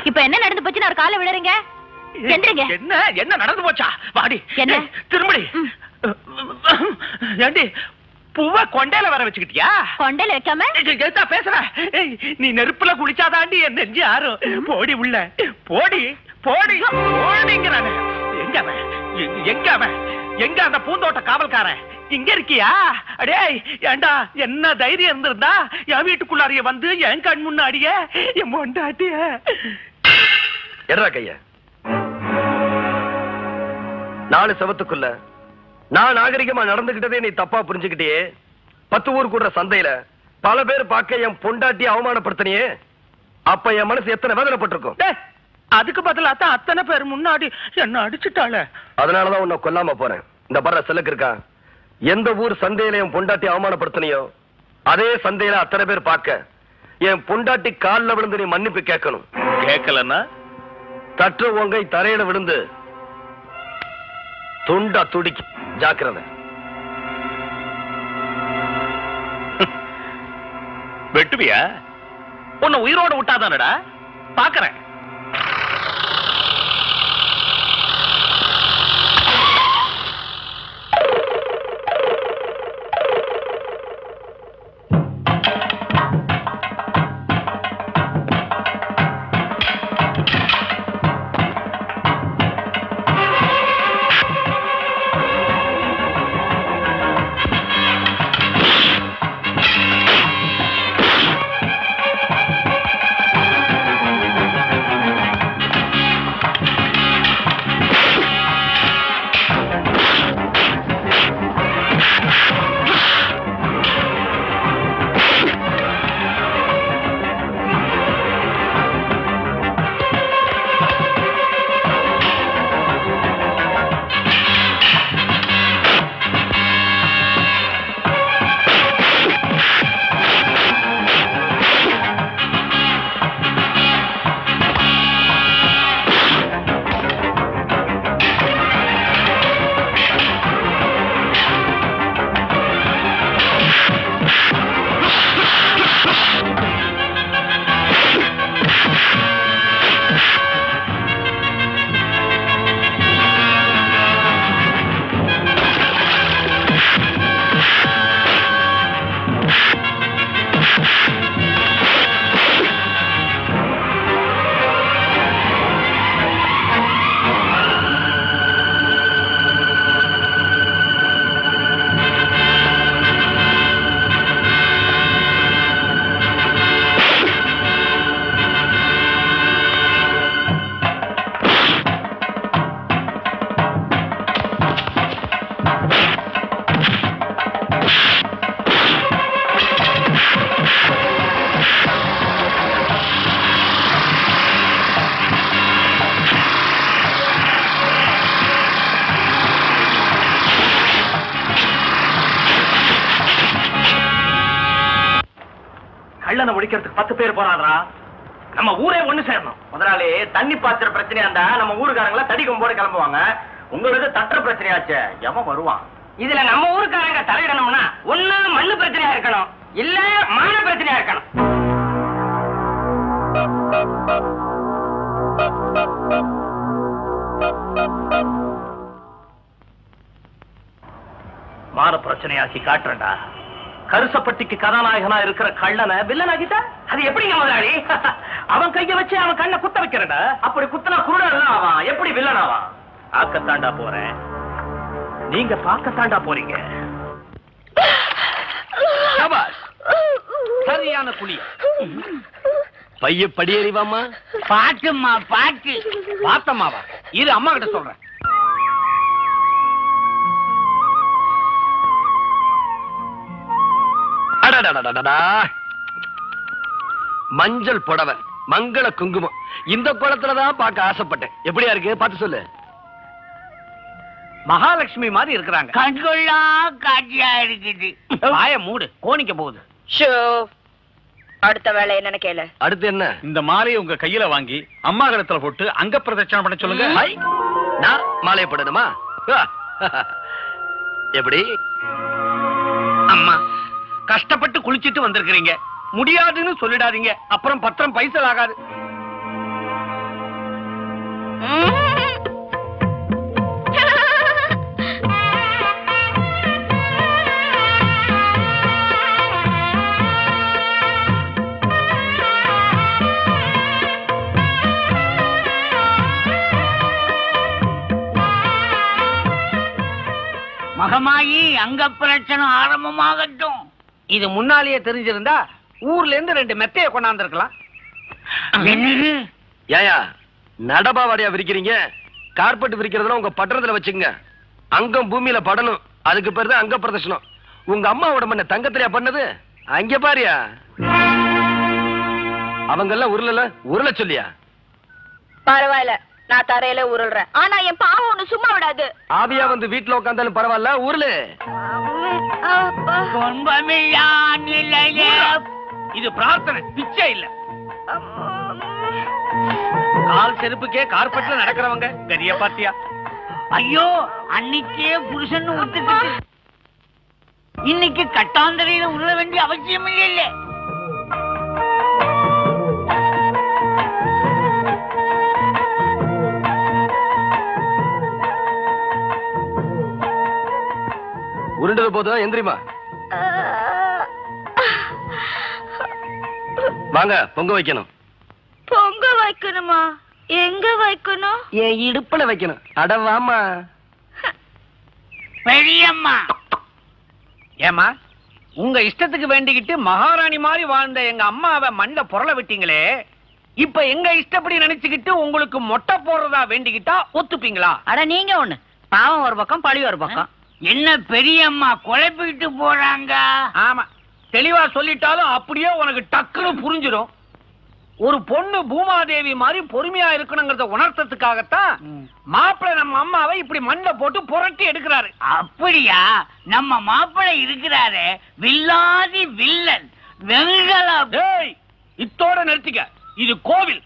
இப்ப என்ன நடந்து போச்சுன்னு ஒரு காலை விடுறீங்க எந்திரிங்க. என்ன? என்ன நடந்து போச்சா? வாடி. என்ன? திரும்படி. ஏண்டி பூவை கொண்டையில வர வச்சுக்கிட்டியா? கொண்டையில வைக்காம? எதா பேசுற? நீ நெருப்புல குளிச்சாதாண்டி என் நெஞ்சு யாரும் போடி உள்ள. போடி போடி போடிங்கிறானே. எங்க அவன்? எங்க- எங்க அவன்? எங்க அந்த பூந்தோட்ட காவல்காரன்? இங்க இருக்கியா? அடே ஏண்டா என்ன தைரியம் இருந்திருந்தா என் வீட்டுக்குள்ளாரிய வந்து என் கண் முன்னாடியே என் மொண்டாட்டிய? கைய. நாலு செவத்துக்குள்ள நான் நாகரிகமா நடந்துகிட்டதே நீ தப்பா புரிஞ்சுக்கிட்டியே. பத்து ஊர் கூடுற சந்தையில பல பேர் பார்க்க என் பொண்டாட்டி அவமானப்படுத்தினியே. அப்ப என் மனசு எத்தனை வேதனைப்பட்டிருக்கும்? அதுக்கு பதிலா தான் அத்தனை பேர் முன்னாடி என்ன அடிச்சுட்டாளே. அதனாலதான் உன்னை கொல்லாம போறேன். இந்த பர்ற செல்லுக்கு இருக்கா? எந்த ஊர் சந்தையில என் பொண்டாட்டி அவமானப்படுத்தினியோ அதே சந்தையில அத்தனை பேர் பார்க்க என் பொண்டாட்டி கால்ல விழுந்து நீ மன்னிப்பு கேட்கணும். கேட்கலன்னா? தற்று உங்கை தரையில விழுந்து துண்டா துடிக்கு ஜாக்கிரதை. வெட்டுவியா? உன்னை உயிரோட விட்டாதானடா? பாக்குறேன். கள்ளனை பத்து பேர் போறாதா நம்ம ஊரே ஒண்ணு சேரணும். முதலாளி தண்ணி பாய்ச்சற பிரச்சனையா இருந்தா நம்ம ஊருக்காரங்கள தடி கொம்போடு கிளம்புவாங்க. உங்களுக்கு தட்டுற பிரச்சனையாச்சு. எவன் வருவான்? இதுல நம்ம ஊருக்காரங்க தலையிடணும்னா ஒண்ணு மண்ணு பிரச்சனையா இருக்கணும். இல்ல மான பிரச்சனையா இருக்கணும். மான பிரச்சனையாக்கி காட்டுறேன்டா. கருசப்பட்டிக்கு கதாநாயகனா இருக்கிற கள்ளனை வில்லனாகிட்டா முதலாளி. அவன் கைய வச்சு அவன் கண்ணை குத்த வைக்கிறடா அப்படி குத்தனா குருடன் ஆவான் எப்படி வில்லன் ஆவான் ஆக்கத்தாண்டா போறேன். நீங்க பார்க்கத்தாண்டா போறீங்க. சரியான குழி. பைய படியறிவாமா பாட்டுமா பாட்டு. பார்த்தம்மாவா இது அம்மா கிட்ட சொல்றேன். அடடடடடடா. மஞ்சள் புடவை மங்கள குங்குமம். இந்த குளத்துல தான் பார்க்க ஆசைப்பட்டேன். எப்படியா இருக்கு? பார்த்து சொல்லு. மகாலட்சுமி மாதிரி இருக்கிறாங்க. கண்கொள்ளா காட்சியா இருக்குது. வாய மூடு. கோணிக்க போகுது. ஷோ. அடுத்த வேலை என்னன்னு கேளு. அடுத்து என்ன? இந்த மாலையை உங்க கையில வாங்கி அம்மா கழுத்துல போட்டு அங்க பிரதட்சணை பண்ண சொல்லுங்க. நான் மாலையை போடணுமா. எப்படி? அம்மா கஷ்டப்பட்டு குளிச்சிட்டு வந்திருக்கிறீங்க. முடியாதுன்னு சொல்லிடாதீங்க. அப்புறம் பத்திரம் பைசல் ஆகாது மகமாயி அங்க பிரச்சனை ஆரம்பமாகட்டும். இது முன்னாலேயே தெரிஞ்சிருந்தா ஊர்ல இருந்து ரெண்டு மெத்தைய கொண்டாந்துருக்கலாம். ஏயா நடபாவாடையா விரிக்கிறீங்க? கார்பெட் விரிக்கிறதுல உங்க பட்டணத்துல வச்சுங்க அங்கம் பூமியில படணும். அதுக்கு பேர் தான் அங்க பிரதர்ஷனம் உங்க அம்மாவோட மண்ண தங்கத்திலையா பண்ணது? அங்க பாரியா? அவங்க எல்லாம் உருளல உருள சொல்லியா? பரவாயில்ல நான் தரையில உருள்றேன். ஆனா என் பாவம் ஒண்ணு சும்மா விடாது. ஆவியா வந்து வீட்டுல உட்காந்தாலும் பரவாயில்ல உருளு. அப்பா. துன்பமில்லா நிலையே இது பிரார்த்தனை பிச்சை இல்ல. கால் செருப்புக்கே கார்பெட்ல நடக்கிறவங்க கரிய பாத்தியா? ஐயோ அன்னைக்கே புருஷன் ஒத்துக்கிட்டு இன்னைக்கு கட்டாந்தரையில உள்ள வேண்டிய அவசியம் இல்ல. உருண்டது போதும் எந்திரிமா வாங்க பொங்க வைக்கணும். பொங்க வைக்கணுமா? எங்க வைக்கணும்? என் இடுப்புல வைக்கணும். அட வாமா பெரியம்மா. ஏமா உங்க இஷ்டத்துக்கு வேண்டிக்கிட்டு மகாராணி மாதிரி வாழ்ந்த எங்க அம்மாவை மண்ட புரள விட்டீங்களே இப்ப எங்க இஷ்டப்படி நினைச்சுக்கிட்டு உங்களுக்கு மொட்டை போடுறதா வேண்டிக்கிட்டா ஒத்துப்பீங்களா? அட நீங்க ஒண்ணு. பாவம் ஒரு பக்கம் பழி ஒரு பக்கம். என்ன பெரியம்மா குழப்பிக்கிட்டு போறாங்க? ஆமா. தெளிவா சொல்லிட்டாலும் அப்படியே உனக்கு டக்குன்னு புரிஞ்சிடும். ஒரு பொண்ணு பூமாதேவி மாதிரி பொறுமையா இருக்கணுங்கிறத உணர்த்ததுக்காகத்தான் மாப்பிள்ளை நம்ம அம்மாவை இப்படி மண்ட போட்டு புரட்டி எடுக்கிறாரு. அப்படியா? நம்ம மாப்பிள்ளை இருக்கிறாரு வில்லாதி வில்லன் வெங்கல டேய் இத்தோட நிறுத்திக்க. இது கோவில்.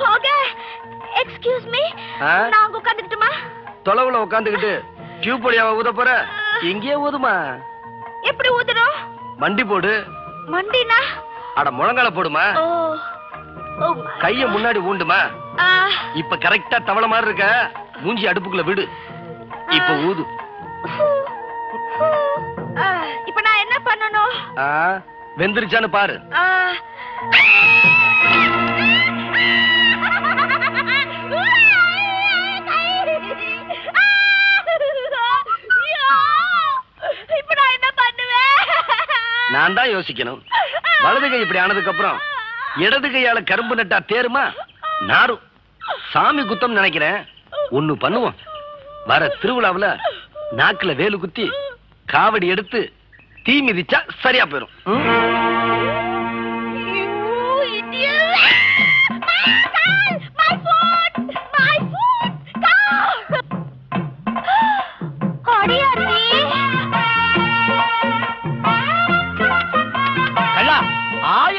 போக எக்ஸ்கியூஸ் மீ? நான் அங்க உட்காந்துக்கிட்டுமா தொலைவுல உட்காந்துக்கிட்டு டியூப் வழியாவ ஊத போற? இங்கேயே ஊதுமா? எப்படி ஊதணும் வண்டி போடு. மண்டினா? அட முழங்கால போடுமா? கைய முன்னாடி ஊண்டுமா? இப்ப கரெக்டா தவளை மாதிரி இருக்க. மூஞ்சி அடுப்புக்குள்ள விடு. இப்ப ஊது. இப்ப நான் என்ன பண்ணணும்? வெந்திருச்சான்னு பாரு. இப்ப நான் என்ன பண்ணுவேன்? நான் தான் யோசிக்கணும். வலது கை இப்படி ஆனதுக்கு அப்புறம் இடது கையால கரும்பு நட்டா தேருமா? நாரும் சாமி குத்தம் நினைக்கிறேன். ஒண்ணு பண்ணுவோம். வர திருவிழாவுல நாக்குல வேலு குத்தி காவடி எடுத்து தீ மிதிச்சா சரியா போயிரும்.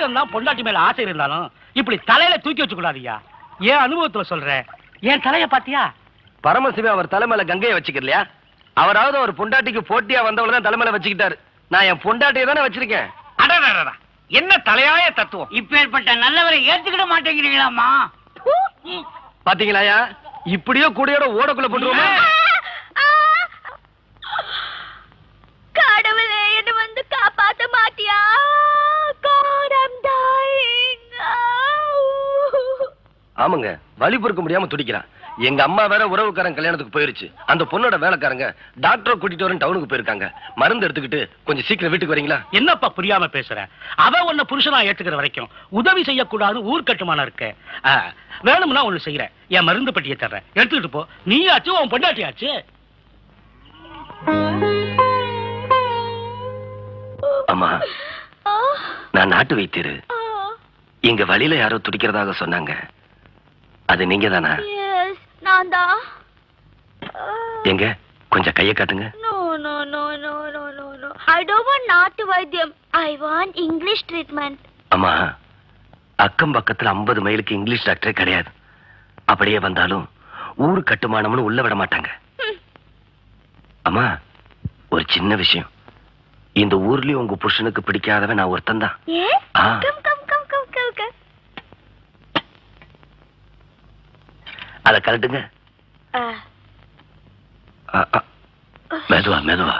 என்னதான் பொண்டாட்டி மேல ஆசை இருந்தாலும் இப்படி தலையில தூக்கி வச்சு கூடாதுயா ஏன் அனுபவத்துல சொல்றேன் என் தலைய பாத்தியா? பரமசிவன் அவர் தலைமையில கங்கையை வச்சுக்கலையா? அவராவது அவர் பொண்டாட்டிக்கு போட்டியா வந்தவள தான் தலைமையில வச்சுக்கிட்டாரு. நான் என் பொண்டாட்டியை தானே வச்சிருக்கேன். என்ன தலையாய தத்துவம்? இப்பேற்பட்ட நல்லவரை ஏத்துக்கிட மாட்டேங்கிறீங்களாமா பாத்தீங்களாயா இப்படியோ கூடையோட ஓடக்குள்ள போட்டுருவோமா? கடவுளே என்ன வந்து காப்பாத்த மாட்டியா? ஆமாங்க வலி பொறுக்க முடியாம துடிக்கிறான். எங்க அம்மா வேற உறவுக்காரன் கல்யாணத்துக்கு போயிருச்சு. அந்த பொண்ணோட வேலைக்காரங்க டாக்டரை கூட்டிட்டு வரேன் டவுனுக்கு போயிருக்காங்க. மருந்து எடுத்துக்கிட்டு கொஞ்சம் சீக்கிரம் வீட்டுக்கு வரீங்களா? என்னப்பா புரியாம பேசுற? அவ உன்னை புருஷனா ஏத்துக்கிற வரைக்கும் உதவி செய்யக்கூடாது ஊர் கட்டுமானம் இருக்கு. வேணும்னா ஒண்ணு செய்யறேன் என் மருந்து பெட்டியை தர்றேன். எடுத்துக்கிட்டு போ. நீயாச்சு உன் பொண்டாட்டியாச்சு? அம்மா நான் நாட்டு வைத்தியரு. இங்க வழியில யாரோ துடிக்கிறதாக சொன்னாங்க. அது நீங்க தானா நான் தான் எங்க? கொஞ்சம் கைய காட்டுங்க. நாட்டு வைத்தியம். I want English treatment. அம்மா அக்கம் பக்கத்துல 50 மைலுக்கு இங்கிலீஷ் டாக்டரே கிடையாது. அப்படியே வந்தாலும் ஊர் கட்டுமானம்னு உள்ள விட மாட்டாங்க. அம்மா ஒரு சின்ன விஷயம். இந்த ஊர்லயும் உங்க புருஷனுக்கு பிடிக்காதவன் நான் ஒருத்தன் தான் அத கலட்டுங்க. மெதுவா மெதுவா.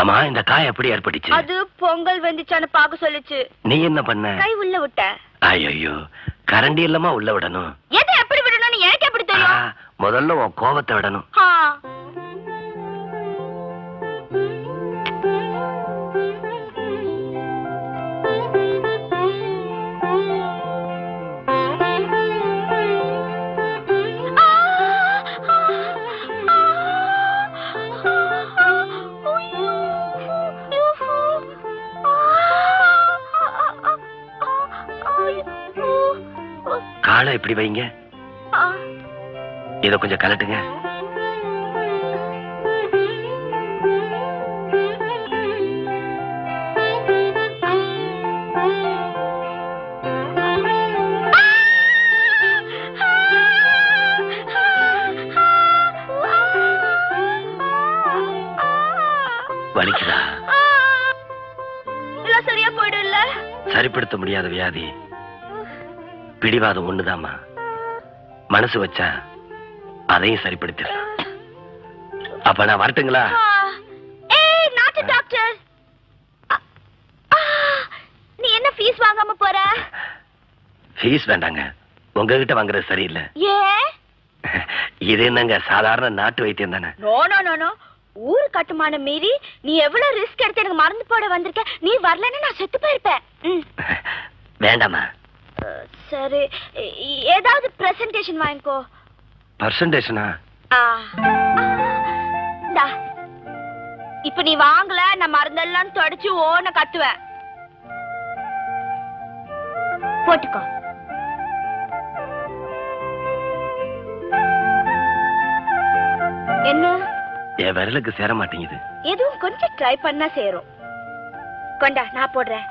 ஆமா இந்த காய் எப்படி ஏற்பட்டுச்சு? அது பொங்கல் வெந்துச்சான்னு பாக்க சொல்லுச்சு. நீ என்ன பண்ண? கை உள்ள விட்ட. ஐயோ கரண்டி இல்லமா உள்ள விடணும். எதை எப்படி விடணும்னு எனக்கு எப்படி தெரியும்? முதல்ல உன் கோவத்தை விடணும். காலை இப்படி வைங்க. இத கொஞ்சம் கலட்டுங்க. வலிக்குதா? சரியா போயிடும்ல? சரிப்படுத்த முடியாத வியாதி. பிடிவாதம் ஒண்ணுதாம்மா. மனசு வச்சா அதையும் சரிப்படுத்திடலாம். அப்ப நான் வரட்டுங்களா? டாக்டர். நீ என்ன ஃபீஸ் வாங்காம போற? ஃபீஸ் வேண்டாங்க. உங்ககிட்ட வாங்குறது சரியில்லை. இது என்னங்க சாதாரண நாட்டு வைத்தியம் தானே? No no no no. ஊர் கட்டுமானம் மீறி நீ எவ்வளவு ரிஸ்க் எடுத்து எனக்கு மருந்து போட வந்திருக்க? நீ வரலன்னு நான் செத்து போயிருப்பேன். வேண்டாமா சரி ஏதாவது பிரசன்டேஷன் வாங்கிக்கோ. பர்சன்டேஷனா. இப்ப நீ வாங்கல நான் மருந்தெல்லாம் தொடச்சு ஓன கத்துவேன் போட்டுக்கோ. என்ன? என் விரலுக்கு சேர மாட்டேங்குது. எதுவும் கொஞ்சம் ட்ரை பண்ணா சேரும். கொண்டா நான் போடுறேன்.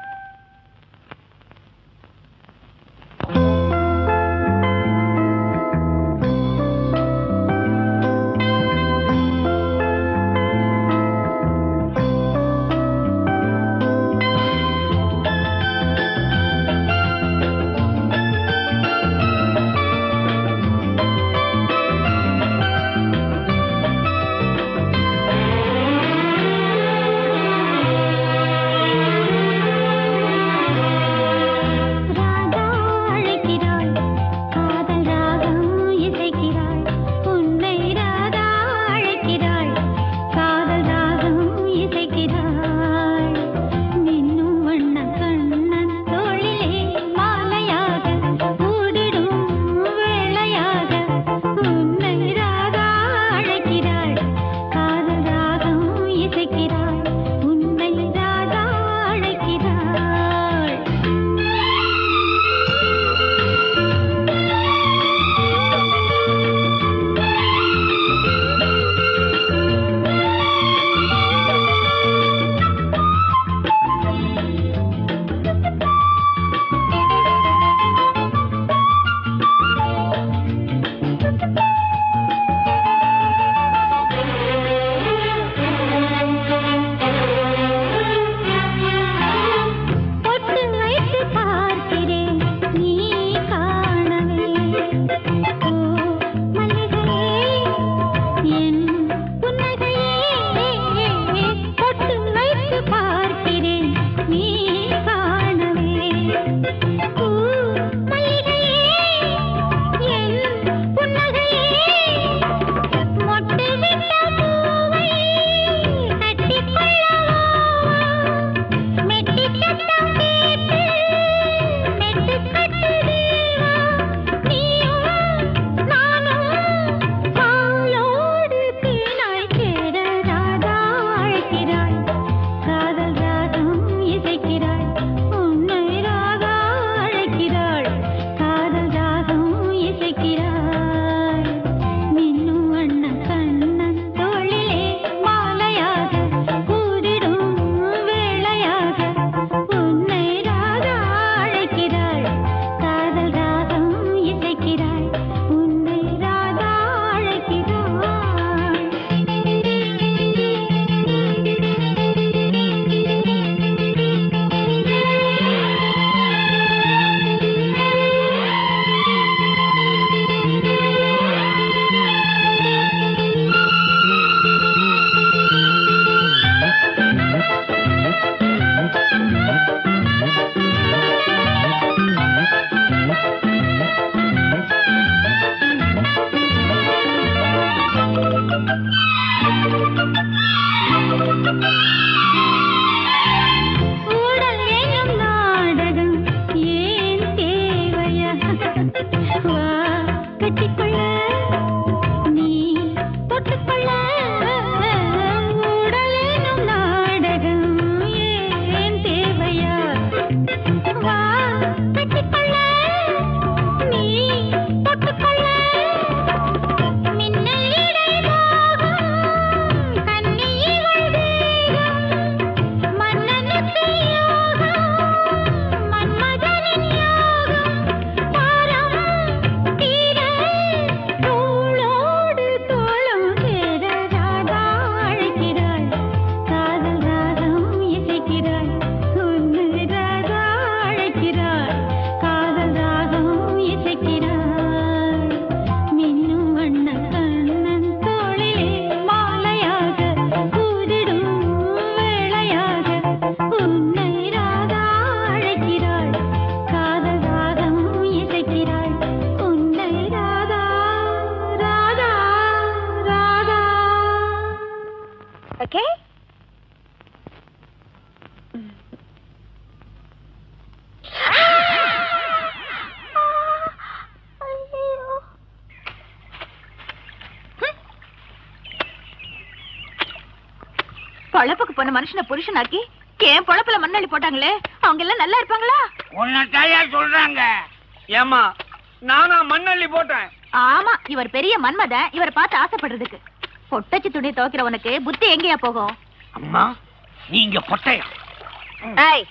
மனுஷனை புருஷனாக்கி ஏன் பொழப்புல மண்ணள்ளி போட்டாங்களே? அவங்க எல்லாம் நல்லா இருப்பாங்களா? உன்னட்டாயா சொல்றாங்க. ஏமா நானா மண்ணள்ளி போட்டேன். ஆமா இவர் பெரிய மன்மதன் இவரை பார்த்து ஆசைப்படுறதுக்கு. பொட்டச்சி துணி துவைக்கிறவனுக்கு புத்தி எங்கேயா போகும்? அம்மா நீங்க பொட்டையா? ஏய்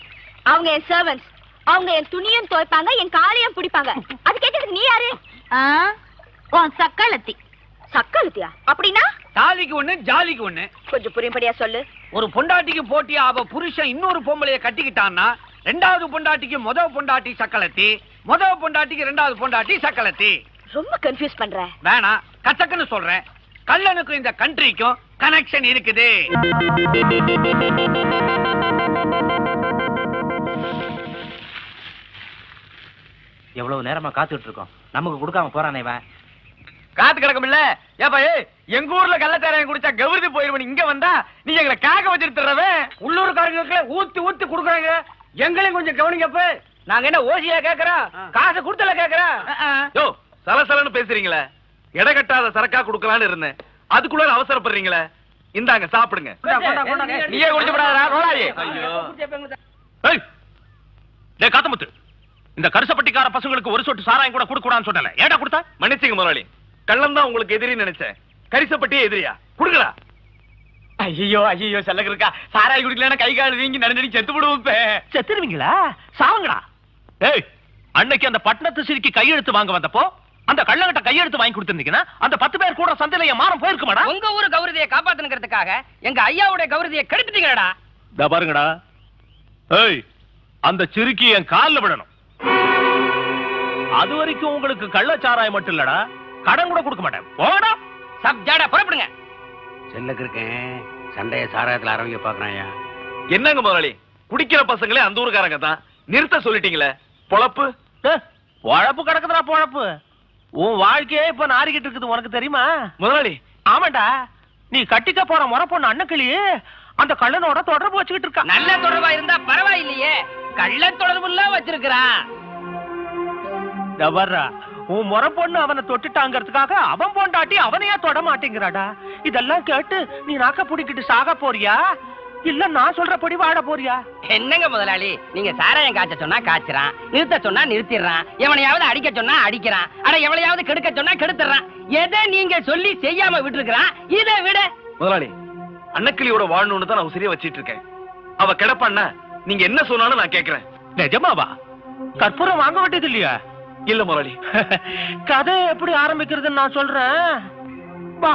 அவங்க என் சர்வன்ட்ஸ் அவங்க என் துணியும் துவைப்பாங்க என் காலையும் பிடிப்பாங்க. அது கேட்கறதுக்கு நீ யாரு? உன் சக்களத்தி சக்கலுத்தியா? அப்படின்னா? தாலிக்கு ஒண்ணு ஜாலிக்கு ஒண்ணு. கொஞ்சம் புரியும்படியா சொல்லு. ஒரு பொண்டாட்டிக்கு போட்டியா? அவ புருஷன் இன்னொரு பொம்பளைய கட்டிக்கிட்டான்னா ரெண்டாவது பொண்டாட்டிக்கு முத பொண்டாட்டி சக்களத்தி முத பொண்டாட்டிக்கு ரெண்டாவது பொண்டாட்டி சக்களத்தி ரொம்ப கன்ஃபியூஸ் பண்ற. வேணாம் கச்சக்குன்னு சொல்றேன் கல்லனுக்கும் இந்த கண்ட்ரிக்கும் கனெக்ஷன் இருக்குது. எவ்வளவு நேரமா காத்துட்டு இருக்கோம். நமக்கு கொடுக்காம போறானே இவன். காத்து கிடக்கும்ல. ஏப்பா எங்க ஊர்ல கள்ளச்சாராயம் குடிச்சா கௌரதி போயிருவன். இங்க வந்தா நீ எங்களை காக்க வச்சிட்டு தர்றவன் உள்ளூர்காரங்களுக்கு ஊத்தி ஊத்தி குடுக்குறாங்க. எங்களையும் கொஞ்சம் கவனிங்கப்ப. நாங்க என்ன ஓசியா கேக்குறோம்? காசு கொடுத்தல கேக்குறோம்? யோ சலசலன்னு பேசுறீங்களே. எடை கட்டாத சரக்கா குடுக்கலான்னு இருந்தேன். அதுக்குள்ள அவசரப்படுறீங்களே. இந்தாங்க சாப்பிடுங்க. நீயே குடிச்சு விடாதடா ஏய், டேய் காத்தமுத்து. இந்த கருசப்பட்டிக்கார பசங்களுக்கு ஒரு சொட்டு சாராயம் கூட கொடுக்க கூடாதுன்னு சொன்னல ஏடா கொடுத்தா? மன்னிச்சுங்க முதலாளி. கள்ளம் தான் உங்களுக்கு எதிரி நினைச்சேன். கரிசப்பட்டியே எதிரியா? குடுக்கலா ஐயோ ஐயோ செல்லக்கு இருக்கா சாராய் குடிக்கலன்னா கை கால் வீங்கி நடந்து செத்து விடுவோம். செத்துருவீங்களா? சாவுங்கடா. ஏய் அன்னைக்கு அந்த பட்டணத்து சிரிக்கு கையெழுத்து வாங்க வந்தப்போ அந்த கள்ளங்கிட்ட கையெழுத்து வாங்கி கொடுத்திருந்தீங்கன்னா அந்த பத்து பேர் கூட சந்தையில என் மானம் போயிருக்குமாடா? உங்க ஊரு கௌரதியை காப்பாத்தணுங்கிறதுக்காக எங்க ஐயாவுடைய கௌரதியை கெடுத்துட்டீங்கடா இதா பாருங்கடா. ஏய் அந்த சிறுக்கி என் கால்ல விடணும். அது வரைக்கும் உங்களுக்கு கள்ளச்சாராயம் மட்டும் இல்லடா. கடன் கூட கொடுக்க மாட்டேன். போடா சப்ஜாடா புறப்படுங்க. செல்லுக்கு இருக்கேன். சண்டைய சாராயத்துல ஆரம்பிக்க பாக்குறாயா என்னங்க முதலாளி? குடிக்கிற பசங்களே அந்த ஊருக்காரங்க தான். நிறுத்த சொல்லிட்டீங்களே. பொழப்பு? பொழப்பு கிடக்குதுடா பொழப்பு. உன் வாழ்க்கையே இப்ப நாரிக்கிட்டு இருக்குது உனக்கு தெரியுமா? முதலாளி. ஆமாண்டா. நீ கட்டிக்க போற முறை பொண்ணு அன்னக்கிளி அந்த கள்ளனோட தொடர்பு வச்சுக்கிட்டு இருக்கா. நல்ல தொடர்பா இருந்தா பரவாயில்லையே. கள்ள தொடர்புல வச்சிருக்கிறான். இதோ வர்றா. உன் முறை பொண்ணு அவனை தொட்டுட்டாங்கிறதுக்காக அவன் பொண்டாட்டி அவனையே தொட மாட்டேங்கிறாடா? இதெல்லாம் கேட்டு நீ நாக்க புடிக்கிட்டு சாக போறியா? இல்ல நான் சொல்றபடி வாழ போறியா? என்னங்க முதலாளி? நீங்க சாராயம் காய்ச்ச சொன்னா காய்ச்சறான் நிறுத்த சொன்னா நிறுத்திடுறான் எவனையாவது அடிக்க சொன்னா அடிக்கிறான் அட எவளையாவது கெடுக்க சொன்னா கெடுத்துறான் எதை நீங்க சொல்லி செய்யாம விட்டுருக்கிறான் இதை விட முதலாளி அன்னக்கிளியோட வாழணும்னு தான் நான் உசிரியா வச்சிட்டு இருக்கேன். அவ கிடப்பான்னா நீங்க என்ன சொன்னாலும் நான் கேக்குறேன். நிஜமாவா? கற்பூரம் வாங்க வேண்டியது இல்லையா? இல்ல முதலாளி கதை எப்படி ஆரம்பிக்கிறதுன்னு நான் சொல்றேன். வா.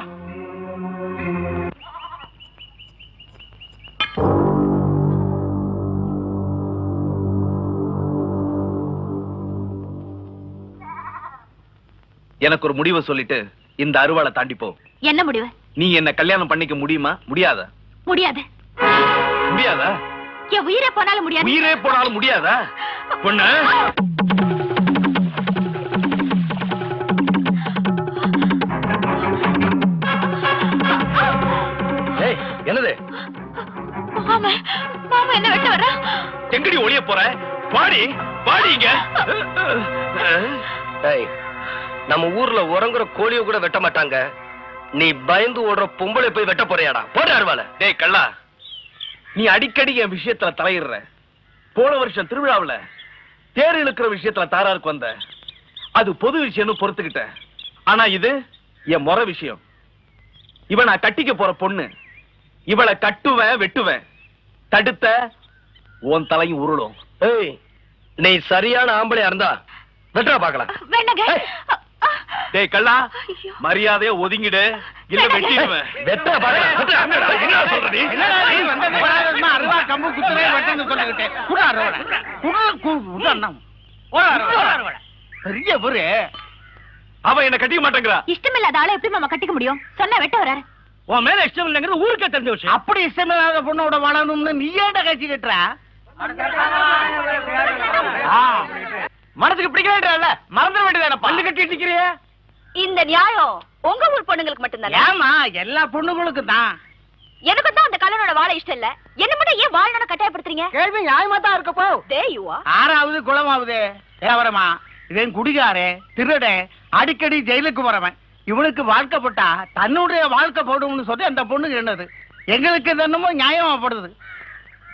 எனக்கு ஒரு முடிவை சொல்லிட்டு இந்த அருவாளை தாண்டி போ. என்ன முடிவு? நீ என்ன கல்யாணம் பண்ணிக்க முடியுமா? முடியாதா? முடியாது. முடியாதா? என் உயிரே போனாலும் முடியாது. உயிரே போனாலும் முடியாதா? பொண்ணு? என்னது? மாமா மாமா என்ன வெட்ட வர்றா? எங்கடி ஒளிய போற? பாடி பாடிங்க ஏய் நம்ம ஊர்ல உறங்குற கோழிய கூட வெட்ட மாட்டாங்க. நீ பயந்து ஓடுற பொம்பளை போய் வெட்ட போறியாடா? போட அருவாளை. டேய் கள்ளா நீ அடிக்கடி என் விஷயத்துல தலையிடுற போன வருஷம் திருவிழாவுல தேர் இழுக்கிற விஷயத்துல தாராருக்கு வந்த. அது பொது விஷயம்னு பொறுத்துக்கிட்ட. ஆனா இது என் முறை விஷயம். இவ நான் கட்டிக்க போற பொண்ணு. இவளை கட்டுவேன் வெட்டுவேன். தடுத்த உன் தலையும் உருளும். ஏய் நீ சரியான ஆம்பளையா இருந்தா வெட்டா பாக்கலாம் டேய் கள்ளா மரியாதையா ஒதுங்கிடு. இல்ல வெட்டிடுவேன். வெட்டா பாக்கலாம் என்னடா சொல்ற நீ? அருவா கம்பு குத்துறே வெட்டுன்னு சொல்லிக்கிட்டேன் கூட அறுவடை பெரிய பொரு அவன் என்ன கட்டிக்க மாட்டேங்கிறா. இஷ்டமில்லாத ஆளை எப்படி மாமா கட்டிக்க முடியும்? சொன்னா வெட்ட வர்றாரு. உன் மேல இஷ்டம் இல்லைங்கிறது ஊருக்கே தெரிஞ்ச விஷயம். அப்படி இஷ்டமில்லாத பொண்ணோட வாழணும்னு நீ ஏன்டா கட்சி கட்டுற? மனசுக்கு பிடிக்கல மறந்துட வேண்டியதான பல்லு கட்டிட்டு நிக்கிறியே இந்த நியாயம் உங்க ஊர் பொண்ணுங்களுக்கு மட்டும்தானே? ஏமா எல்லா பொண்ணுங்களுக்கும் தான். எனக்கு தான் அந்த கல்லனோட வாழ இஷ்டம் இல்ல. என்ன மட்டும் ஏன் வாழணும்னு கட்டாயப்படுத்துறீங்க? கேள்வி நியாயமா தான் இருக்கப்போ தேயுவா ஆறாவது குளமாவது. தேவரமா இவன் குடிகாரே திருடே அடிக்கடி ஜெயிலுக்கு போறவன். இவனுக்கு வாழ்க்கப்பட்டா தன்னுடைய வாழ்க்கை போடும்னு சொல்லி அந்த பொண்ணு என்னது? எங்களுக்கு என்னமோ நியாயமாப்படுது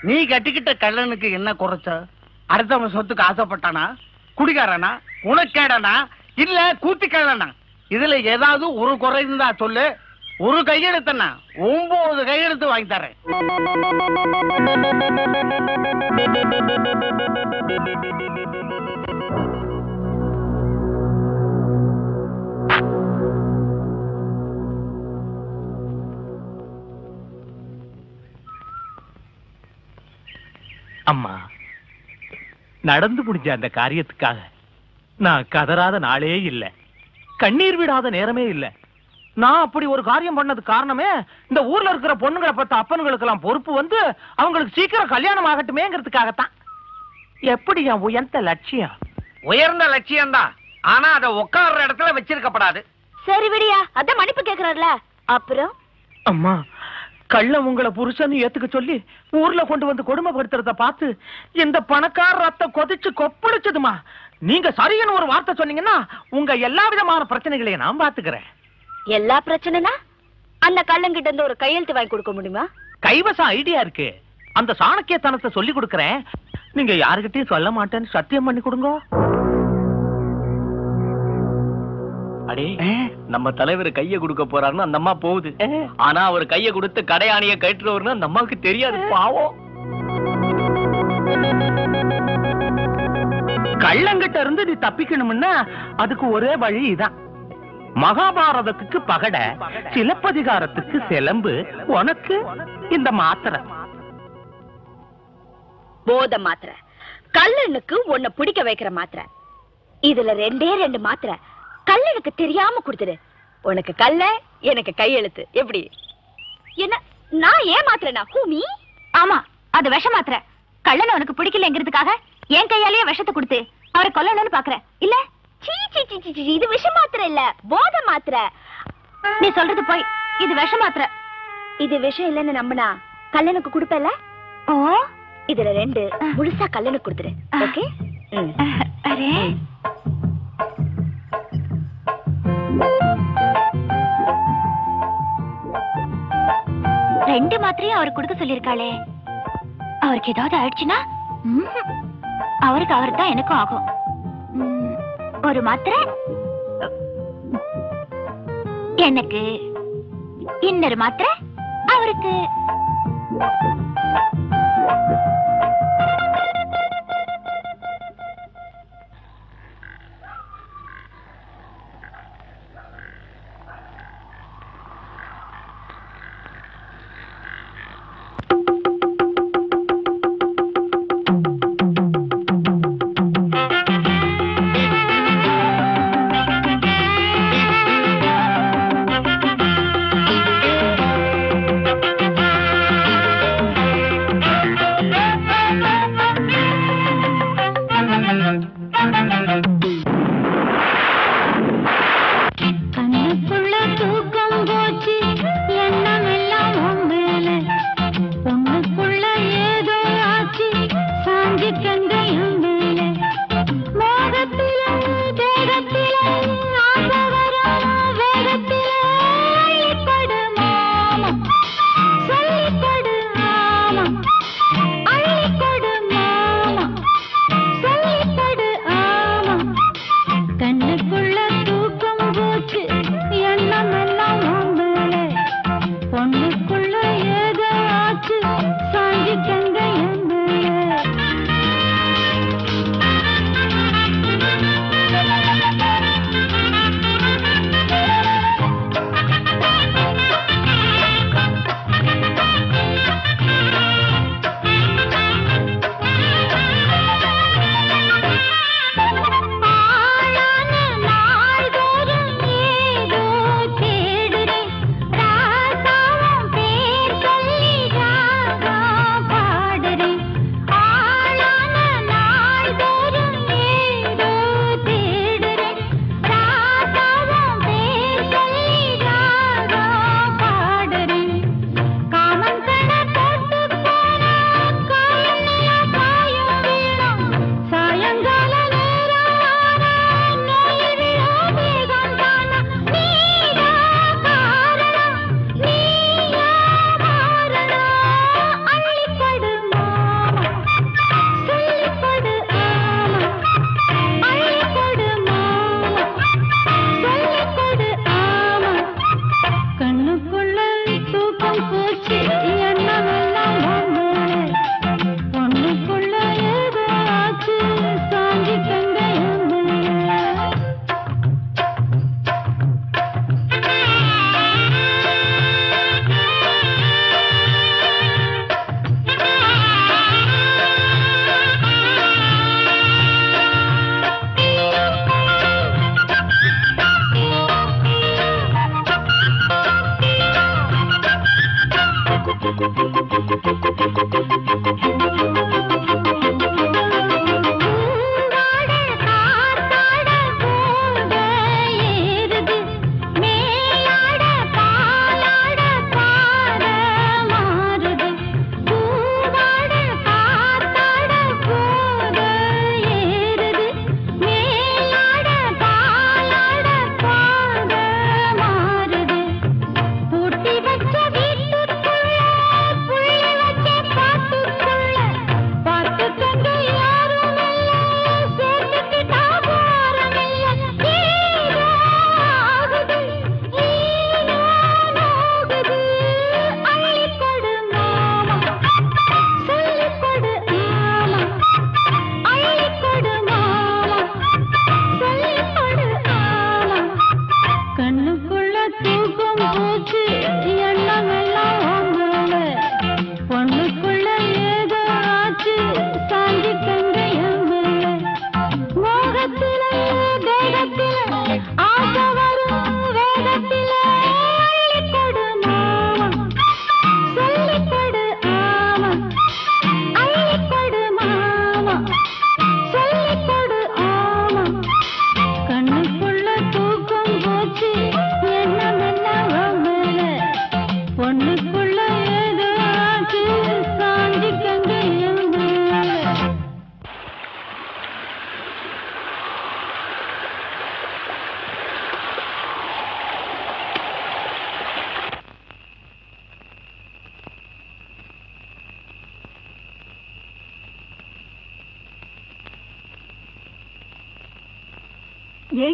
நீ கட்டிக்கிட்ட கள்ளனுக்கு என்ன குறைச்ச? அடுத்தவன் சொத்துக்கு ஆசைப்பட்டானா? குடிகாரனா? உனக்கேடனா? இல்ல கூத்திக்கேடனா இதுல ஏதாவது ஒரு குறை இருந்தா சொல்லு. ஒரு கையெழுத்தனா ஒன்பது கையெழுத்து வாங்கி தரேன். அம்மா நடந்து முடிஞ்ச அந்த காரியத்துக்காக நான் கதறாத நாளே இல்ல. கண்ணீர் விடாத நேரமே இல்ல. நான் அப்படி ஒரு காரியம் பண்ணது காரணமே இந்த ஊர்ல இருக்கிற பொண்ணுங்களை பத்த அப்பன்களுக்கு எல்லாம் பொறுப்பு வந்து அவங்களுக்கு சீக்கிரம் கல்யாணம் ஆகட்டுமேங்கிறதுக்காகத்தான். எப்படி என் உயர்ந்த லட்சியம்? உயர்ந்த லட்சியம் தான் ஆனா அதை உட்கார்ற இடத்துல வச்சிருக்கப்படாது. சரி விடியா அதான் மன்னிப்பு கேக்குறாருல. அப்புறம்? அம்மா கள்ள உங்களை புருஷன் ஏத்துக்க சொல்லி ஊர்ல கொண்டு வந்து கொடுமைப்படுத்துறத பார்த்து இந்த பணக்கார ரத்தம் கொதிச்சு கொப்பளிச்சதுமா. நீங்க சரின்னு ஒரு வார்த்தை சொன்னீங்கன்னா உங்க எல்லா விதமான பிரச்சனைகளையும் நான் பாத்துக்கிறேன் எல்லா பிரச்சனைனா? அந்த கள்ளங்கிட்ட இருந்து ஒரு கையெழுத்து வாங்கி கொடுக்க முடியுமா? கைவசம் ஐடியா இருக்கு. அந்த சாணக்கியத்தனத்தை சொல்லி கொடுக்கறேன். நீங்க யாருகிட்டயும் சொல்ல மாட்டேன்னு சத்தியம் பண்ணி கொடுங்க. அடே நம்ம தலைவர் கைய கொடுக்க போறாருன்னு அந்த அம்மா போகுது. ஆனா அவர் கைய கொடுத்து கடையாணிய கட்டுறவர்னு அந்த அம்மாவுக்கு தெரியாது பாவம். கள்ளங்கிட்ட இருந்து நீ தப்பிக்கணும்னா அதுக்கு ஒரே வழி இதான் மகாபாரதத்துக்கு பகட சிலப்பதிகாரத்துக்கு சிலம்பு உனக்கு இந்த மாத்திரை. போத மாத்திரை. கல்லனுக்கு உன்னை பிடிக்க வைக்கிற மாத்திரை. இதுல ரெண்டே ரெண்டு மாத்திரை. கல்லனுக்கு தெரியாம கொடுத்துடு. உனக்கு கல்ல எனக்கு கையெழுத்து. எப்படி? என்ன நான் ஏன் மாத்திரனா கூமி ஆமா அது விஷ மாத்திரை கள்ளன் அவனுக்கு பிடிக்கலங்கிறதுக்காக என் கையாலேயே விஷத்தை கொடுத்து அவரை கொல்லணும்னு பாக்குறேன். இல்ல? சீ சீ சீ சீ, சீ இது விஷ மாத்திரை இல்ல போத மாத்திரை நீ சொல்றது போய் இது விஷ மாத்திரை இது விஷம் இல்லைன்னு நம்பினா கல்லனுக்கு கொடுப்பல? ஓ இதுல ரெண்டு முழுசா கல்லனுக்கு கொடுத்துரு ஓகே? அரே. ரெண்டு மாத்திரையும் அவர் கொடுக்க சொல்லிருக்காளே அவருக்கு ஏதாவது ஆயிடுச்சுன்னா? ம்ஹும். அவருக்கு அவர் தான் எனக்கும் ஆகும். ஒரு மாத்திரை? எனக்கு இன்னொரு மாத்திரை? அவருக்கு.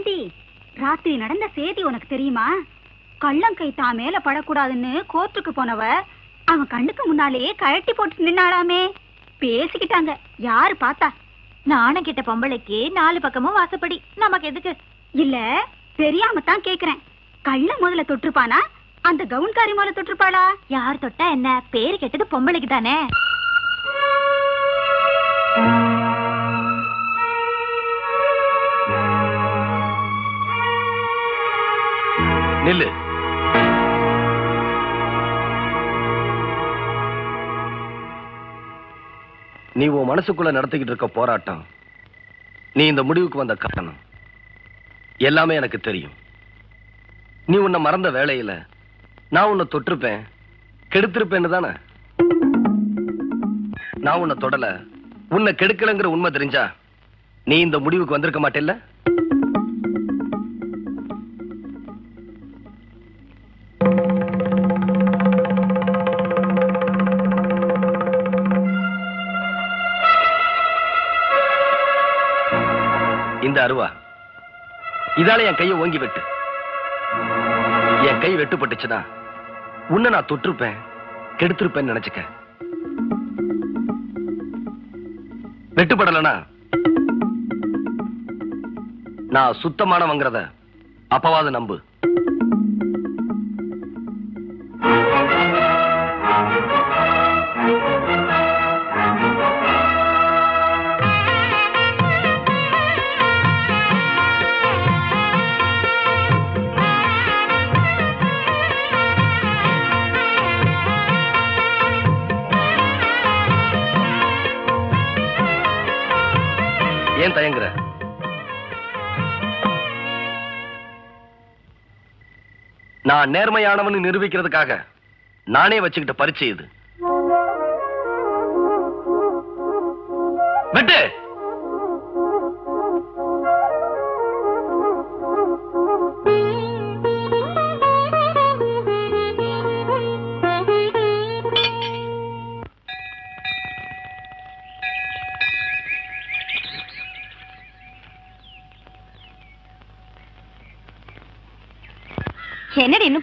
ஏண்டி? ராத்திரி நடந்த செய்தி உனக்கு தெரியுமா? கள்ளங்கை தான் மேல படக்கூடாதுன்னு கோர்ட்டுக்கு போனவ அவன் கண்ணுக்கு முன்னாலேயே கழட்டி போட்டு நின்னாளாமே. பேசிக்கிட்டாங்க. யாரு பார்த்தா? நானும் கிட்ட பொம்பளைக்கு நாலு பக்கமும் வாசப்படி. நமக்கு எதுக்கு? இல்ல தெரியாம தான் கேக்குறேன். கள்ள முதல்ல தொட்டிருப்பானா அந்த கவுன்காரி மேல தொட்டிருப்பாளா யார் தொட்டா என்ன? பேரு கெட்டது பொம்பளைக்கு தானே. நீ உன் மனசுக்குள்ள நடத்திக்கிட்டு இருக்க போராட்டம். நீ இந்த முடிவுக்கு வந்த காரணம். எல்லாமே எனக்கு தெரியும். நீ உன்னை மறந்த வேலையில நான் உன்னை தொட்டிருப்பேன். கெடுத்திருப்பேன்னு தானே? நான் உன்னை தொடல. உன்னை கெடுக்கலங்கிற உண்மை தெரிஞ்சா நீ இந்த முடிவுக்கு வந்திருக்க மாட்டேல்ல? இதால என் கையை ஓங்கி வெட்டு. என் கை வெட்டுப்பட்டுச்சுன்னா உன்னை நான் தொட்டிருப்பேன் கெடுத்திருப்பேன்னு நினைச்சுக்க. வெட்டுப்படலனா நான் சுத்தமானவங்கிறத அப்பவாது நம்பு. நான் நேர்மையானவன் நிரூபிக்கிறதுக்காக நானே வச்சுக்கிட்ட பரிச்சை இது. வெட்டு!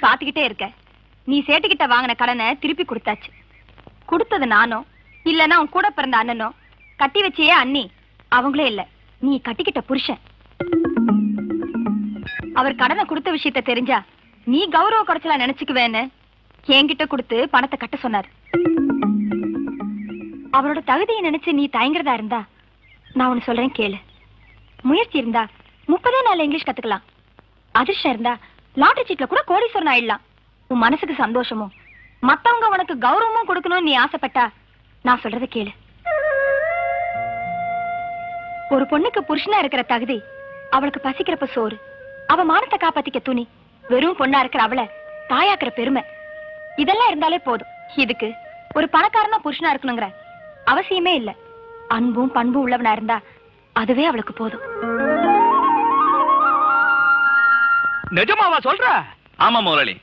என்னடி பாத்துக்கிட்டே இருக்க நீ சேட்டுக்கிட்ட வாங்கின கடனை திருப்பி கொடுத்தாச்சு. கொடுத்தது நானும் இல்லனா உன் கூட பிறந்த அண்ணனோ? கட்டி வச்சியே அண்ணி. அவங்களே இல்ல. நீ கட்டிக்கிட்ட புருஷன். அவர் கடனை கொடுத்த விஷயத்த தெரிஞ்சா நீ கௌரவ குறைச்சலா நினைச்சுக்குவேன்னு என்கிட்ட கொடுத்து பணத்தை கட்ட சொன்னார். அவரோட தகுதியை நினைச்சு நீ தயங்குறதா இருந்தா நான் உன்னை சொல்றேன் கேளு. முயற்சி இருந்தா முப்பதே நாள் இங்கிலீஷ் கத்துக்கலாம். அதிர்ஷ்டம் இருந்தா லாட்டரி சீட்ல கூட கோடீஸ்வரன் ஆயிடலாம். உன் மனசுக்கு சந்தோஷமும் மத்தவங்க உனக்கு கௌரவமும் கொடுக்கணும்னு நீ ஆசைப்பட்டா நான் சொல்றத கேளு. ஒரு பொண்ணுக்கு புருஷனா இருக்கிற தகுதி அவளுக்கு பசிக்கிறப்ப சோறு. அவ மானத்தை காப்பாத்திக்க துணி வெறும் பொண்ணா இருக்கிற அவளை தாயாக்குற பெருமை. இதெல்லாம் இருந்தாலே போதும். இதுக்கு ஒரு பணக்காரனா புருஷனா இருக்கணுங்கிற அவசியமே இல்ல. அன்பும் பண்பும் உள்ளவனா இருந்தா அதுவே அவளுக்கு போதும். நிஜமாவா சொல்ற? ஆமா முதலாளி.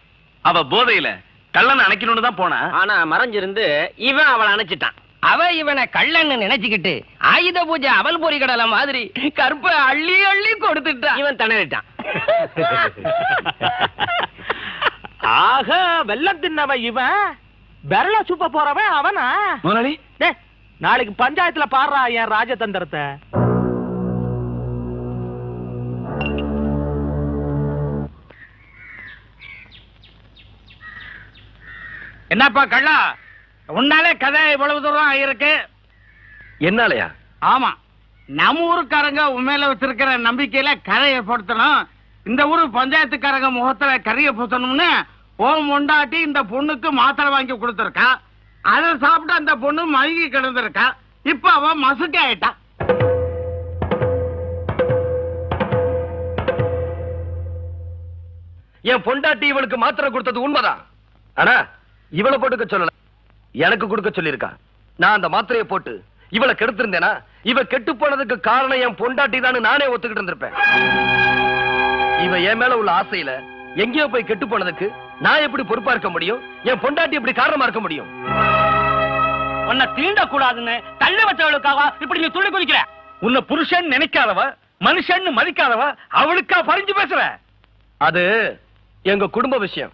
அவ போதையில கள்ளன் அணைக்கணும்னு தான் போனா. ஆனா மறைஞ்சிருந்து இவன் அவளை அணைச்சிட்டான். அவ இவனை கள்ளன்னு நினைச்சுக்கிட்டு ஆயுத பூஜை அவல் பொறி கடலை மாதிரி கருப்பை அள்ளி அள்ளி கொடுத்துட்டான். இவன் திணறிட்டான். ஆக வெள்ள தின்னவன் இவன்? விரல சுப்ப போறவன் அவனா? முதலாளி. நாளைக்கு பஞ்சாயத்துல பாடுறா என் ராஜதந்திரத்தை. என்னப்பா கள்ளா? உன்னாலே கதை இவ்வளவு தூரம் இருக்கு என்னாலயா? ஆமா. நம்ம ஊருக்காரங்க உண்மையில வச்சிருக்கிற நம்பிக்கையில கரை ஏற்படுத்தணும் இந்த ஊரு பஞ்சாயத்துக்காரங்க முகத்துல கறிய பூசணும்னு ஓம் உண்டாட்டி இந்த பொண்ணுக்கு மாத்திரை வாங்கி கொடுத்துருக்கா. அதை சாப்பிட்டு அந்த பொண்ணு மயங்கி கிடந்திருக்கா. இப்ப அவ மசுக்கி ஆயிட்டா. என் பொண்டாட்டி இவளுக்கு மாத்திரை கொடுத்தது உண்மைதான். ஆனா இவளை போட்டுக்க சொல்லல. எனக்கு கொடுக்க சொல்லியிருக்கா. நான் அந்த மாத்திரையை போட்டு இவளை கெடுத்திருந்தேனா? இவ கெட்டு போனதுக்கு காரணம் என் பொண்டாட்டி தான் நானே ஒத்துக்கிட்டு இருந்திருப்பேன். இவ என் மேல உள்ள ஆசையில எங்கேயோ போய் கெட்டு போனதுக்கு நான் எப்படி பொறுப்பா இருக்க முடியும்? என் பொண்டாட்டி எப்படி காரணமா இருக்க முடியும்? உன்னை தீண்ட கூடாதுன்னு தள்ள வச்சவளுக்காக இப்படி நீ துள்ளி குதிக்கிற. உன்னை புருஷன் நினைக்காதவ மனுஷன் மதிக்காதவ அவளுக்கா பறிஞ்சு பேசுற? அது எங்க குடும்ப விஷயம்.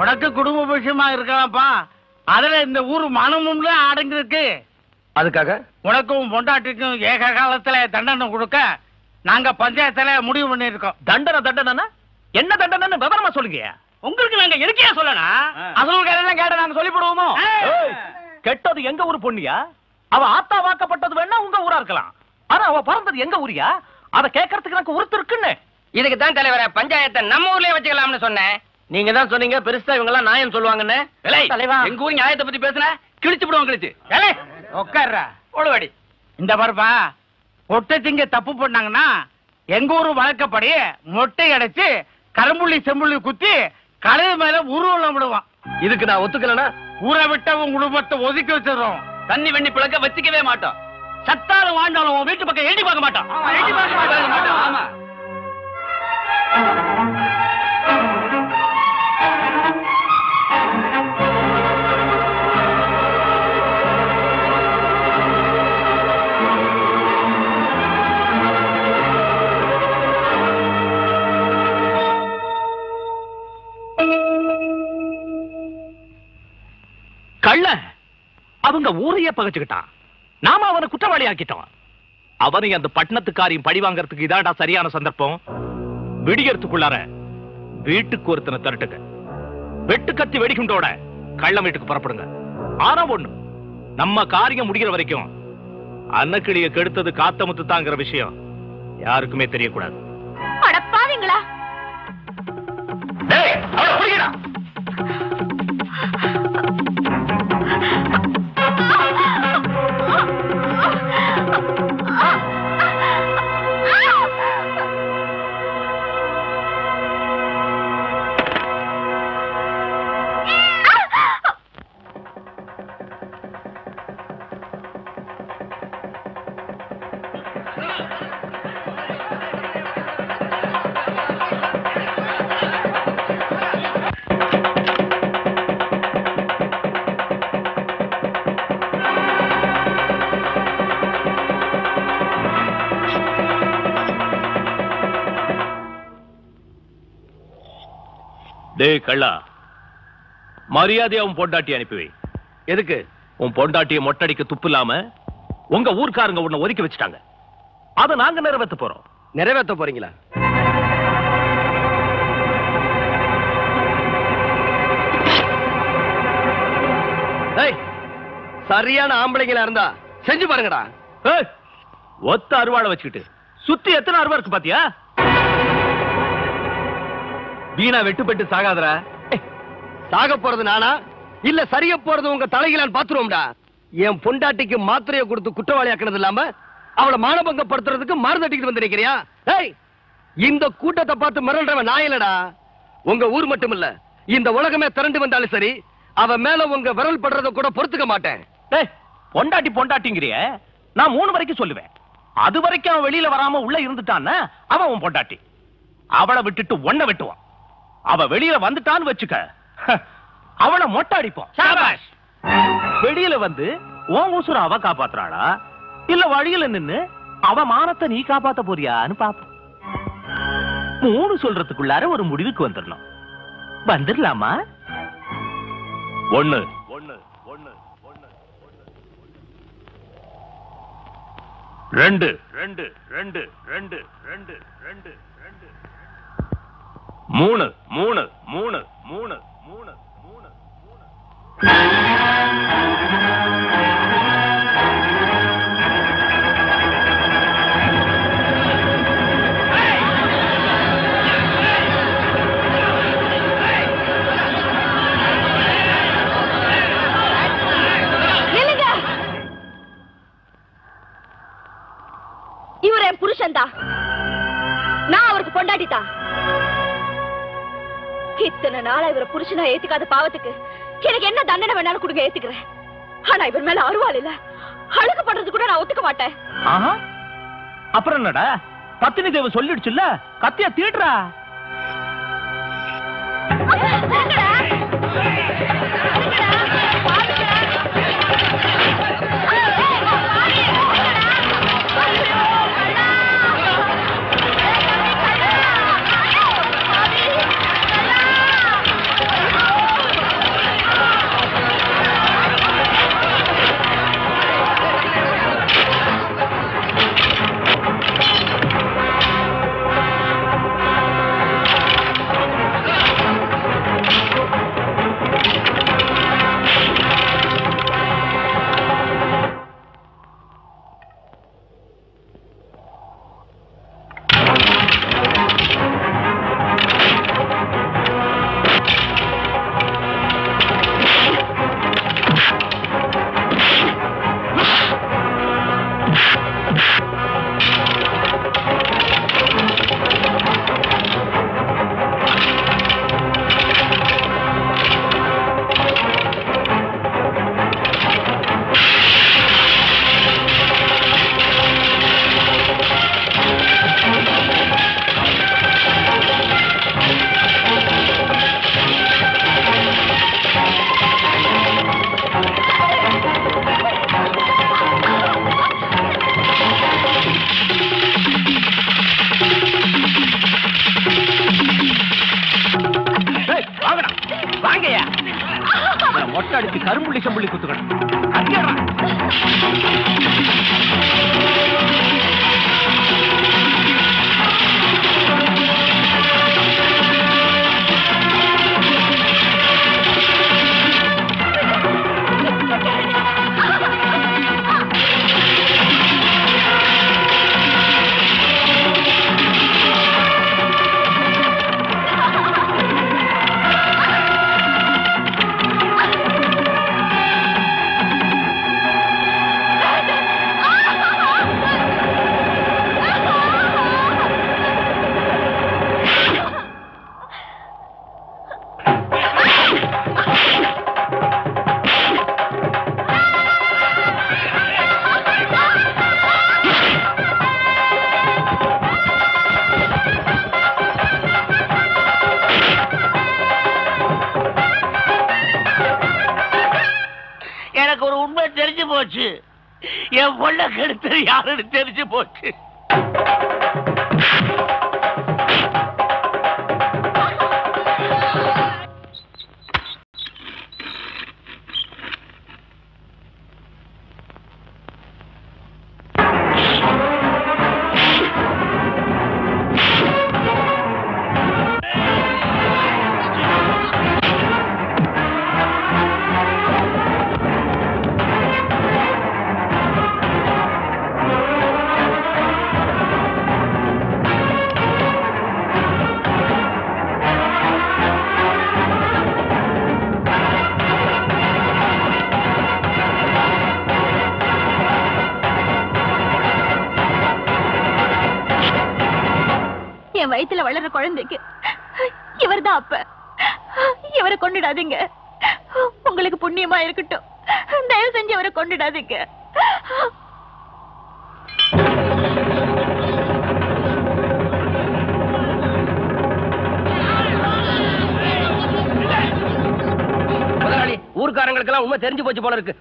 உனக்கு குடும்ப விஷயமா இருக்கலாம்ப்பா. அதுல இந்த ஊர் மனமும் அடங்கி இருக்கு அதுக்காக? உனக்கும் பொண்டாட்டிக்கும் ஏக காலத்துல தண்டனை கொடுக்க நாங்க பஞ்சாயத்துல முடிவு பண்ணிருக்கோம் தண்டனை தண்டனை என்ன தண்டனை விவரமா சொல்லுங்க. உங்களுக்கு நாங்க எதுக்கே சொல்லணும் அசல் கதையெல்லாம் கேட்ட நாங்க சொல்லி போடுவோமோ? கெட்டது எங்க ஊர் பொண்ணியா? அவ ஆத்தா வாக்கப்பட்டது வேணா உங்க ஊரா இருக்கலாம். ஆனா அவ பிறந்தது எங்க ஊரியா? அத கேட்கறதுக்கு எனக்கு உறுத்து இருக்குன்னு. இதுக்கு தான் தலைவர பஞ்சாயத்தை நம்ம ஊர்லயே வச்சுக்கலாம்னு சொன்னேன். நீங்க தான் சொன்னீங்க பெருசா இவங்க எல்லாம் நியாயம் சொல்லுவாங்கன்னு. தலைவா. எங்க ஊர் நியாயத்தை பத்தி பேசுன கிழிச்சு விடுவோம் கிழிச்சு. உட்கார்றா ஓடுவாடி இந்த பாருப்பா ஒட்டை திங்க தப்பு பண்ணாங்கன்னா எங்க ஊரு வழக்கப்படி மொட்டை அடைச்சு கரும்புள்ளி செம்புள்ளி குத்தி கழுது மேல உருவம் விடுவான் இதுக்கு நான் ஒத்துக்கலனா? ஊரை விட்ட உன் குடும்பத்தை ஒதுக்கி வச்சிடுறோம். தண்ணி வெண்ணி பிளக்க வச்சுக்கவே மாட்டோம். சத்தாலும் வாழ்ந்தாலும் வீட்டு பக்கம் எண்ணி பார்க்க மாட்டான். எட்டி பார்க்க மாட்டோம் ஆமா. கள்ள அவங்க ஊரையே பகைச்சுக்கிட்டான். நாம அவனை குற்றவாளி ஆக்கிட்டோம். அவனை அந்த பட்டணத்துக்காரையும் பழி வாங்கறதுக்கு இதாடா சரியான சந்தர்ப்பம். விடியறதுக்குள்ளார வீட்டுக்கு ஒருத்தனை திரட்டுங்க. வெட்டு கத்தி வெடிகுண்டோட கள்ளம் வீட்டுக்கு புறப்படுங்க. ஆனா ஒண்ணு நம்ம காரியம் முடிகிற வரைக்கும் அன்னக்கிளிய கெடுத்தது காத்தமுத்து தாங்கிற விஷயம் யாருக்குமே தெரியக்கூடாது. அடப்பாவீங்களா. டேய், டேய் கள்ளா. மரியாதையா உன் பொண்டாட்டி அனுப்பி வை. எதுக்கு? உன் பொண்டாட்டியை மொட்டடிக்க துப்பு இல்லாம உங்க ஊர்க்காரங்க உன்னை ஒதுக்கி வச்சுட்டாங்க. அதை நாங்க நிறைவேத்த போறோம். நிறைவேற்ற போறீங்களா? சரியான ஆம்பளைங்களா இருந்தா செஞ்சு பாருங்கடா. ஒத்த அருவாளை வச்சுக்கிட்டு சுத்தி எத்தனை அருவா இருக்கு பாத்தியா? வீணா வெட்டுப்பட்டு சாகாதடா. சாக போறது நானா? இல்ல சரிய போறது உங்க தலைகளான் பாத்துருவோம்டா. என் பொண்டாட்டிக்கு மாத்திரையை கொடுத்து குற்றவாளி ஆக்கினது இல்லாம அவளை மானபங்கப்படுத்துறதுக்கு மருந்து அடிக்கிட்டு வந்திருக்கிறியா ஏய் இந்த கூட்டத்தை பார்த்து மிரள்றவன் நான் இல்லடா. உங்க ஊர் மட்டும் இல்ல இந்த உலகமே திரண்டு வந்தாலும் சரி அவ மேல உங்க விரல் படுறத கூட பொறுத்துக்க மாட்டேன். டேய், பொண்டாட்டி பொண்டாட்டிங்கிறிய நான் மூணு வரைக்கும் சொல்லுவேன். அது வரைக்கும் அவன் வெளியில வராம உள்ள இருந்துட்டான்னா அவன் உன் பொண்டாட்டி. அவளை விட்டுட்டு ஒன்ன வெட்டுவான். அவ வெளியில வந்துட்டான்னு வச்சுக்க. அவளை மொட்டை அடிப்போம் சாபாஷ். வெளியில வந்து உன் உசுர அவ காப்பாத்துறாளா? இல்ல வழியில நின்னு அவ மானத்தை நீ காப்பாத்த போறியான்னு பாப்போம். மூணு சொல்றதுக்குள்ளார ஒரு முடிவுக்கு வந்துடணும் வந்துடலாமா ஒண்ணு ஒண்ணு ஒண்ணு ஒண்ணு. ரெண்டு. ரெண்டு ரெண்டு ரெண்டு ரெண்டு ரெண்டு. மூணு மூணு மூணு மூணு மூணு மூணு. மூணு இல்லைங்க இவர் என் புருஷன் தான் நான் அவருக்கு பொண்டாட்டி தான் இத்தனை நாளா இவரை புருஷனா ஏத்துக்காத பாவத்துக்கு எனக்கு என்ன தண்டனை வேணாலும் கொடுங்க ஏத்துக்கிறேன். ஆனா இவர் மேல அருவாள் இல்ல. அழுக்கு பண்றது கூட நான் ஒத்துக்க மாட்டேன். ஆஹா. அப்புறம் என்னடா? பத்தினி தேவ சொல்லிடுச்சுல்ல? கத்தியா தீட்டுறா. போச்சு போல இருக்கு.